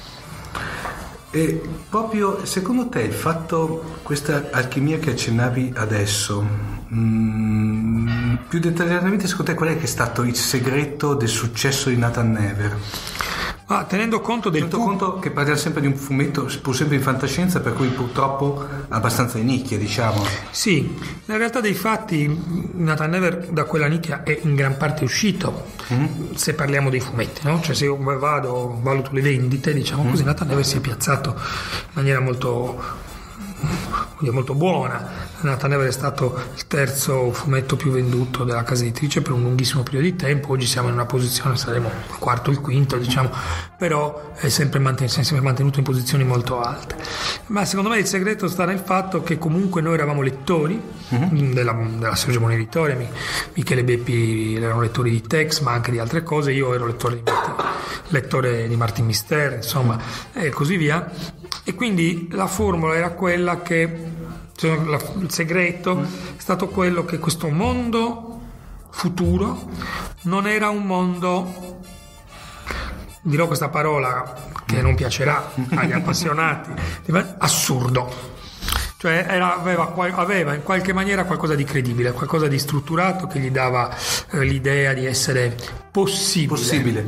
E proprio secondo te il fatto, questa alchimia che accennavi adesso, mm, più dettagliatamente secondo te qual è che è stato il segreto del successo di Nathan Never? Ah, tenendo conto del Tenuto conto che parliamo sempre di un fumetto pur sempre di fantascienza per cui purtroppo abbastanza di nicchia diciamo. Sì, nella realtà dei fatti Nathan Never da quella nicchia è in gran parte uscito, se parliamo dei fumetti, no? Cioè se io vado, valuto le vendite, diciamo così, Nathan Never si è piazzato in maniera molto molto buona. Nathan Never è stato il terzo fumetto più venduto della casa editrice per un lunghissimo periodo di tempo, oggi siamo in una posizione, saremo il quarto o il quinto, diciamo, però è sempre, manten- si è sempre mantenuto in posizioni molto alte. Ma secondo me il segreto sta nel fatto che comunque noi eravamo lettori della, della Sergio Editore, Mi- Michele Beppi erano lettori di Tex, ma anche di altre cose, io ero lettore di Martin, lettore di Martin Mister, insomma, e così via. E quindi la formula era quella che, cioè, la- il segreto è stato quello che questo mondo futuro non era un mondo dirò questa parola che non piacerà agli appassionati, [LAUGHS] assurdo. Cioè era, aveva, aveva, in qualche maniera qualcosa di credibile, qualcosa di strutturato che gli dava eh, l'idea di essere possibile. possibile.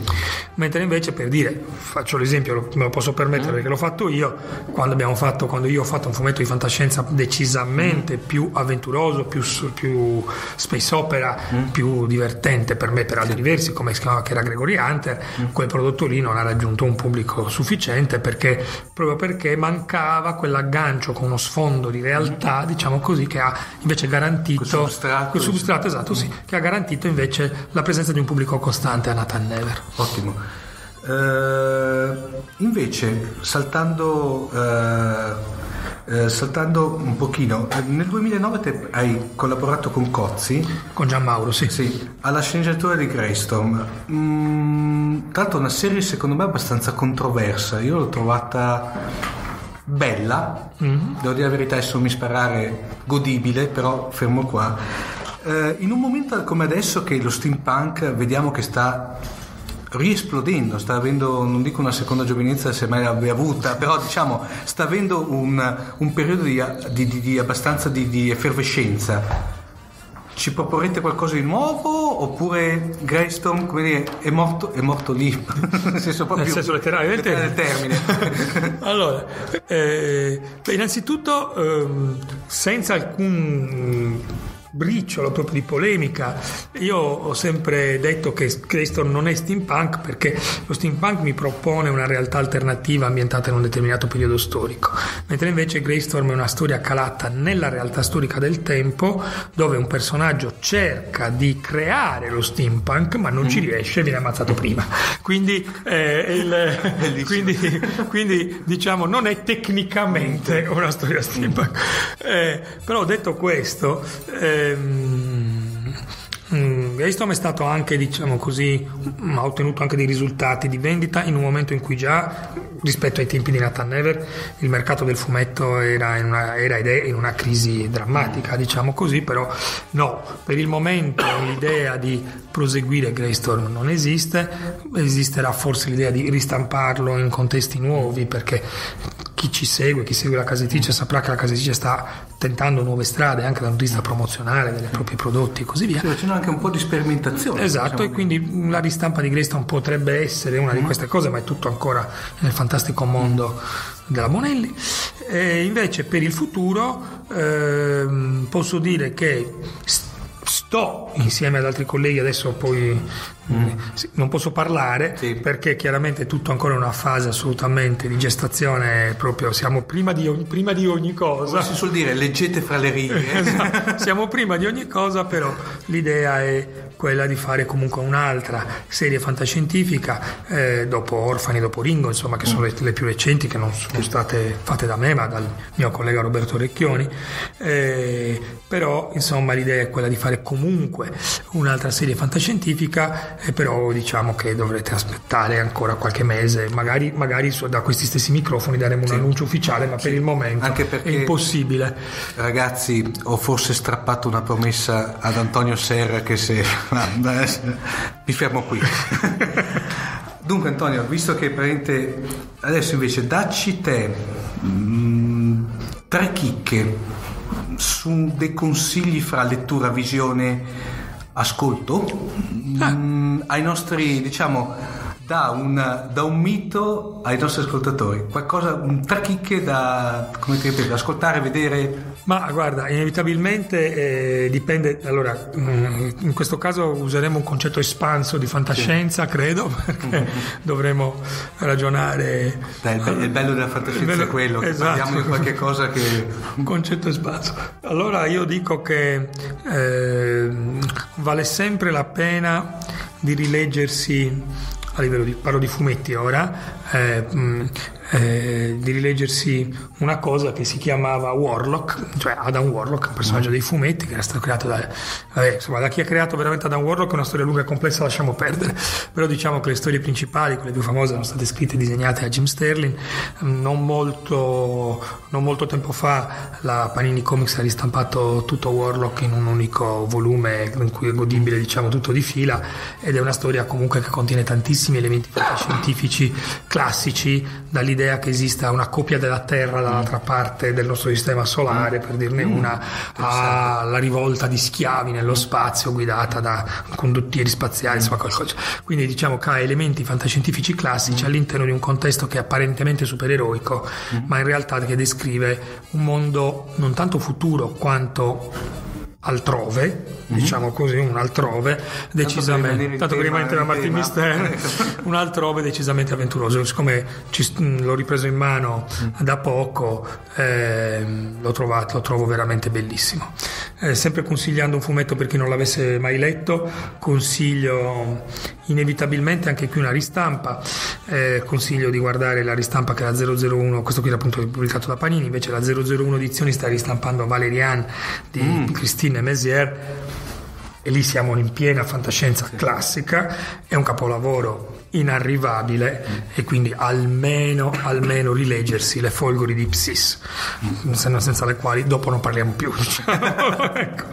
Mentre invece per dire, faccio l'esempio, me lo posso permettere mm. perché l'ho fatto io, quando, abbiamo fatto, quando io ho fatto un fumetto di fantascienza decisamente mm. più avventuroso, più, più space opera, mm. più divertente per me per altri diversi, come si chiamava che era Gregory Hunter, mm. quel prodotto lì non ha raggiunto un pubblico sufficiente perché, proprio perché mancava quell'aggancio con uno sfondo di realtà, diciamo così, che ha invece garantito... Quel substrato. Quel substrato, esatto, sì, che ha garantito invece la presenza di un pubblico costante a Nathan Never. Ottimo. Uh, invece, saltando, uh, uh, saltando, un pochino, nel 2009 te hai collaborato con Cozzi. Con Gianmauro, sì. sì alla sceneggiatura di Greystorm. Mm, tra l'altro una serie secondo me abbastanza controversa. Io l'ho trovata bella, mm-hmm. devo dire la verità, adesso mi sparare godibile, però fermo qua. Eh, in un momento come adesso che lo steampunk vediamo che sta riesplodendo, sta avendo, non dico una seconda giovinezza se mai l'abbia avuta, [LAUGHS] però diciamo sta avendo un, un periodo di, di, di, di abbastanza di, effervescenza. Ci proporrete qualcosa di nuovo oppure Greystone come dire, è, morto, è morto lì? [LAUGHS] Nel senso, proprio Nel senso letterale del termine. termine. [LAUGHS] allora, eh, innanzitutto ehm, senza alcun briciolo proprio di polemica. Io ho sempre detto che Greystone non è steampunk perché lo steampunk mi propone una realtà alternativa ambientata in un determinato periodo storico, mentre invece Greystorm è una storia calata nella realtà storica del tempo dove un personaggio cerca di creare lo steampunk ma non ci mm. riesce e viene ammazzato prima. Quindi, eh, il, quindi, quindi, diciamo non è tecnicamente una storia steampunk. Eh, però detto questo... Eh, ehm, mm, è stato anche, diciamo così, ha ottenuto anche dei risultati di vendita in un momento in cui già, rispetto ai tempi di Nathan Never, il mercato del fumetto era in una, era in una crisi drammatica, diciamo così, però no, per il momento l'idea di proseguire Greystone non esiste, esisterà forse l'idea di ristamparlo in contesti nuovi perché chi ci segue, chi segue la casa editrice saprà che la casa editrice sta tentando nuove strade anche dal punto di vista promozionale dei propri prodotti e così via. Sì, c'è anche un po' di sperimentazione. Esatto, diciamo e quindi la ristampa di Greystone potrebbe essere una di mm. queste cose, ma è tutto ancora nel fantastico mondo della Monelli. E invece per il futuro ehm, posso dire che sto insieme ad altri colleghi, adesso poi mm. non posso parlare sì. perché chiaramente è tutto ancora in una fase assolutamente di gestazione, proprio siamo prima di, prima di ogni cosa. Come si suol dire, leggete fra le righe. [LAUGHS] esatto. Siamo prima di ogni cosa, però l'idea è quella di fare comunque un'altra serie fantascientifica eh, dopo Orfani, dopo Ringo, insomma, che sono le, le, più recenti, che non sono state fatte da me, ma dal mio collega Roberto Recchioni. Eh, però, insomma, l'idea è quella di fare comunque un'altra serie fantascientifica, però diciamo che dovrete aspettare ancora qualche mese, magari, magari da questi stessi microfoni daremo un sì. annuncio ufficiale, ma sì. per il momento è impossibile. Ragazzi, ho forse strappato una promessa ad Antonio Serra che se [LAUGHS] mi fermo qui. [LAUGHS] Dunque Antonio, visto che praticamente adesso invece dacci te mh, mm, tre chicche su dei consigli fra lettura, visione, ascolto. Mh, mm, ai nostri diciamo da un, da un, mito ai nostri ascoltatori, qualcosa, un tre chicche da, come ti ripeto, ascoltare, vedere. Ma guarda, inevitabilmente eh, dipende, allora mm, in questo caso useremo un concetto espanso di fantascienza, sì. credo, [LAUGHS] perché [LAUGHS] dovremo ragionare. Dai, il, bello della fantascienza bello, è quello, che esatto. parliamo di qualche cosa che... [LAUGHS] Un concetto espanso. Allora io dico che eh, vale sempre la pena di rileggersi a livello di, parlo di fumetti ora, eh, eh, di rileggersi una cosa che si chiamava Warlock, cioè Adam Warlock, un personaggio dei fumetti che era stato creato da, vabbè, insomma, da chi ha creato veramente Adam Warlock è una storia lunga e complessa, lasciamo perdere, però diciamo che le storie principali, quelle più famose, sono state scritte e disegnate da Jim Sterling, non molto, non molto tempo fa la Panini Comics ha ristampato tutto Warlock in un unico volume in cui è godibile diciamo tutto di fila ed è una storia comunque che contiene tantissimi elementi scientifici classici dall'idea che esista una copia della Terra dall'altra parte del nostro sistema solare per dirne una alla rivolta di schiavi nello spazio guidata da condottieri spaziali insomma qualcosa quindi diciamo che ha elementi fantascientifici classici all'interno di un contesto che è apparentemente supereroico ma in realtà che descrive un mondo non tanto futuro quanto altrove, diciamo così, un altrove decisamente, tanto per rimanere da Martin Mister, [LAUGHS] un altrove decisamente avventuroso. Siccome ci- mh, l'ho ripreso in mano da poco, ehm, l'ho trovato, lo trovo veramente bellissimo. Eh, sempre consigliando un fumetto per chi non l'avesse mai letto, consiglio inevitabilmente anche qui una ristampa, eh, consiglio di guardare la ristampa che è la 001, questo qui è appunto pubblicato da Panini, invece la 001 edizioni sta ristampando Valerian di Christine Mesier e lì siamo in piena fantascienza classica, è un capolavoro inarrivabile e quindi almeno, almeno rileggersi le folgori di Psis, senza, le quali dopo non parliamo più. [LAUGHS] diciamo. Ecco.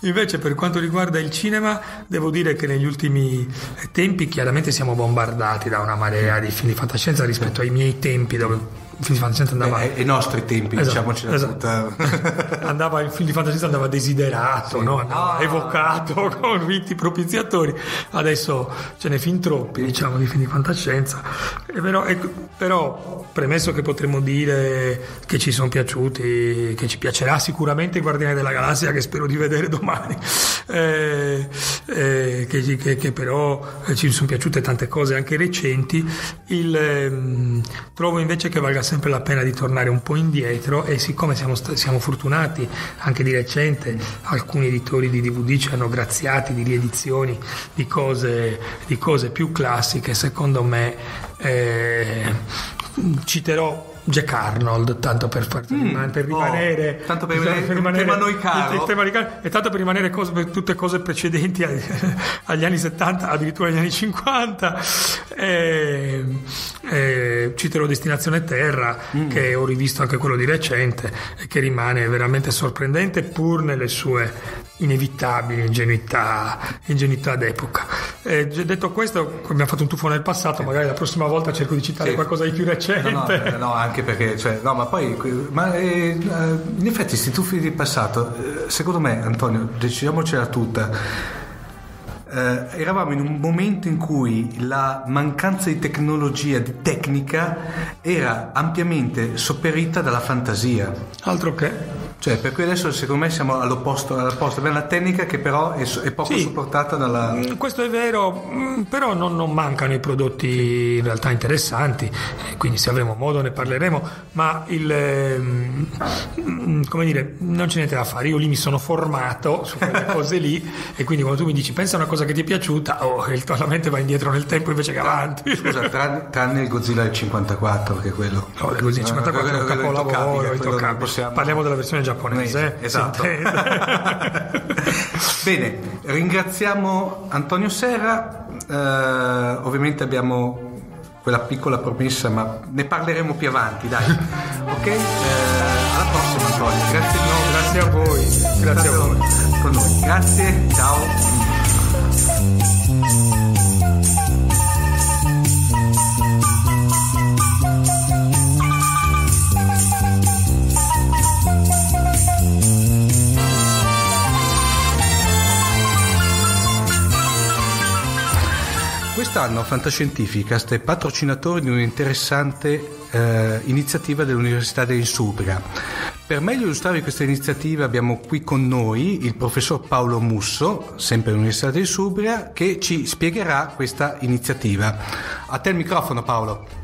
Invece per quanto riguarda il cinema, devo dire che negli ultimi tempi chiaramente siamo bombardati da una marea di film di fantascienza rispetto ai miei tempi dove film di fantascienza andava Eh, ai nostri tempi, Esatto, diciamocela esatto. tutta. [LAUGHS] andava il film di fantascienza andava desiderato, no? andava evocato [LAUGHS] con riti propiziatori. Adesso ce n'è fin troppi, diciamo, di film di fantascienza. E però, ecco, però, premesso che potremmo dire che ci sono piaciuti, che ci piacerà sicuramente Guardiani della Galassia, che spero di vedere domani, [LAUGHS] eh, eh, che, che- che però eh, ci sono piaciute tante cose anche recenti, il, ehm, trovo invece che valga sempre la pena di tornare un po' indietro e siccome siamo, sta- siamo fortunati anche di recente alcuni editori di DVD ci hanno graziati di riedizioni di cose, di cose più classiche secondo me eh, citerò Jack Arnold tanto per, far- per rimanere Oh, tanto per [LAUGHS] rimanere- un tema a noi caro. il- il tema caro, e tanto per rimanere cose- per tutte cose precedenti agli, [LAUGHS] agli anni 70 addirittura agli anni 50 eh, eh, citerò Destinazione Terra Mm. che ho rivisto anche quello di recente e che rimane veramente sorprendente pur nelle sue inevitabili ingenuità, ingenuità d'epoca Eh, già detto questo abbiamo fatto un tuffo nel passato magari la prossima volta cerco di citare Sì. qualcosa di più recente No, no, eh, no, anche perché, cioè, no, ma poi, ma eh, eh, in effetti, questi tuffi del passato, eh, secondo me, Antonio, decidiamocela tutta. eh, eravamo in un momento in cui la mancanza di tecnologia, di tecnica, era ampiamente sopperita dalla fantasia. altro che Cioè, per cui adesso secondo me siamo all'opposto, all'opposto. abbiamo la tecnica che però è, è poco Sì. supportata dalla... Mm, Questo è vero, mm, però non, non mancano i prodotti in realtà interessanti, eh, quindi se avremo modo ne parleremo, ma il, ehm, mm, come dire, non c'è niente da fare, io lì mi sono formato su quelle [LAUGHS] cose lì e quindi quando tu mi dici pensa a una cosa che ti è piaciuta, oh, il tua la mente va indietro nel tempo invece che avanti. Scusa, tranne, tranne il Godzilla del 54, che è quello... No, le cose in 54 è un Quello capolavoro, quello non possiamo- Parliamo della versione giapponese. Eh? Esatto. [LAUGHS] Bene, ringraziamo Antonio Serra, eh, ovviamente abbiamo quella piccola promessa, ma ne parleremo più avanti, dai. [LAUGHS] ok? Eh, alla prossima Antonio, grazie di nuovo. Grazie a voi, grazie a voi. Con noi. Grazie, ciao. Quest'anno Fantascientificast è patrocinatore di un'interessante eh, iniziativa dell'Università dell'Insubria. Per meglio illustrare questa iniziativa abbiamo qui con noi il professor Paolo Musso, sempre dell'Università dell'Insubria, che ci spiegherà questa iniziativa. A te il microfono Paolo.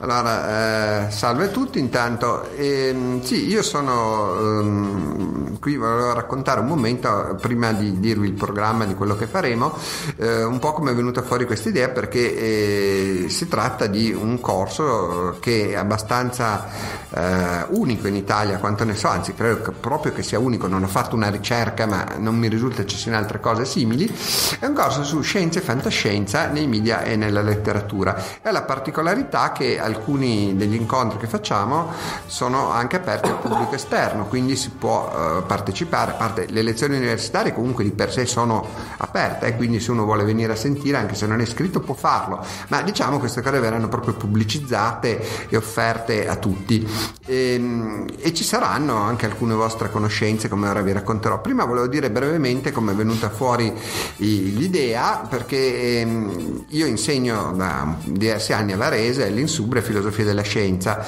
Allora, eh, salve a tutti intanto. Ehm, sì, io sono ehm, qui volevo raccontare un momento prima di dirvi il programma di quello che faremo, eh, un po' come è venuta fuori questa idea perché eh, si tratta di un corso che è abbastanza eh, unico in Italia, quanto ne so, anzi credo che proprio che sia unico, non ho fatto una ricerca ma non mi risulta ci siano altre cose simili, è un corso su scienza e fantascienza nei media e nella letteratura. E la particolarità che alcuni degli incontri che facciamo sono anche aperti al pubblico esterno, quindi si può eh, partecipare, a parte le lezioni universitarie comunque di per sé sono aperte, eh, quindi se uno vuole venire a sentire anche se non è iscritto può farlo, ma diciamo queste cose verranno proprio pubblicizzate e offerte a tutti. E, ehm, e ci saranno anche alcune vostre conoscenze come ora vi racconterò. Prima volevo dire brevemente come è venuta fuori l'idea perché ehm, io insegno da diversi anni a Varese all'Insubre filosofia della scienza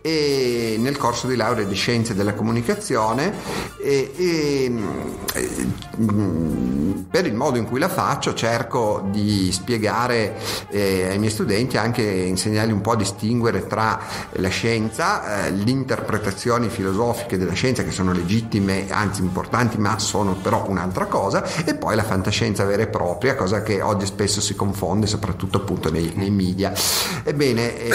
e nel corso di laurea di scienze della comunicazione e, e, per il modo in cui la faccio cerco di spiegare eh, ai miei studenti anche insegnargli un po' a distinguere tra la scienza, eh, le interpretazioni filosofiche della scienza che sono legittime, anzi importanti, ma sono però un'altra cosa, e poi la fantascienza vera e propria, cosa che oggi spesso si confonde soprattutto appunto nei, nei media. Ebbene, eh,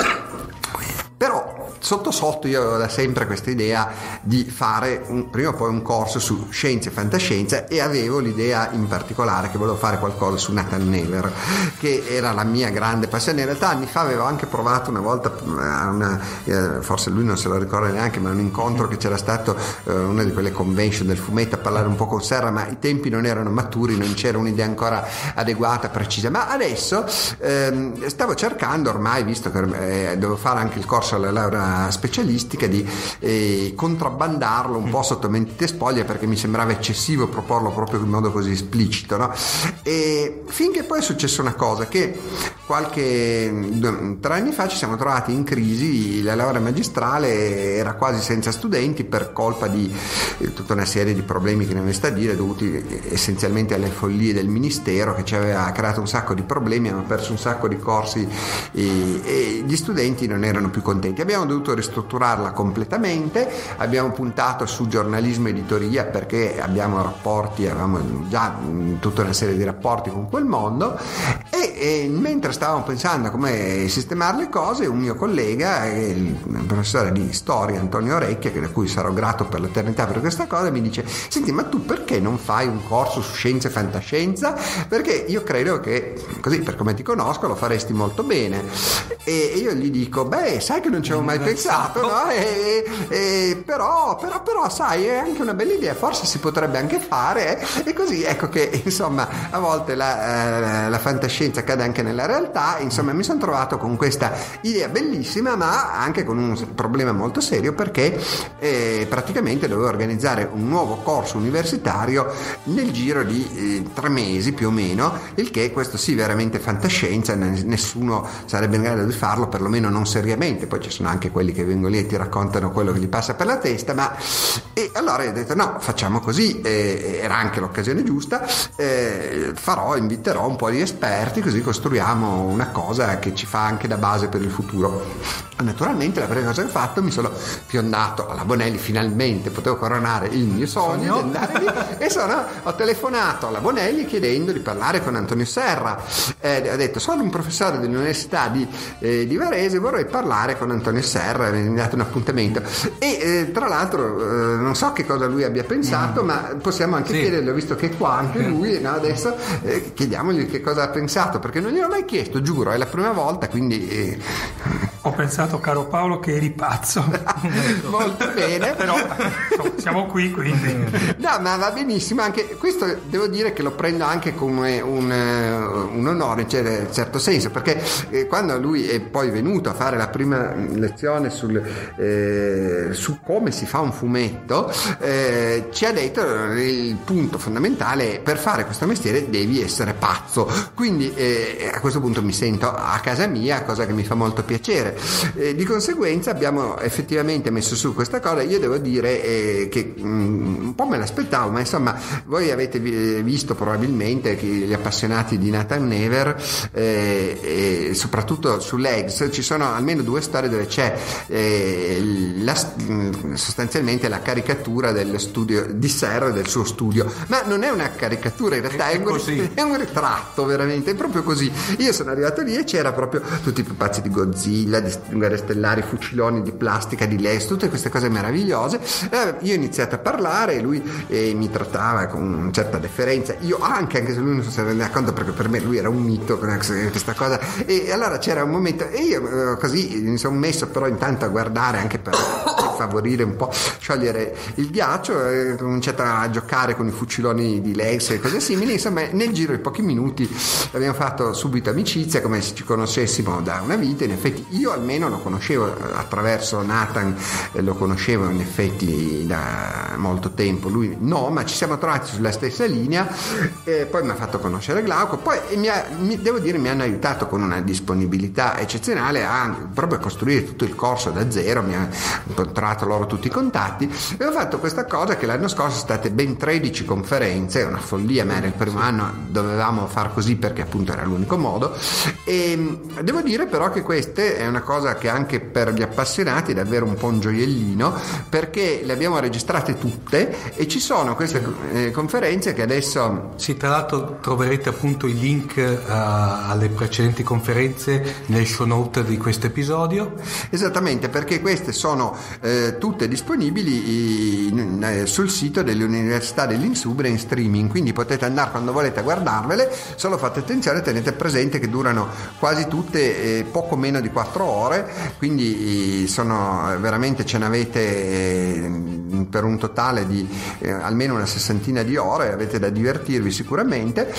sotto sotto io avevo da sempre questa idea di fare un, prima o poi un corso su scienze e fantascienza e avevo l'idea in particolare che volevo fare qualcosa su Nathan Never che era la mia grande passione. In realtà anni fa avevo anche provato una volta eh, una, eh, forse lui non se lo ricorda neanche ma un incontro che c'era stato eh, una di quelle convention del fumetto a parlare un po' con Serra ma i tempi non erano maturi non c'era un'idea ancora adeguata precisa. Ma adesso ehm, stavo cercando ormai visto che eh, devo fare anche il corso alla laurea specialistica di eh, contrabbandarlo un po' sotto mente spoglia perché mi sembrava eccessivo proporlo proprio in modo così esplicito. No? E finché poi è successa una cosa che qualche tre anni fa ci siamo trovati in crisi, la laurea magistrale era quasi senza studenti per colpa di eh, tutta una serie di problemi che ne aveva a dire dovuti essenzialmente alle follie del ministero che ci aveva creato un sacco di problemi, abbiamo perso un sacco di corsi e, e gli studenti non erano più contenti. Abbiamo dovuto dovuto ristrutturarla completamente, abbiamo puntato su giornalismo e editoria perché abbiamo rapporti, avevamo già tutta una serie di rapporti con quel mondo. E, e mentre stavamo pensando a come sistemare le cose un mio collega, il professore di storia Antonio Orecchia, da cui sarò grato per l'eternità per questa cosa, mi dice senti ma tu perché non fai un corso su scienza e fantascienza? Perché io credo che così per come ti conosco lo faresti molto bene. E io gli dico beh sai che non ci avevo mai pensato pensato, no? E, e, però, però, però, sai, è anche una bella idea, forse si potrebbe anche fare. Eh? E così ecco che, insomma, a volte la, eh, la fantascienza cade anche nella realtà. Insomma, mi sono trovato con questa idea bellissima, ma anche con un problema molto serio perché eh, praticamente dovevo organizzare un nuovo corso universitario nel giro di eh, tre mesi più o meno, il che questo sì, veramente fantascienza, nessuno sarebbe in grado di farlo, perlomeno non seriamente. Poi ci sono anche quelli quelli che vengono lì e ti raccontano quello che gli passa per la testa, ma e allora ho detto no, facciamo così, eh, era anche l'occasione giusta, eh, farò, inviterò un po' di esperti così costruiamo una cosa che ci fa anche da base per il futuro. Naturalmente la prima cosa che ho fatto mi sono fiondato alla Bonelli, finalmente potevo coronare il mio sogno, andare lì e sono, ho telefonato alla Bonelli chiedendo di parlare con Antonio Serra. Eh, ho detto sono un professore dell'Università di, eh, di Varese, vorrei parlare con Antonio Serra, mi ha dato un appuntamento. E eh, tra l'altro eh, non so che cosa lui abbia pensato, mm. ma possiamo anche sì. chiedergli, ho visto che è qua anche lui, no? adesso eh, chiediamogli che cosa ha pensato, perché non gliel'ho mai chiesto, giuro, è la prima volta, quindi... Eh, ho pensato, caro Paolo, che eri pazzo. [LAUGHS] Molto bene. Però siamo qui, quindi. No, ma va benissimo. Anche questo devo dire che lo prendo anche come un, eh, un onore, cioè, in certo senso, perché eh, quando lui è poi venuto a fare la prima lezione sul, eh, su come si fa un fumetto, eh, ci ha detto il punto fondamentale per fare questo mestiere devi essere pazzo. Quindi eh, a questo punto mi sento a casa mia, cosa che mi fa molto piacere. Eh, di conseguenza abbiamo effettivamente messo su questa cosa. Io devo dire eh, che mm, un po' me l'aspettavo, ma insomma, voi avete vi- visto probabilmente che gli appassionati di Nathan Never, eh, soprattutto su Legs, ci sono almeno due storie dove c'è eh, la- mm, sostanzialmente la caricatura del studio di Serra e del suo studio, ma non è una caricatura, in realtà è, un, [LAUGHS] è un ritratto veramente, è proprio così. Io sono arrivato lì e c'era proprio tutti i pupazzi di Godzilla, di guerre stellari, fuciloni di plastica, di Lex, tutte queste cose meravigliose. Eh, io ho iniziato a parlare e lui eh, mi trattava con una certa deferenza. Io anche, anche se lui non si rendeva conto perché per me lui era un mito questa cosa. E allora c'era un momento e io eh, così mi sono messo però intanto a guardare anche per, [COUGHS] favorire un po', sciogliere il ghiaccio, eh, ho cominciato a giocare con i fuciloni di Lex e cose simili. Insomma, nel giro di pochi minuti abbiamo fatto subito amicizia come se ci conoscessimo da una vita. In effetti io almeno lo conoscevo attraverso Nathan, eh, lo conoscevo in effetti da molto tempo, lui no, ma ci siamo trovati sulla stessa linea. Eh, poi mi ha fatto conoscere Glauco, poi mi ha, mi, devo dire mi hanno aiutato con una disponibilità eccezionale a proprio costruire tutto il corso da zero, mi ha incontrato loro tutti i contatti e ho fatto questa cosa che l'anno scorso sono state ben 13 conferenze, una follia, ma era il primo anno dovevamo far così perché appunto era l'unico modo e devo dire però che questa è una cosa che anche per gli appassionati è davvero un po' un gioiellino perché le abbiamo registrate tutte e ci sono queste eh, conferenze che adesso sì tra l'altro troverete appunto i link uh, alle precedenti conferenze nel show note di questo episodio esattamente perché queste sono eh, tutte disponibili in, eh, sul sito dell'università dell'Insubria in streaming. Quindi potete andare quando volete a guardarvele solo fate attenzione tenete presente che durano quasi tutte eh, poco meno di 4 ore. Quindi sono veramente ce n'avete eh, per un totale di eh, almeno una sessantina di ore avete da divertirvi sicuramente.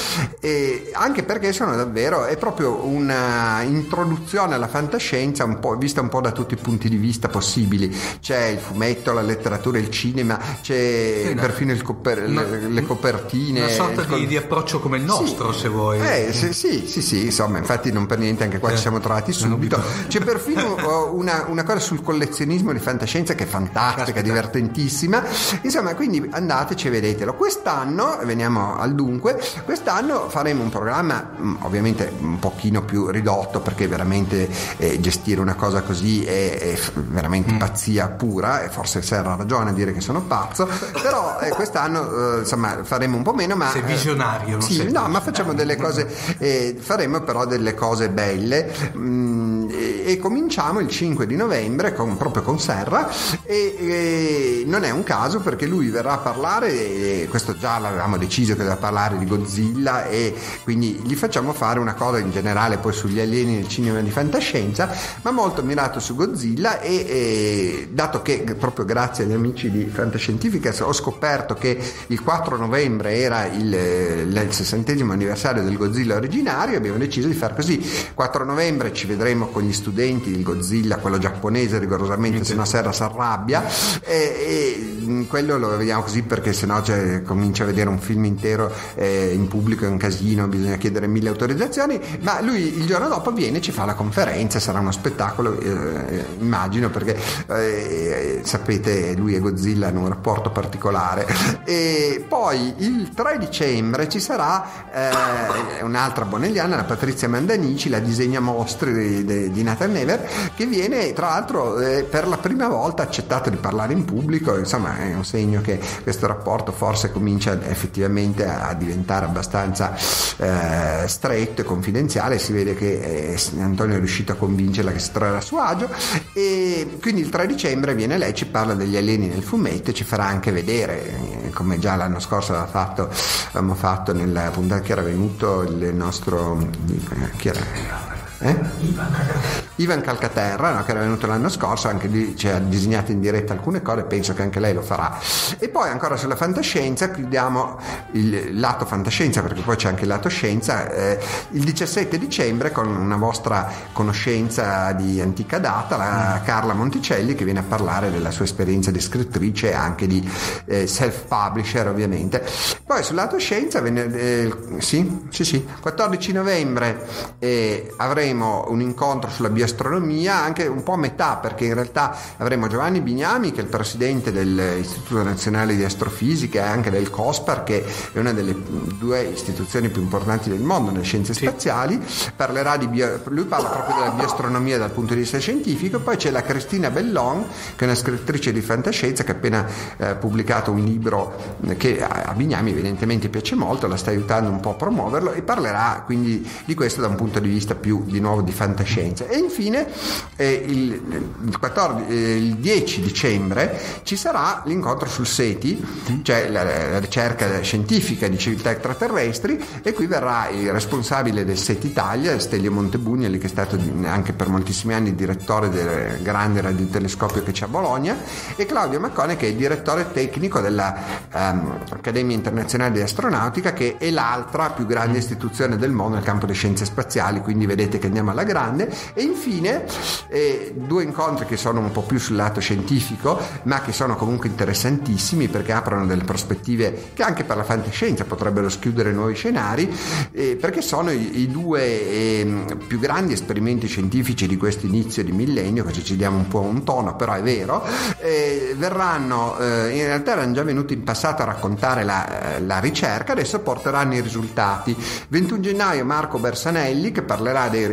Anche perché sono davvero è proprio una introduzione alla fantascienza un vista un po' da tutti i punti di vista possibili. C'è il fumetto la letteratura il cinema c'è sì, perfino coper- una, le, le, copertine una sorta di, di, approccio come il nostro sì, se vuoi. Eh, sì, sì, sì, sì, insomma infatti non per niente anche qua eh, ci siamo trovati subito. c'è perfino [LAUGHS] oh, una, una, cosa sul collezionismo di fantascienza che è fantastica Caspita. divertentissima. Insomma quindi andateci e vedetelo. Quest'anno veniamo al dunque quest'anno faremo un programma mm, ovviamente un pochino più ridotto perché veramente eh, gestire una cosa così è, è veramente mm. pazzia pura e forse Serra ha ragione a dire che sono pazzo però eh, quest'anno eh, insomma faremo un po' meno ma sei visionario sì, sei no ma facciamo delle cose eh, faremo però delle cose belle mm, e, e, cominciamo il 5 di novembre con, proprio con Serra e, e, non è un caso perché lui verrà a parlare questo già l'avevamo deciso che doveva parlare di Godzilla e quindi gli facciamo fare una cosa in generale poi sugli alieni nel cinema di fantascienza ma molto mirato su Godzilla e, e dato che proprio grazie agli amici di Fantascientifica ho scoperto che il 4 novembre era il, il 60 anniversario del Godzilla originario abbiamo deciso di fare così. 4 novembre ci vedremo con gli studenti il Godzilla quello giapponese rigorosamente se no Serra si arrabbia e, e quello lo vediamo così perché sennò cioè, comincia a vedere un film intero eh, in pubblico è un casino bisogna chiedere mille autorizzazioni. Ma lui il giorno dopo viene e ci fa la conferenza sarà uno spettacolo eh, immagino perché eh, sapete lui e Godzilla hanno un rapporto particolare. E poi il 3 dicembre ci sarà eh, un'altra bonelliana la Patrizia Mandanici la disegna mostri di, di, di Nathan Never che viene tra l'altro eh, per la prima volta accettato di parlare in pubblico. Insomma è un segno che questo rapporto forse comincia effettivamente a diventare abbastanza eh, stretto e confidenziale. Si vede che eh, Antonio è riuscito a convincerla che si troverà a suo agio e quindi il 3 dicembre viene lei ci parla degli alieni nel fumetto e ci farà anche vedere eh, come già l'anno scorso fatto, avevamo fatto nella puntata che era venuto il nostro chi era? Eh? Ivan Calcaterra, no, che era venuto l'anno scorso, anche lì ci ha disegnato in diretta alcune cose, penso che anche lei lo farà. E poi ancora sulla fantascienza, chiudiamo il lato fantascienza, perché poi c'è anche il lato scienza, eh, il 17 dicembre con una vostra conoscenza di antica data, la Carla Monticelli, che viene a parlare della sua esperienza di scrittrice e anche di eh, self-publisher ovviamente. Poi sul lato scienza, eh, sì, sì, sì, 14 novembre eh, avremo un incontro sulla bio, astronomia, anche un po' a metà, perché in realtà avremo Giovanni Bignami, che è il presidente dell'Istituto Nazionale di Astrofisica e anche del COSPAR, che è una delle due istituzioni più importanti del mondo nelle scienze spaziali, parlerà di bio- lui parla proprio della bioastronomia dal punto di vista scientifico, poi c'è la Cristina Bellon, che è una scrittrice di fantascienza che ha appena eh, pubblicato un libro che a a Bignami evidentemente piace molto, la sta aiutando un po' a promuoverlo e parlerà quindi di questo da un punto di vista più di nuovo di fantascienza. E infine eh, il, il 14 eh, il 10 dicembre ci sarà l'incontro sul SETI, cioè la, la ricerca scientifica di civiltà extraterrestri e qui verrà il responsabile del SETI Italia, Stelio Montebugnoli, che è stato anche per moltissimi anni direttore del grande radiotelescopio che c'è a Bologna, e Claudio Maccone che è direttore tecnico dell'Accademia Internazionale di Astronautica, che è l'altra più grande istituzione del mondo nel campo delle scienze spaziali, quindi vedete che andiamo alla grande. E infine eh, due incontri che sono un po' più sul lato scientifico, ma che sono comunque interessantissimi perché aprono delle prospettive che anche per la fantascienza potrebbero schiudere nuovi scenari, eh, perché sono i, i due ehm, più grandi esperimenti scientifici di questo inizio di millennio, così ci diamo un po' un tono, però è vero, eh, verranno, eh, in realtà erano già venuti in passato a raccontare la, la ricerca, adesso porteranno i risultati. 21 gennaio Marco Bersanelli che parlerà eh,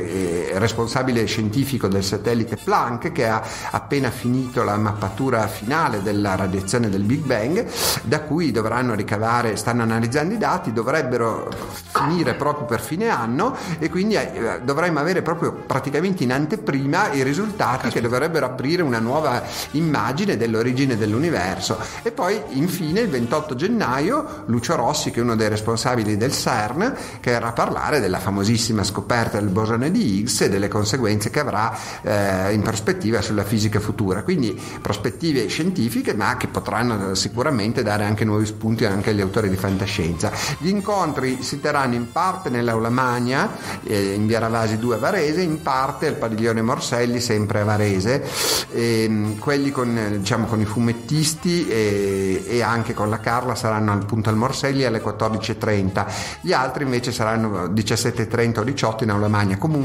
responsabile scientifico del satellite Planck che ha appena finito la mappatura finale della radiazione del Big Bang, da cui dovranno ricavare, stanno analizzando i dati, dovrebbero finire proprio per fine anno e quindi eh, dovremmo avere proprio praticamente in anteprima i risultati che dovrebbero aprire una nuova immagine dell'origine dell'universo. E poi infine il 28 gennaio Lucio Rossi, che è uno dei responsabili del CERN, che verrà a parlare della famosissima scoperta del bosone di Higgs e delle conseguenze che avrà eh, in prospettiva sulla fisica futura. Quindi prospettive scientifiche, ma che potranno sicuramente dare anche nuovi spunti anche agli autori di fantascienza. Gli incontri si terranno in parte nell'Aula Magna, eh, in via Ravasi 2 a Varese, in parte al padiglione Morselli, sempre a Varese, Ehm, quelli con, eh, diciamo, con i fumettisti e, e anche con la Carla saranno appunto al Morselli alle 14.30, gli altri invece saranno 17.30 o 18 in Aula Magna. Comunque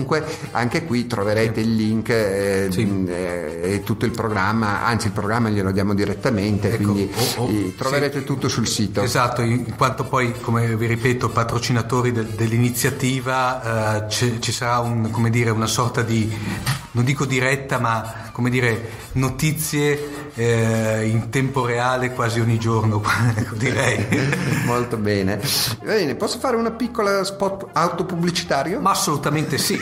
anche qui troverete il link eh, eh, e tutto il programma, anzi il programma glielo diamo direttamente, quindi oh, oh, eh, troverete sì. tutto sul sito. Esatto, in quanto poi, come vi ripeto, patrocinatori del- dell'iniziativa, eh, ci, ci sarà un- come dire, una sorta di, non dico diretta, ma come dire, notizie eh, in tempo reale quasi ogni giorno, [LAUGHS] ecco, direi. [LAUGHS] Molto bene. Bene, posso fare una piccola spot autopubblicitario? Ma assolutamente sì.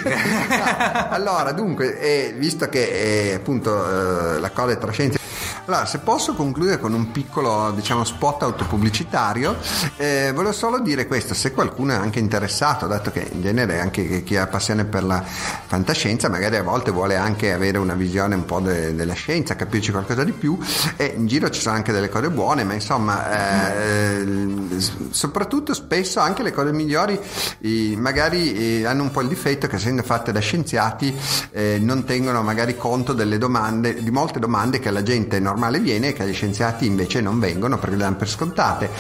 Allora, dunque, eh, visto che eh, appunto eh, la cosa è tra scienze. Allora, se posso concludere con un piccolo, diciamo, spot autopubblicitario, eh, volevo solo dire questo, se qualcuno è anche interessato, dato che in genere anche chi ha passione per la fantascienza, magari a volte vuole anche avere una visione un po' de- della scienza, capirci qualcosa di più, e in giro ci sono anche delle cose buone, ma insomma, eh, soprattutto spesso anche le cose migliori eh, magari hanno un po' il difetto che essendo fatte da scienziati eh, non tengono magari conto delle domande, di molte domande che alla gente normale viene e che agli scienziati invece non vengono perché le danno per scontate.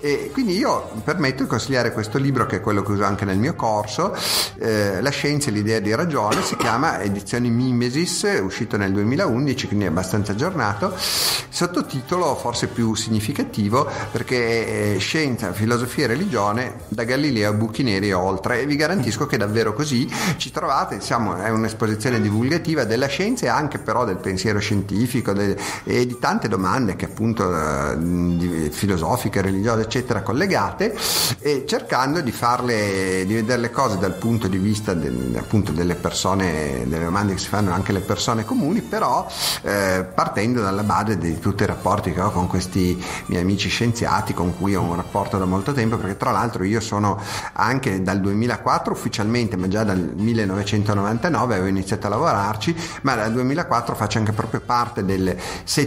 E quindi io mi permetto di consigliare questo libro che è quello che uso anche nel mio corso, eh, La scienza e l'idea di ragione, si chiama Edizioni Mimesis, uscito nel 2011, quindi è abbastanza aggiornato, sottotitolo forse più significativo perché è Scienza, filosofia e religione da Galileo a buchi neri e oltre e vi garantisco che è davvero così, ci trovate, diciamo, è un'esposizione divulgativa della scienza e anche però del pensiero scientifico de- e di tante domande che appunto eh, filosofiche, religiose eccetera collegate e cercando di farle, di vedere le cose dal punto di vista del- appunto delle persone, delle domande che si fanno anche le persone comuni, però eh, partendo dalla base di tutti i rapporti che ho con questi miei amici scienziati con cui ho un rapporto da molto tempo, perché tra l'altro io sono anche dal 2004 ufficialmente, ma già dal 1999 avevo iniziato a lavorarci, ma dal 2004 faccio anche proprio parte del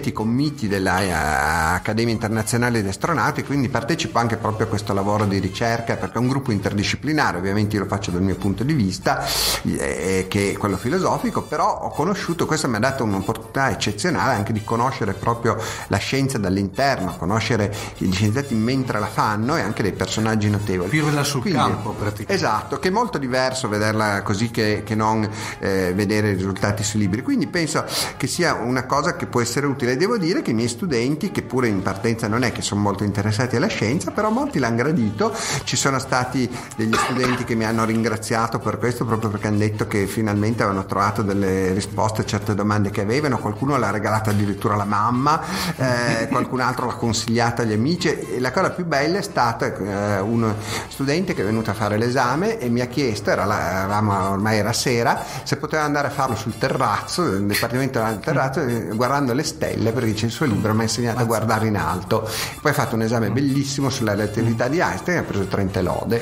SETI Committee dell'Accademia Internazionale fratelli di astronauti, quindi partecipo anche proprio a questo lavoro di ricerca perché è un gruppo interdisciplinare, ovviamente io lo faccio dal mio punto di vista, eh, che è quello filosofico, però ho conosciuto, questo mi ha dato un'opportunità eccezionale anche di conoscere proprio la scienza dall'interno, conoscere gli scienziati mentre la fanno e anche dei personaggi notevoli. Viverla sul Quindi, campo praticamente. Esatto, che è molto diverso vederla così che, che non eh, vedere i risultati sui libri. Quindi penso che sia una cosa che può essere utile. Devo dire che i miei studenti, che pure in partenza non è che sono molto interessati alla scienza, però molti l'hanno gradito. Ci sono stati degli studenti che mi hanno ringraziato per questo proprio perché hanno detto che finalmente avevano trovato delle risposte a certe domande che avevano. Qualcuno l'ha regalata addirittura alla mamma, eh, qualcun altro l'ha consigliata agli amici. E la cosa più bella è stata eh, un studente che è venuto a fare l'esame e mi ha chiesto, era la, ormai era sera, se poteva andare a farlo sul terrazzo, nel dipartimento del terrazzo, eh, guardando le stelle, perché dice il suo libro mi ha insegnato a guardare in alto. Poi ha fatto un esame bellissimo sulla relatività di Einstein e ha preso 30 lode.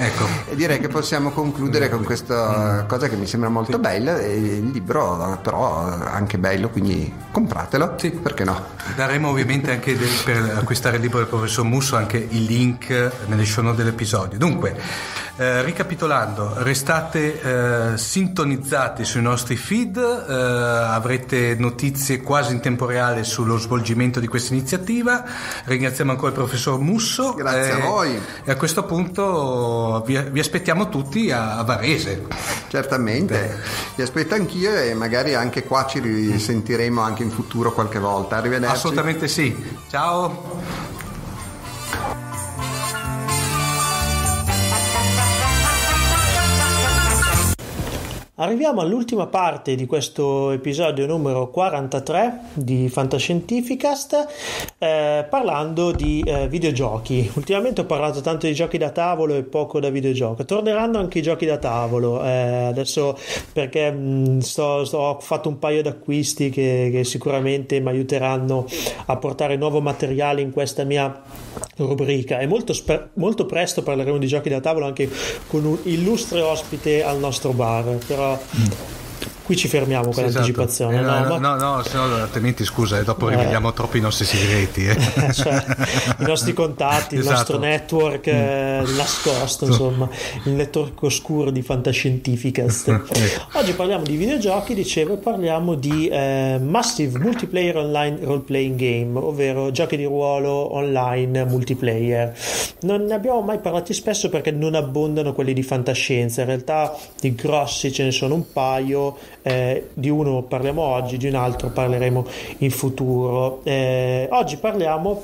E direi che possiamo concludere con questa cosa che mi sembra molto bella. E il libro, però, anche bello, quindi compratelo. Sì. Perché no? Daremo ovviamente anche del- per acquistare il libro del professor Musso anche il link nelle show note dell'episodio. Dunque, eh, ricapitolando, restate eh, sintonizzati sui nostri feed, eh, avrete notizie quasi in tempo reale sullo svolgimento di questa iniziativa. Ringraziamo ancora il professor Musso. Grazie a eh, voi. E a questo punto vi, vi aspettiamo tutti a, a Varese. Certamente, vi aspetto anch'io e magari anche qua ci risentiremo anche in futuro qualche volta. Arrivederci. Assolutamente sì. Ciao. Arriviamo all'ultima parte di questo episodio numero 43 di Fantascientificast eh, parlando di eh, videogiochi. Ultimamente ho parlato tanto di giochi da tavolo e poco da videogioco. Torneranno anche i giochi da tavolo. eh, adesso perché mh, sto- sto- ho fatto un paio d'acquisti che, che sicuramente mi aiuteranno a portare nuovo materiale in questa mia rubrica e molto, spe- molto presto parleremo di giochi da tavolo anche con un illustre ospite al nostro bar. Però。うん qui ci fermiamo con Sì, esatto. l'anticipazione. Eh, no, no, ma- no, no, se no altrimenti scusa, eh, dopo Eh. riveliamo troppo i nostri segreti. eh. [LAUGHS] cioè, i nostri contatti, il Esatto. nostro network eh, nascosto, insomma, il network oscuro di Fantascientificast. [LAUGHS] Ecco. Oggi parliamo di videogiochi, dicevo, e parliamo di eh, Massive Multiplayer Online Role Playing Game, ovvero giochi di ruolo online multiplayer. Non ne abbiamo mai parlati spesso perché non abbondano quelli di fantascienza, in realtà di grossi ce ne sono un paio, eh, di uno parliamo oggi, di un altro parleremo in futuro. Eh, oggi parliamo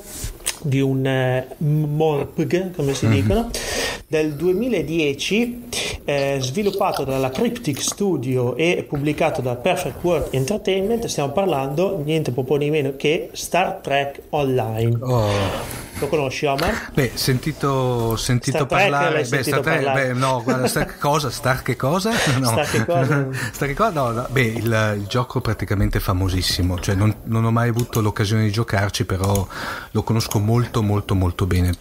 di un eh, MORPG, come si Mhm. dicono, del 2010, eh, sviluppato dalla Cryptic Studio e pubblicato da Perfect World Entertainment. Stiamo parlando niente po' di meno che Star Trek Online. Oh. Lo conosci, Omar? Beh, sentito, sentito parlare. beh, sentito Star Trek- parlare? beh, no, guarda, Star che [LAUGHS] cosa? Star che cosa? No. Star che cosa? [LAUGHS] Star che cosa? No, no, beh, il, il gioco è praticamente famosissimo. Cioè, non, non ho mai avuto l'occasione di giocarci, però lo conosco molto, molto, molto bene.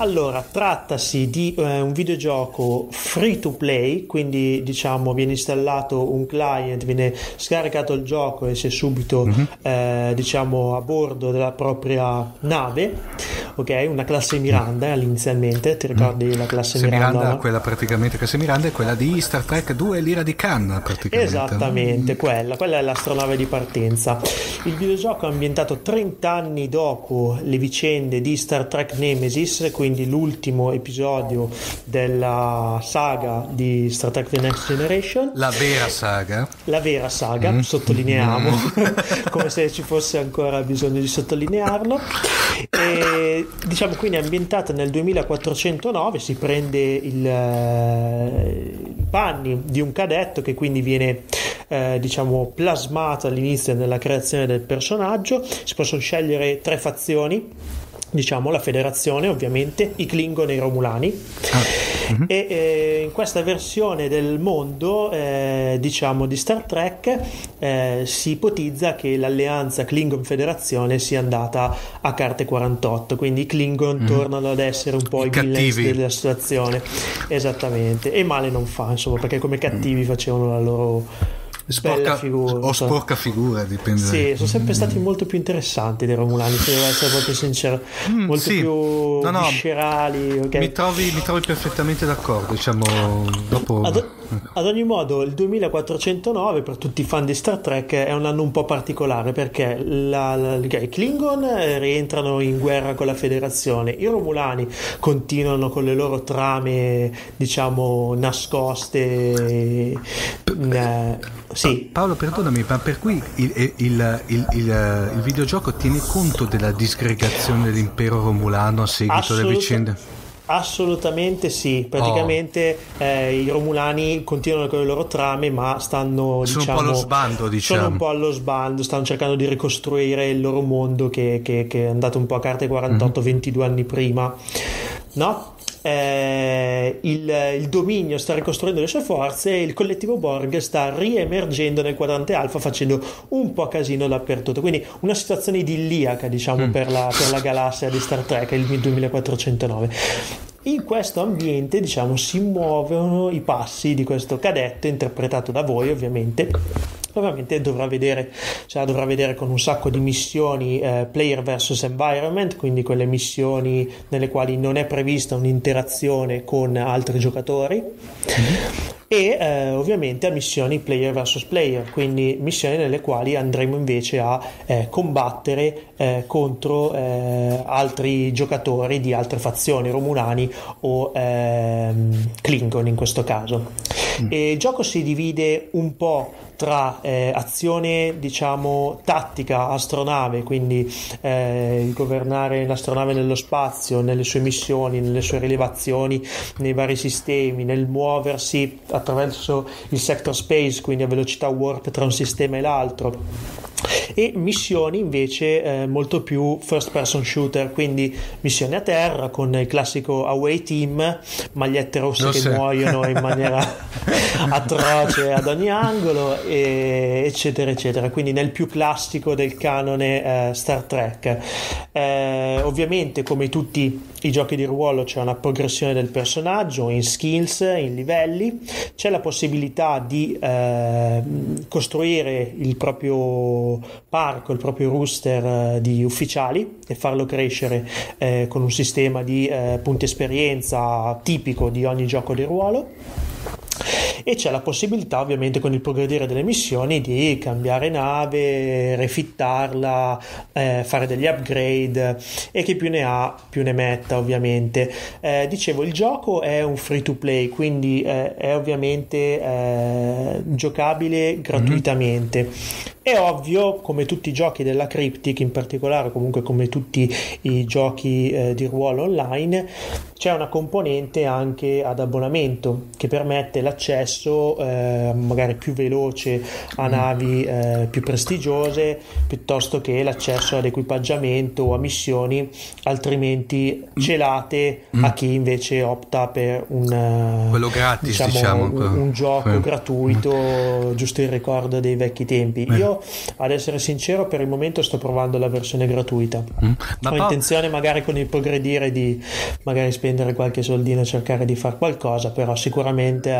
Allora, trattasi di eh, un videogioco free to play, quindi diciamo viene installato un client, viene scaricato il gioco e si è subito Mhm. eh, diciamo a bordo della propria nave, ok? Una classe Miranda eh, inizialmente, ti ricordi la classe Se Miranda? Miranda, no? quella praticamente che se Miranda è quella di Star Trek 2 l'ira di Khan, praticamente. Esattamente, quella, quella è l'astronave di partenza. Il videogioco è ambientato 30 anni dopo le vicende di Star Trek Nemesis, quindi l'ultimo episodio della saga di Star Trek The Next Generation. La vera saga. La vera saga, Mm. sottolineiamo, [LAUGHS] come se ci fosse ancora bisogno di sottolinearlo. E, diciamo quindi ambientata nel 2409, si prende il, eh, i panni di un cadetto che quindi viene eh, diciamo plasmato all'inizio nella creazione del personaggio. Si possono scegliere tre fazioni. Diciamo la federazione, ovviamente, i Klingon e i Romulani. [LAUGHS] E eh, in questa versione del mondo, eh, diciamo di Star Trek, eh, si ipotizza che l'alleanza Klingon-Federazione sia andata a carte 48, quindi i Klingon Mhm. tornano ad essere un po' i, I cattivi. della situazione. Esattamente, e male non fa, insomma, perché come cattivi facevano la loro Sporca, figura. o sporca figura, dipende. Sì, sono sempre stati molto più interessanti dei Romulani, se devo essere proprio sincero. Mm, molto sì. più No, no, viscerali. ok? Mi, trovi, mi trovi perfettamente d'accordo, diciamo, dopo... Ad, ad ogni modo, il 2409 per tutti i fan di Star Trek è un anno un po' particolare perché la- la- i Klingon eh, rientrano in guerra con la Federazione, i Romulani continuano con le loro trame, diciamo, nascoste. eh, sì, Paolo, perdonami, ma per cui il, il- il- il- videogioco tiene conto della disgregazione dell'impero romulano a seguito delle vicende? Assolutamente sì, praticamente Oh. eh, i Romulani continuano con le loro trame ma stanno Sono un po' diciamo, allo sbando, diciamo. Sono un po' allo sbando, stanno cercando di ricostruire il loro mondo che, che- che è andato un po' a carte 48, Mhm. 22 anni prima, no? Eh, il, il dominio sta ricostruendo le sue forze e il collettivo Borg sta riemergendo nel quadrante alfa facendo un po' casino dappertutto quindi una situazione idilliaca diciamo Mm. per, la, per la galassia di Star Trek il 2409 in questo ambiente diciamo si muovono i passi di questo cadetto interpretato da voi ovviamente ovviamente dovrà vedere, cioè, dovrà vedere con un sacco di missioni eh, player versus environment, quindi quelle missioni nelle quali non è prevista un'interazione con altri giocatori. E eh, ovviamente a missioni player versus player, quindi missioni nelle quali andremo invece a eh, combattere eh, contro eh, altri giocatori di altre fazioni, romulani o ehm, Klingon in questo caso. E il gioco si divide un po' tra eh, azione diciamo tattica astronave quindi eh, governare l'astronave nello spazio nelle sue missioni nelle sue rilevazioni nei vari sistemi nel muoversi attraverso il sector space quindi a velocità warp tra un sistema e l'altro e missioni invece eh, molto più first person shooter quindi missioni a terra con il classico away team magliette rosse Lo che so. muoiono in maniera [LAUGHS] atroce ad ogni angolo e- eccetera eccetera quindi nel più classico del canone eh, Star Trek Eh, ovviamente come tutti i giochi di ruolo c'è una progressione del personaggio in skills in livelli. C'è la possibilità di eh, costruire il proprio parco il proprio rooster eh, di ufficiali e farlo crescere eh, con un sistema di eh, punti esperienza tipico di ogni gioco di ruolo e c'è la possibilità ovviamente con il progredire delle missioni di cambiare nave, refittarla, eh, fare degli upgrade e chi più ne ha più ne metta ovviamente. Eh, dicevo il gioco è un free to play quindi eh, è ovviamente eh, giocabile gratuitamente. È ovvio, come tutti i giochi della Cryptic, in particolare comunque come tutti i giochi eh, di ruolo online, c'è una componente anche ad abbonamento che permette l'accesso eh, magari più veloce a navi eh, più prestigiose piuttosto che l'accesso ad equipaggiamento o a missioni altrimenti celate a chi invece opta per un, eh, Quello gratis, diciamo, un, quello- un gioco gratuito giusto il ricordo dei vecchi tempi. Io ad essere sincero per il momento sto provando la versione gratuita Mm. Ho intenzione magari con il progredire di magari spendere qualche soldino e cercare di fare qualcosa però sicuramente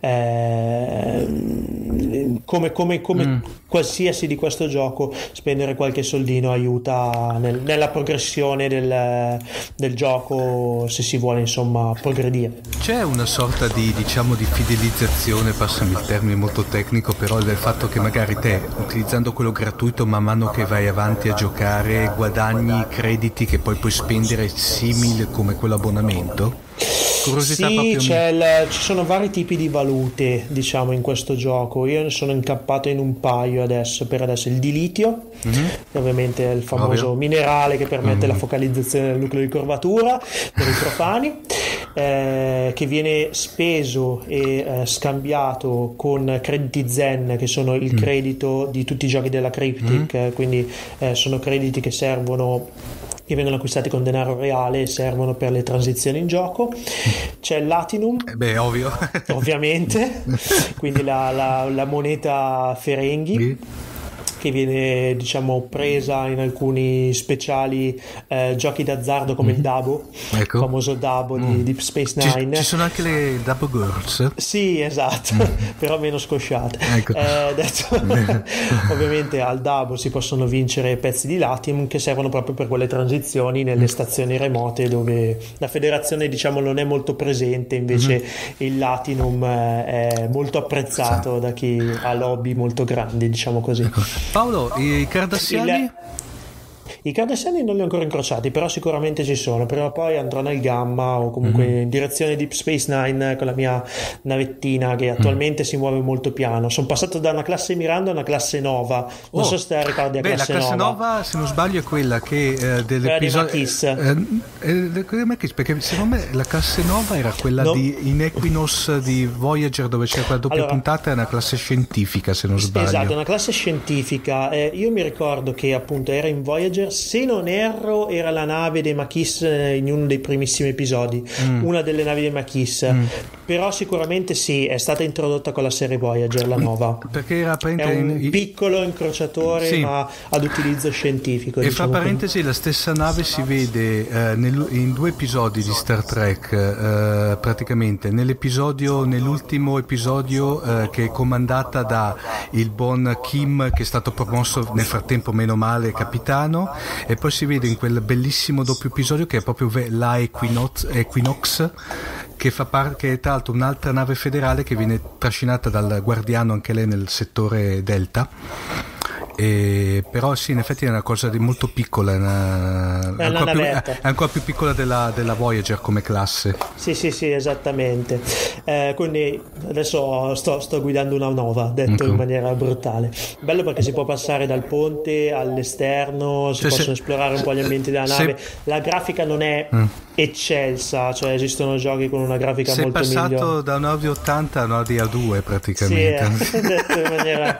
eh, eh, come, come- come Mm. qualsiasi di questo gioco spendere qualche soldino aiuta nel- nella progressione del, del gioco se si vuole insomma progredire C'è una sorta di, diciamo, di fidelizzazione, passami il termine molto tecnico, però del fatto che magari te, utilizzando quello gratuito, man mano che vai avanti a giocare, guadagni crediti che poi puoi spendere simile come quell'abbonamento? Curiosità sì, il- ci sono vari tipi di valute, diciamo, in questo gioco. Io ne sono incappato in un paio adesso. Per adesso il di litio, Mhm. che ovviamente è il famoso Ovvio. minerale che permette Mhm. la focalizzazione del nucleo di curvatura per i profani, eh, che viene speso e eh, scambiato con crediti Zen, che sono il credito di tutti i giochi della Cryptic, eh, quindi eh, sono crediti che servono che vengono acquistati con denaro reale e servono per le transizioni in gioco. C'è l'Atinum, Eh beh, ovvio. ovviamente, [LAUGHS] quindi la, la- la moneta Ferenghi. Che viene diciamo presa in alcuni speciali eh, giochi d'azzardo come il Dabo, Ecco. il famoso Dabo di Mm. Deep Space Ci, Nine. ci sono anche le Double Girls. Sì, esatto, [LAUGHS] però meno scosciate. Ecco. Eh, detto- [LAUGHS] ovviamente al Dabo si possono vincere pezzi di Latium che servono proprio per quelle transizioni nelle stazioni remote dove la federazione diciamo non è molto presente, invece il Latinum eh, è molto apprezzato da chi ha lobby molto grandi, diciamo così. Paolo, i Cardassiani? Il- I Cardassiani non li ho ancora incrociati, però sicuramente ci sono. Prima o poi andrò nel Gamma o comunque Mhm. in direzione Deep Space Nine con la mia navettina che attualmente si muove molto piano. Sono passato da una classe Miranda a una classe Nova. Non Oh. so se te la ricordi a Beh, classe, la classe Nova. nova, se non sbaglio, è quella che eh, dell'episodio. Eh, eh, perché secondo me la classe nova era quella No. di in Equinox di Voyager dove c'era quella doppia Allora- puntata, è una classe scientifica, se non sbaglio. Esatto, è una classe scientifica. Eh, io mi ricordo che appunto era in Voyager, se non erro, era la nave dei Maquis eh, in uno dei primissimi episodi, Mm. una delle navi dei Maquis. Però sicuramente sì, è stata introdotta con la serie Voyager, la nuova. Perché era È un in- piccolo incrociatore, Sì. ma ad utilizzo scientifico. E fra diciamo così. parentesi, la stessa nave si vede eh, nel- in due episodi di Star Trek, eh, praticamente. Nell'episodio, nell'ultimo episodio eh, che è comandata da il buon Kim, che è stato promosso nel frattempo, meno male, capitano, e poi si vede in quel bellissimo doppio episodio che è proprio la Equinox, Equinox che, par- che è tra l'altro un'altra nave federale che viene trascinata dal guardiano anche lei nel settore Delta. E- però sì, in effetti è una cosa di molto piccola, è, una- È ancora, più, è ancora più piccola della, della Voyager come classe. Sì, sì, sì, esattamente. Eh, quindi adesso sto, sto guidando una nova, detto Ecco. in maniera brutale. Bello perché si può passare dal ponte all'esterno, si Cioè, possono se- esplorare un po' gli ambienti della se- nave. La grafica non è Mm. Eccelsa, cioè esistono giochi con una grafica Sei molto passato migliore. da un Audi 80 a un Audi A2 Sì, praticamente. eh, [LAUGHS] detto in maniera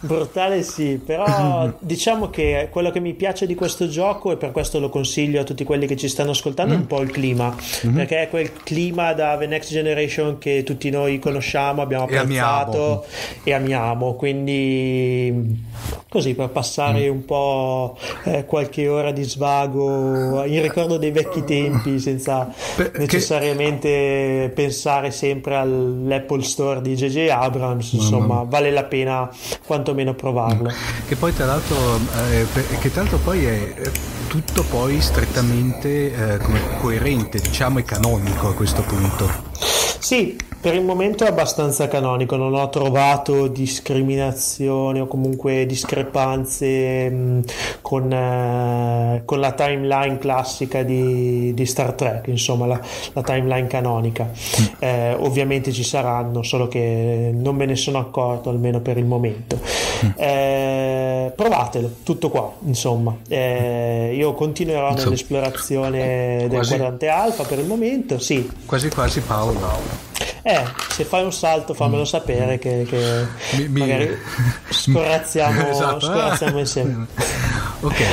brutale sì, però [LAUGHS] diciamo che quello che mi piace di questo gioco e per questo lo consiglio a tutti quelli che ci stanno ascoltando Mm. è un po' il clima, Mhm. perché è quel clima da The Next Generation che tutti noi conosciamo, abbiamo E apprezzato e amiamo, quindi così per passare Mm. un po' eh, qualche ora di svago in ricordo dei vecchi tempi [LAUGHS] senza necessariamente pensare sempre all'Apple Store di JJ Abrams, insomma vale la pena quantomeno provarlo. Che poi tra l'altro, eh, che tra l'altro poi è tutto poi strettamente eh, coerente, diciamo, e canonico a questo punto. Sì, per il momento è abbastanza canonico, non ho trovato discriminazioni o comunque discrepanze mh, con, eh, con la timeline classica di, di Star Trek, insomma la, la timeline canonica. Eh, ovviamente ci saranno, solo che non me ne sono accorto almeno per il momento. Eh, provatelo, tutto qua, insomma. Eh, io continuerò Insomma, nell'esplorazione del quasi- quadrante alfa per il momento, sì. Quasi quasi Paolo. Eh, se fai un salto fammelo sapere che, che Mi- mi- magari [LAUGHS] scorazziamo, Esatto. scorazziamo insieme. Ok.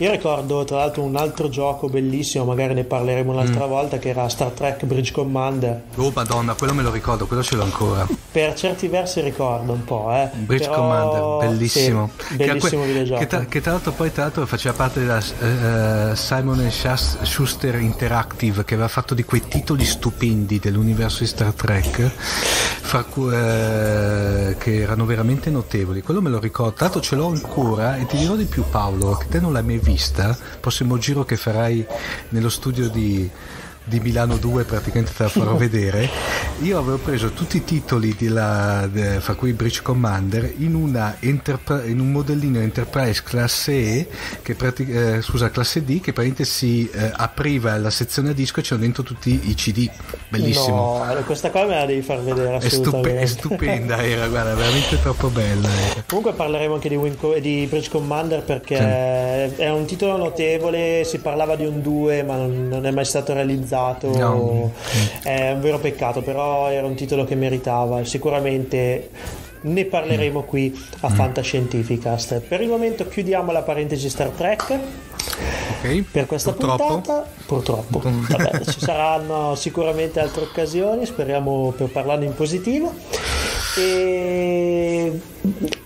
Io ricordo tra l'altro un altro gioco bellissimo, magari ne parleremo un'altra volta, che era Star Trek Bridge Commander. Oh madonna, quello me lo ricordo, quello ce l'ho ancora. Per certi versi ricorda un po', eh. Bridge Però- Commander, bellissimo. sì, Che bellissimo que- videogioco. Che, tra, che tra l'altro poi tra l'altro faceva parte della eh, Simon Schuster Interactive che aveva fatto di quei titoli stupendi dell'universo di Star Trek fra cui, eh, che erano veramente notevoli. Quello me lo ricordo, tra l'altro ce l'ho ancora e ti dirò di più Paolo, che te non l'hai mai vista, prossimo giro che farai nello studio di di Milano 2 praticamente te la farò [LAUGHS] vedere. Io avevo preso tutti i titoli la, de- fra cui Bridge Commander in, una Enterpri- in un modellino Enterprise classe E che prati- eh, scusa classe D che praticamente si eh, apriva la sezione a disco e c'erano dentro tutti i CD bellissimo. No, questa qua me la devi far vedere è, stupe- è stupenda era guarda veramente troppo bella era. Comunque parleremo anche di, Wing Co- di Bridge Commander perché è un titolo notevole, si parlava di un 2 ma non, non è mai stato realizzato, No. è un vero peccato, però era un titolo che meritava, sicuramente ne parleremo qui a Mm. Fantascientificast. Per il momento chiudiamo la parentesi Star Trek. Ok, Per questa purtroppo. puntata, purtroppo, Vabbè, ci saranno sicuramente altre occasioni, speriamo per parlarne in positivo. E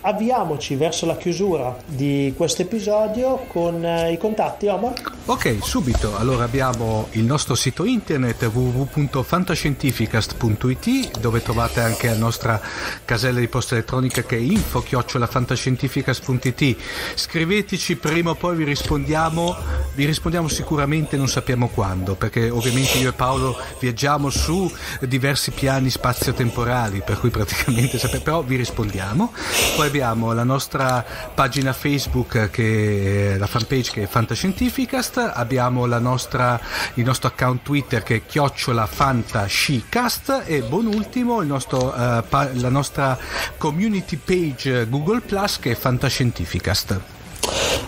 avviamoci verso la chiusura di questo episodio con eh, i contatti, Omar. Ok, subito. Allora abbiamo il nostro sito internet www.fantascientificast.it dove trovate anche la nostra casella di posta elettronica che è info-fantascientificast.it. Scriveteci prima o poi vi rispondiamo, vi rispondiamo sicuramente, non sappiamo quando, perché ovviamente io e Paolo viaggiamo su diversi piani spazio-temporali, per cui praticamente però vi rispondiamo. Poi abbiamo la nostra pagina Facebook che è la fanpage che è Fantascientificast abbiamo nostra, il nostro account Twitter che è chiocciola fantascicast e buon ultimo nostro, uh, pa- la nostra community page Google Plus che è Fantascientificast.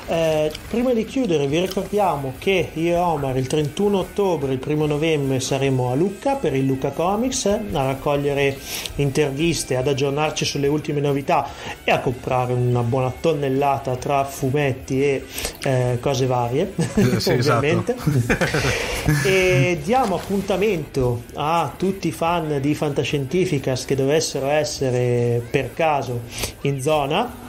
Eh, prima di chiudere vi ricordiamo che io e Omar il 31 ottobre e il 1 novembre saremo a Lucca per il Lucca Comics a raccogliere interviste, ad aggiornarci sulle ultime novità e a comprare una buona tonnellata tra fumetti e eh, cose varie eh, sì, [LAUGHS] ovviamente esatto. [LAUGHS] e diamo appuntamento a tutti i fan di Fantascientificas che dovessero essere per caso in zona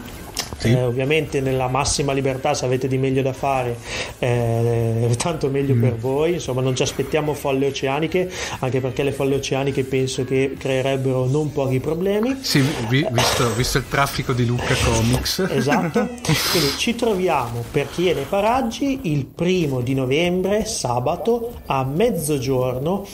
sì. eh, ovviamente nella massima libertà se avete di meglio da fare eh, [LAUGHS] tanto meglio mm. per voi. Insomma non ci aspettiamo folle oceaniche anche perché le folle oceaniche penso che creerebbero non pochi problemi. Sì vi, visto, visto, il traffico di Luca Comics. Esatto. [LAUGHS] Quindi ci troviamo per chi è nei paraggi il primo di novembre sabato a mezzogiorno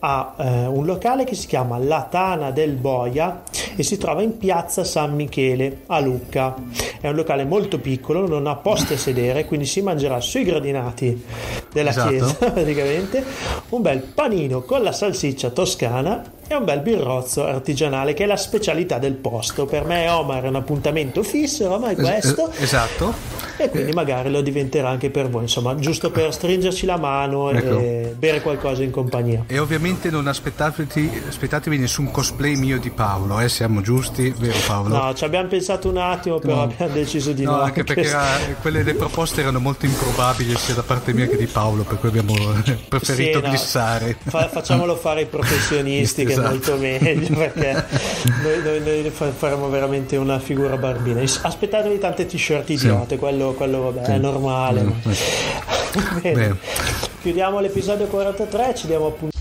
a eh, un locale che si chiama La Tana del Boia e si trova in piazza San Michele a Lucca è un locale molto piccolo, non ha posti a sedere, quindi si mangerà sui gradinati della esatto. chiesa [LAUGHS] praticamente un bel panino con la salsiccia toscana e un bel birrozzo artigianale che è la specialità del posto. Per me Omar è un appuntamento fisso, è questo. esatto. E quindi magari lo diventerà anche per voi, insomma, giusto per stringerci la mano ecco. e bere qualcosa in compagnia. E ovviamente non aspettatevi, aspettatevi nessun cosplay mio di Paolo, eh? siamo giusti, vero Paolo? No, ci abbiamo pensato un attimo, però no. abbiamo deciso di no. No, anche perché era, quelle le proposte erano molto improbabili sia da parte mia che di Paolo, per cui abbiamo preferito sì, glissare. Fa, facciamolo fare ai [LAUGHS] professionisti che esatto. molto meglio [LAUGHS] perché noi, noi, noi, faremo veramente una figura barbina. Aspettatevi tante t-shirt idiote, sì. quello, quello vabbè, sì. è normale. Mm. [LAUGHS] Bene. Bene. Chiudiamo l'episodio 43, ci diamo appunto.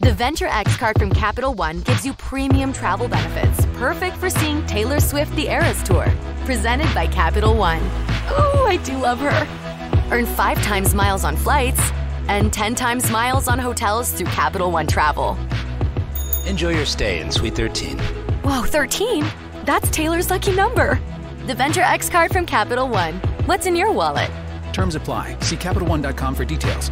The Venture X card from Capital One gives you premium travel benefits, perfect for seeing Taylor Swift the Eras Tour. Presented by Capital One. Oh, I do love her. Earn five times miles on flights and 10 times miles on hotels through Capital One Travel. Enjoy your stay in Suite 13. Whoa, 13? That's Taylor's lucky number. The Venture X card from Capital One. What's in your wallet? Terms apply. See CapitalOne.com for details.